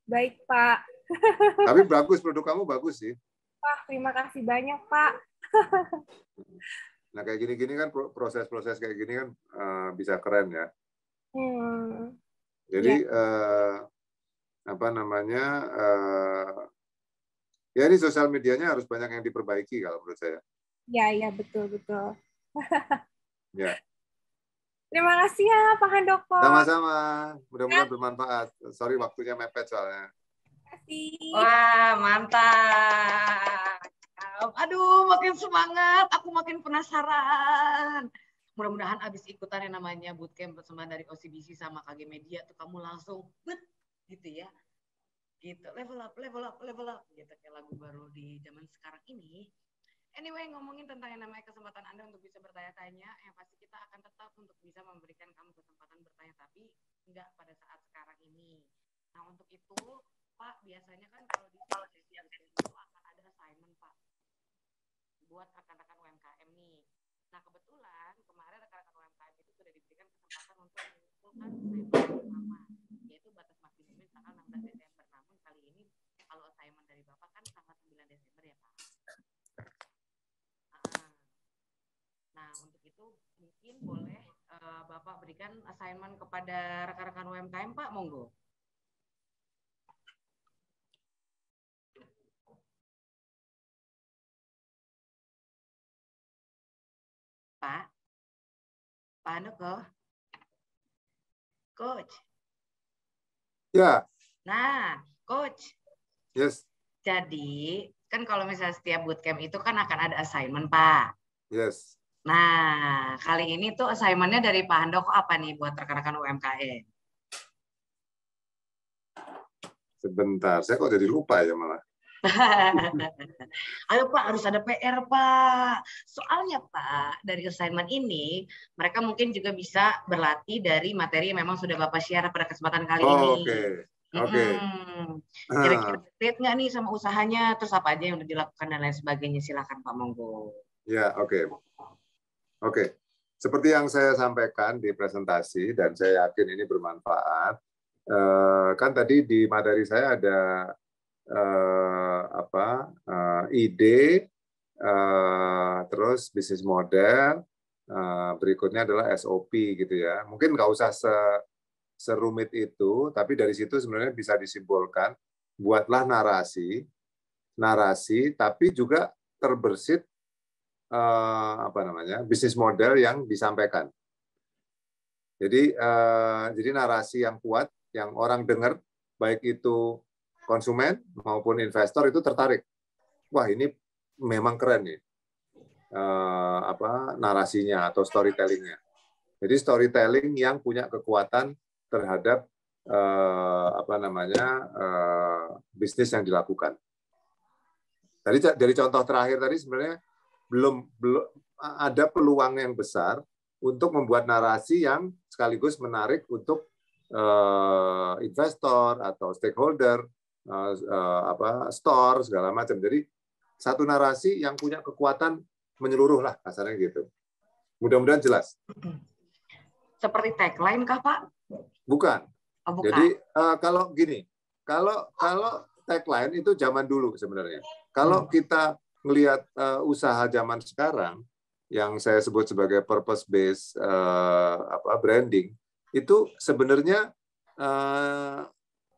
baik Pak. Tapi bagus produk kamu bagus sih. Wah, terima kasih banyak Pak. nah kayak gini-gini kan proses-proses kayak gini kan uh, bisa keren ya. Hmm. Jadi ya. uh, apa namanya? Uh, ya ini sosial medianya harus banyak yang diperbaiki kalau menurut saya. Ya, ya betul betul. ya. Terima kasih ya Pak Handoko. Sama-sama. Mudah-mudahan bermanfaat. Sorry waktunya mepet soalnya. Terima kasih. Wah, mantap. Aduh, makin semangat. Aku makin penasaran. Mudah-mudahan abis ikutan yang namanya bootcamp bersama dari OCBC sama KG Media tuh kamu langsung bet gitu ya. Gitu, level up, level up, level up. Gitu kayak lagu baru di zaman sekarang ini Anyway, ngomongin tentang yang namanya kesempatan Anda untuk bisa bertanya-tanya, yang pasti kita akan tetap untuk bisa memberikan kamu kesempatan bertanya, tapi enggak pada saat sekarang ini. Nah, untuk itu, Pak, biasanya kan kalau di sesi yang itu akan ada assignment, Pak, buat rekan-rekan UMKM nih. Nah, kebetulan kemarin rekan-rekan UMKM itu sudah diberikan kesempatan untuk mengumpulkan assignment pertama, yaitu batas maksimumnya tanggal 16 Desember. Namun kali ini kalau assignment dari Bapak kan tanggal 9 Desember ya, Pak. Nah, untuk itu mungkin boleh uh, Bapak berikan assignment kepada rekan-rekan UMKM, Pak, monggo. Pak, Pak Andoko, Coach. Ya. Nah, Coach. Yes. Jadi, kan kalau misalnya setiap bootcamp itu kan akan ada assignment, Pak. Yes. Nah, kali ini tuh assignment-nya dari Pak Handoko apa nih buat rekan-rekan UMKM? Sebentar, saya kok jadi lupa ya malah. Ayo Pak, harus ada PR Pak. Soalnya Pak, dari assignment ini, mereka mungkin juga bisa berlatih dari materi yang memang sudah Bapak share pada kesempatan kali oh, ini. Oke, okay. oke. Okay. Hmm. Kira-kira relate nggak nih sama usahanya? Terus apa aja yang udah dilakukan dan lain sebagainya? Silakan Pak Monggo. Ya, oke. Okay. Oke, seperti yang saya sampaikan di presentasi dan saya yakin ini bermanfaat. Eh, kan tadi di materi saya ada eh, apa eh, ide, terus bisnis model, berikutnya adalah SOP gitu ya. Mungkin nggak usah se serumit itu, tapi dari situ sebenarnya bisa disimpulkan buatlah narasi, narasi, tapi juga terbersit uh, apa namanya bisnis model yang disampaikan. Jadi uh, jadi narasi yang kuat yang orang dengar baik itu konsumen maupun investor itu tertarik. Wah ini memang keren nih uh, apa narasinya atau storytellingnya. Jadi storytelling yang punya kekuatan terhadap uh, apa namanya uh, bisnis yang dilakukan. Tadi dari contoh terakhir tadi sebenarnya belum belum ada peluang yang besar untuk membuat narasi yang sekaligus menarik untuk uh, investor atau stakeholder, apa store segala macam. Jadi satu narasi yang punya kekuatan menyeluruh lah kasarnya gitu. Mudah-mudahan jelas. Seperti tagline kah Pak? Bukan. Oh, bukan. Jadi uh, kalau gini, kalau kalau tagline itu zaman dulu sebenarnya. Kalau hmm. kita melihat uh, usaha zaman sekarang yang saya sebut sebagai purpose based uh, apa branding itu sebenarnya uh,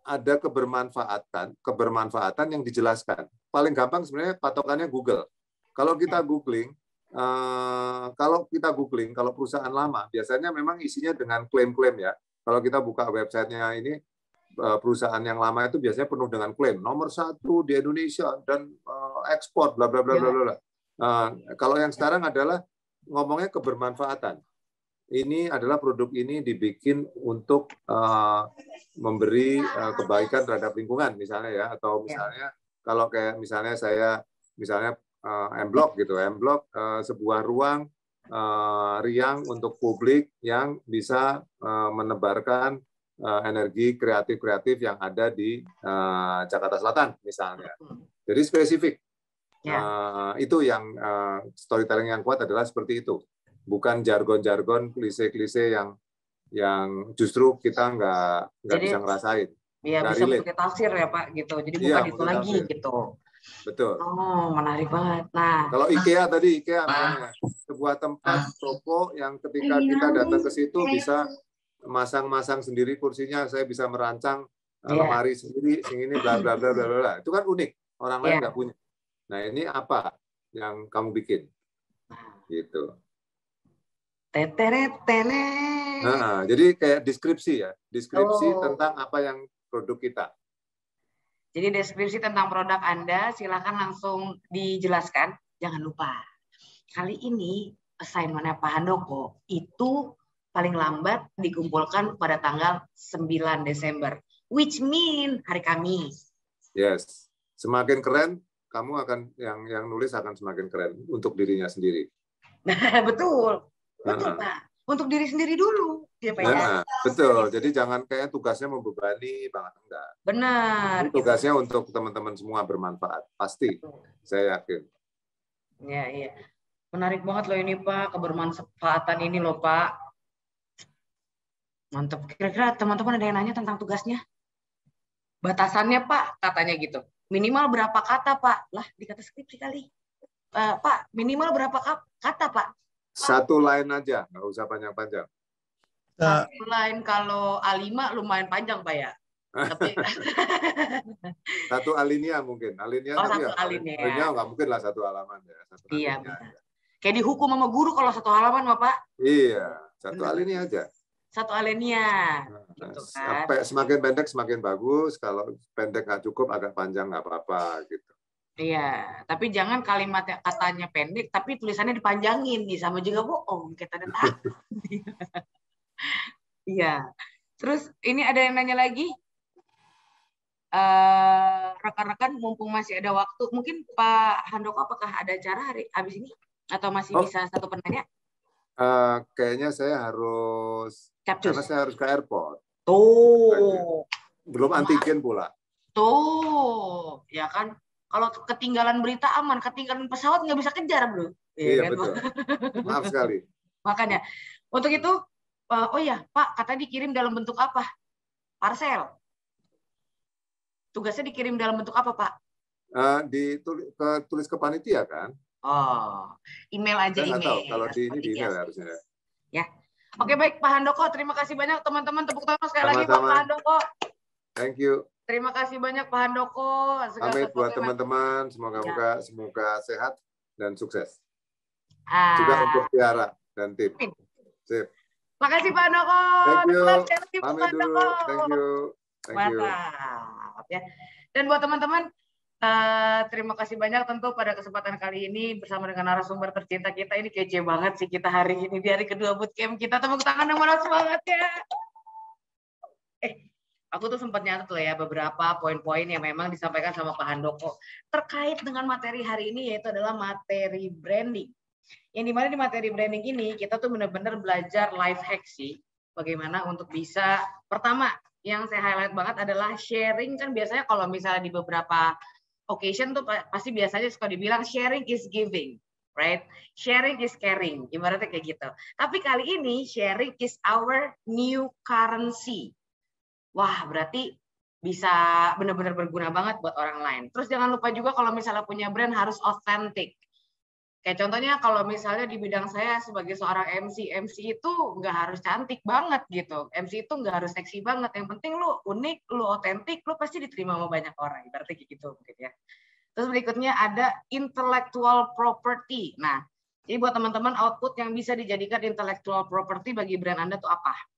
ada kebermanfaatan kebermanfaatan yang dijelaskan. Paling gampang sebenarnya patokannya Google. Kalau kita googling uh, kalau kita googling kalau perusahaan lama biasanya memang isinya dengan klaim-klaim ya. Kalau kita buka websitenya ini eh, perusahaan yang lama itu biasanya penuh dengan klaim. Nomor satu di Indonesia dan uh, ekspor bla bla bla bla bla. Uh, kalau yang sekarang adalah ngomongnya kebermanfaatan. Ini adalah produk ini dibikin untuk uh, memberi uh, kebaikan terhadap lingkungan misalnya ya. Atau misalnya kalau kayak misalnya saya misalnya uh, M Block gitu, M Block uh, sebuah ruang uh, riang untuk publik yang bisa uh, menebarkan uh, energi kreatif-kreatif yang ada di uh, Jakarta Selatan misalnya. Jadi spesifik. Uh, itu yang uh, storytelling yang kuat adalah seperti itu, bukan jargon-jargon klise-klise yang yang justru kita nggak nggak bisa ngerasain. Iya bisa pakai tafsir ya Pak gitu. Jadi bukan ya, itu lagi tafsir. gitu. Betul. Oh menarik banget. Nah kalau IKEA tadi IKEA namanya sebuah tempat toko yang ketika iya, kita datang ke situ bisa masang-masang sendiri kursinya, saya bisa merancang yeah. lemari sendiri, ini bla bla bla bla bla. Itu kan unik. Orang lain iya. nggak punya. Nah ini apa yang kamu bikin? Gitu. Teteret Nah, jadi kayak deskripsi ya, deskripsi oh. tentang apa yang produk kita. Jadi deskripsi tentang produk Anda, silakan langsung dijelaskan. Jangan lupa, kali ini assignmentnya Pak Handoko itu paling lambat dikumpulkan pada tanggal 9 Desember, which mean hari Kamis. Yes, semakin keren, kamu akan yang yang nulis akan semakin keren untuk dirinya sendiri. betul, betul Pak. Untuk diri sendiri dulu, ya Pak ya. Nah, betul. Jadi jangan kayak tugasnya membebani banget enggak. Benar. Ini tugasnya gitu. untuk teman-teman semua bermanfaat, pasti. Betul. Saya yakin. Ya, iya. Menarik banget loh ini Pak, kebermanfaatan ini loh Pak. Mantap. Kira-kira teman-teman ada yang nanya tentang tugasnya? Batasannya Pak, katanya gitu minimal berapa kata Pak? Lah di kata skripsi kali. Uh, Pak, minimal berapa kata Pak? Satu line aja, nggak usah panjang-panjang. Satu line kalau A5 lumayan panjang Pak ya. Tapi... satu alinea mungkin. Alinea oh, tapi satu ya, alinea. alinea nggak mungkin lah satu halaman ya. Satu iya, Kayak dihukum sama guru kalau satu halaman, Pak. Iya, satu Benar. alinea aja satu alenia. Gitu kan. Sampai semakin pendek semakin bagus. Kalau pendek nggak cukup agak panjang nggak apa-apa gitu. Iya, tapi jangan kalimat katanya pendek, tapi tulisannya dipanjangin, nih sama juga bohong kita ada Iya. Terus ini ada yang nanya lagi, eh, rekan-rekan uh, mumpung masih ada waktu, mungkin Pak Handoko apakah ada cara hari habis ini atau masih oh. bisa satu penanya? Uh, kayaknya saya harus Capcus. karena saya harus ke airport. Tuh. Belum antigen pula. Tuh, ya kan. Kalau ketinggalan berita aman, ketinggalan pesawat nggak bisa kejar, bro. Ya, iya kan? betul. Maaf sekali. Makanya, untuk itu, uh, oh ya, Pak, kata dikirim dalam bentuk apa? Parcel. Tugasnya dikirim dalam bentuk apa, Pak? Uh, ditulis ke tulis ke panitia kan? Oh, email aja Saya email. Tahu, kalau di ini di email harusnya. Ya. Oke baik Pak Handoko, terima kasih banyak teman-teman tepuk tangan sekali lagi Pak Handoko. Thank you. Terima kasih banyak Pak Handoko. Segala buat teman-teman, semoga ya. semoga sehat dan sukses. Ah. Juga untuk Tiara dan tim. Sip. Makasih Pak Handoko. Thank you. Pamit dulu. Thank you. Thank you. Mantap ya. Dan buat teman-teman Uh, terima kasih banyak tentu pada kesempatan kali ini bersama dengan narasumber tercinta kita ini kece banget sih kita hari ini di hari kedua bootcamp kita tepuk tangan yang mana semangat ya. Eh, aku tuh sempat nyatet loh ya beberapa poin-poin yang memang disampaikan sama Pak Handoko terkait dengan materi hari ini yaitu adalah materi branding. Yang di mana di materi branding ini kita tuh benar-benar belajar life hack sih bagaimana untuk bisa pertama yang saya highlight banget adalah sharing kan biasanya kalau misalnya di beberapa occasion tuh pasti biasanya suka dibilang sharing is giving, right? Sharing is caring, ibaratnya kayak gitu. Tapi kali ini sharing is our new currency. Wah, berarti bisa benar-benar berguna banget buat orang lain. Terus jangan lupa juga kalau misalnya punya brand harus authentic. Kayak contohnya kalau misalnya di bidang saya sebagai seorang MC, MC itu nggak harus cantik banget gitu. MC itu nggak harus seksi banget. Yang penting lu unik, lu otentik, lu pasti diterima sama banyak orang. Berarti gitu mungkin ya. Terus berikutnya ada intellectual property. Nah, jadi buat teman-teman output yang bisa dijadikan intellectual property bagi brand Anda itu apa?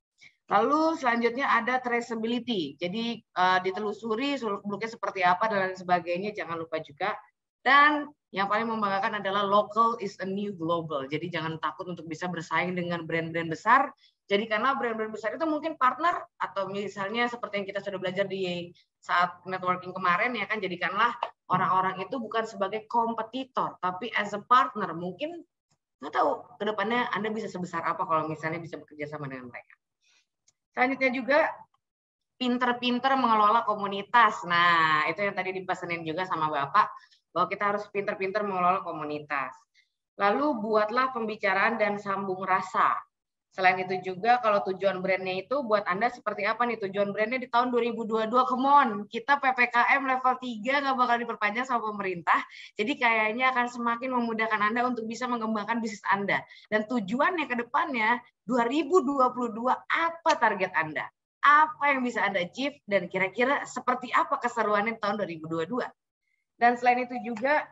Lalu selanjutnya ada traceability. Jadi uh, ditelusuri seluk-beluknya seperti apa dan lain sebagainya jangan lupa juga. Dan yang paling membanggakan adalah local is a new global. Jadi jangan takut untuk bisa bersaing dengan brand-brand besar. Jadi karena brand-brand besar itu mungkin partner atau misalnya seperti yang kita sudah belajar di saat networking kemarin ya kan jadikanlah orang-orang itu bukan sebagai kompetitor tapi as a partner. Mungkin nggak tahu ke depannya Anda bisa sebesar apa kalau misalnya bisa bekerja sama dengan mereka. Selanjutnya juga pinter-pinter mengelola komunitas. Nah, itu yang tadi dipesenin juga sama Bapak, bahwa kita harus pinter-pinter mengelola komunitas. Lalu buatlah pembicaraan dan sambung rasa. Selain itu juga kalau tujuan brandnya itu buat Anda seperti apa nih tujuan brandnya di tahun 2022 come on kita PPKM level 3 nggak bakal diperpanjang sama pemerintah jadi kayaknya akan semakin memudahkan Anda untuk bisa mengembangkan bisnis Anda. Dan tujuannya ke depannya 2022 apa target Anda? Apa yang bisa Anda achieve? Dan kira-kira seperti apa keseruannya tahun 2022 dan selain itu juga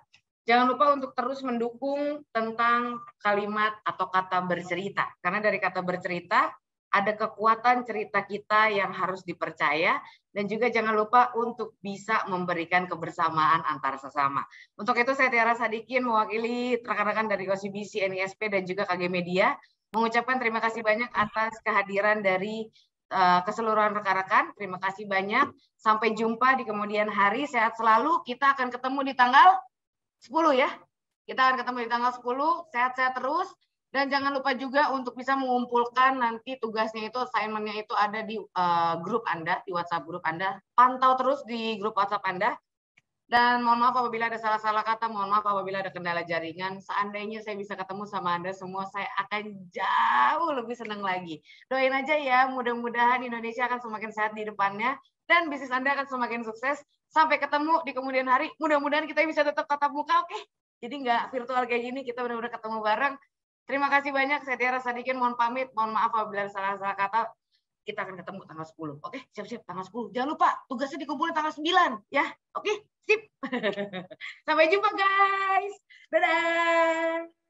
Jangan lupa untuk terus mendukung tentang kalimat atau kata bercerita. Karena dari kata bercerita, ada kekuatan cerita kita yang harus dipercaya. Dan juga jangan lupa untuk bisa memberikan kebersamaan antar sesama. Untuk itu saya Tiara Sadikin mewakili rekan-rekan dari OCBC, NISP, dan juga KG Media. Mengucapkan terima kasih banyak atas kehadiran dari uh, keseluruhan rekan-rekan. Terima kasih banyak. Sampai jumpa di kemudian hari. Sehat selalu. Kita akan ketemu di tanggal 10 ya. Kita akan ketemu di tanggal 10. Sehat-sehat terus. Dan jangan lupa juga untuk bisa mengumpulkan nanti tugasnya itu, assignment-nya itu ada di uh, grup Anda, di WhatsApp grup Anda. Pantau terus di grup WhatsApp Anda. Dan mohon maaf apabila ada salah-salah kata, mohon maaf apabila ada kendala jaringan. Seandainya saya bisa ketemu sama Anda semua, saya akan jauh lebih senang lagi. Doain aja ya, mudah-mudahan Indonesia akan semakin sehat di depannya dan bisnis Anda akan semakin sukses. Sampai ketemu di kemudian hari. Mudah-mudahan kita bisa tetap tatap muka, oke? Okay? Jadi nggak virtual kayak gini, kita benar-benar ketemu bareng. Terima kasih banyak. Saya Tiara Sadikin, mohon pamit. Mohon maaf apabila salah-salah kata. Kita akan ketemu tanggal 10. Oke, siap-siap tanggal 10. Jangan lupa, tugasnya dikumpulin tanggal 9. Ya, oke? Sip. Sampai jumpa, guys. Dadah.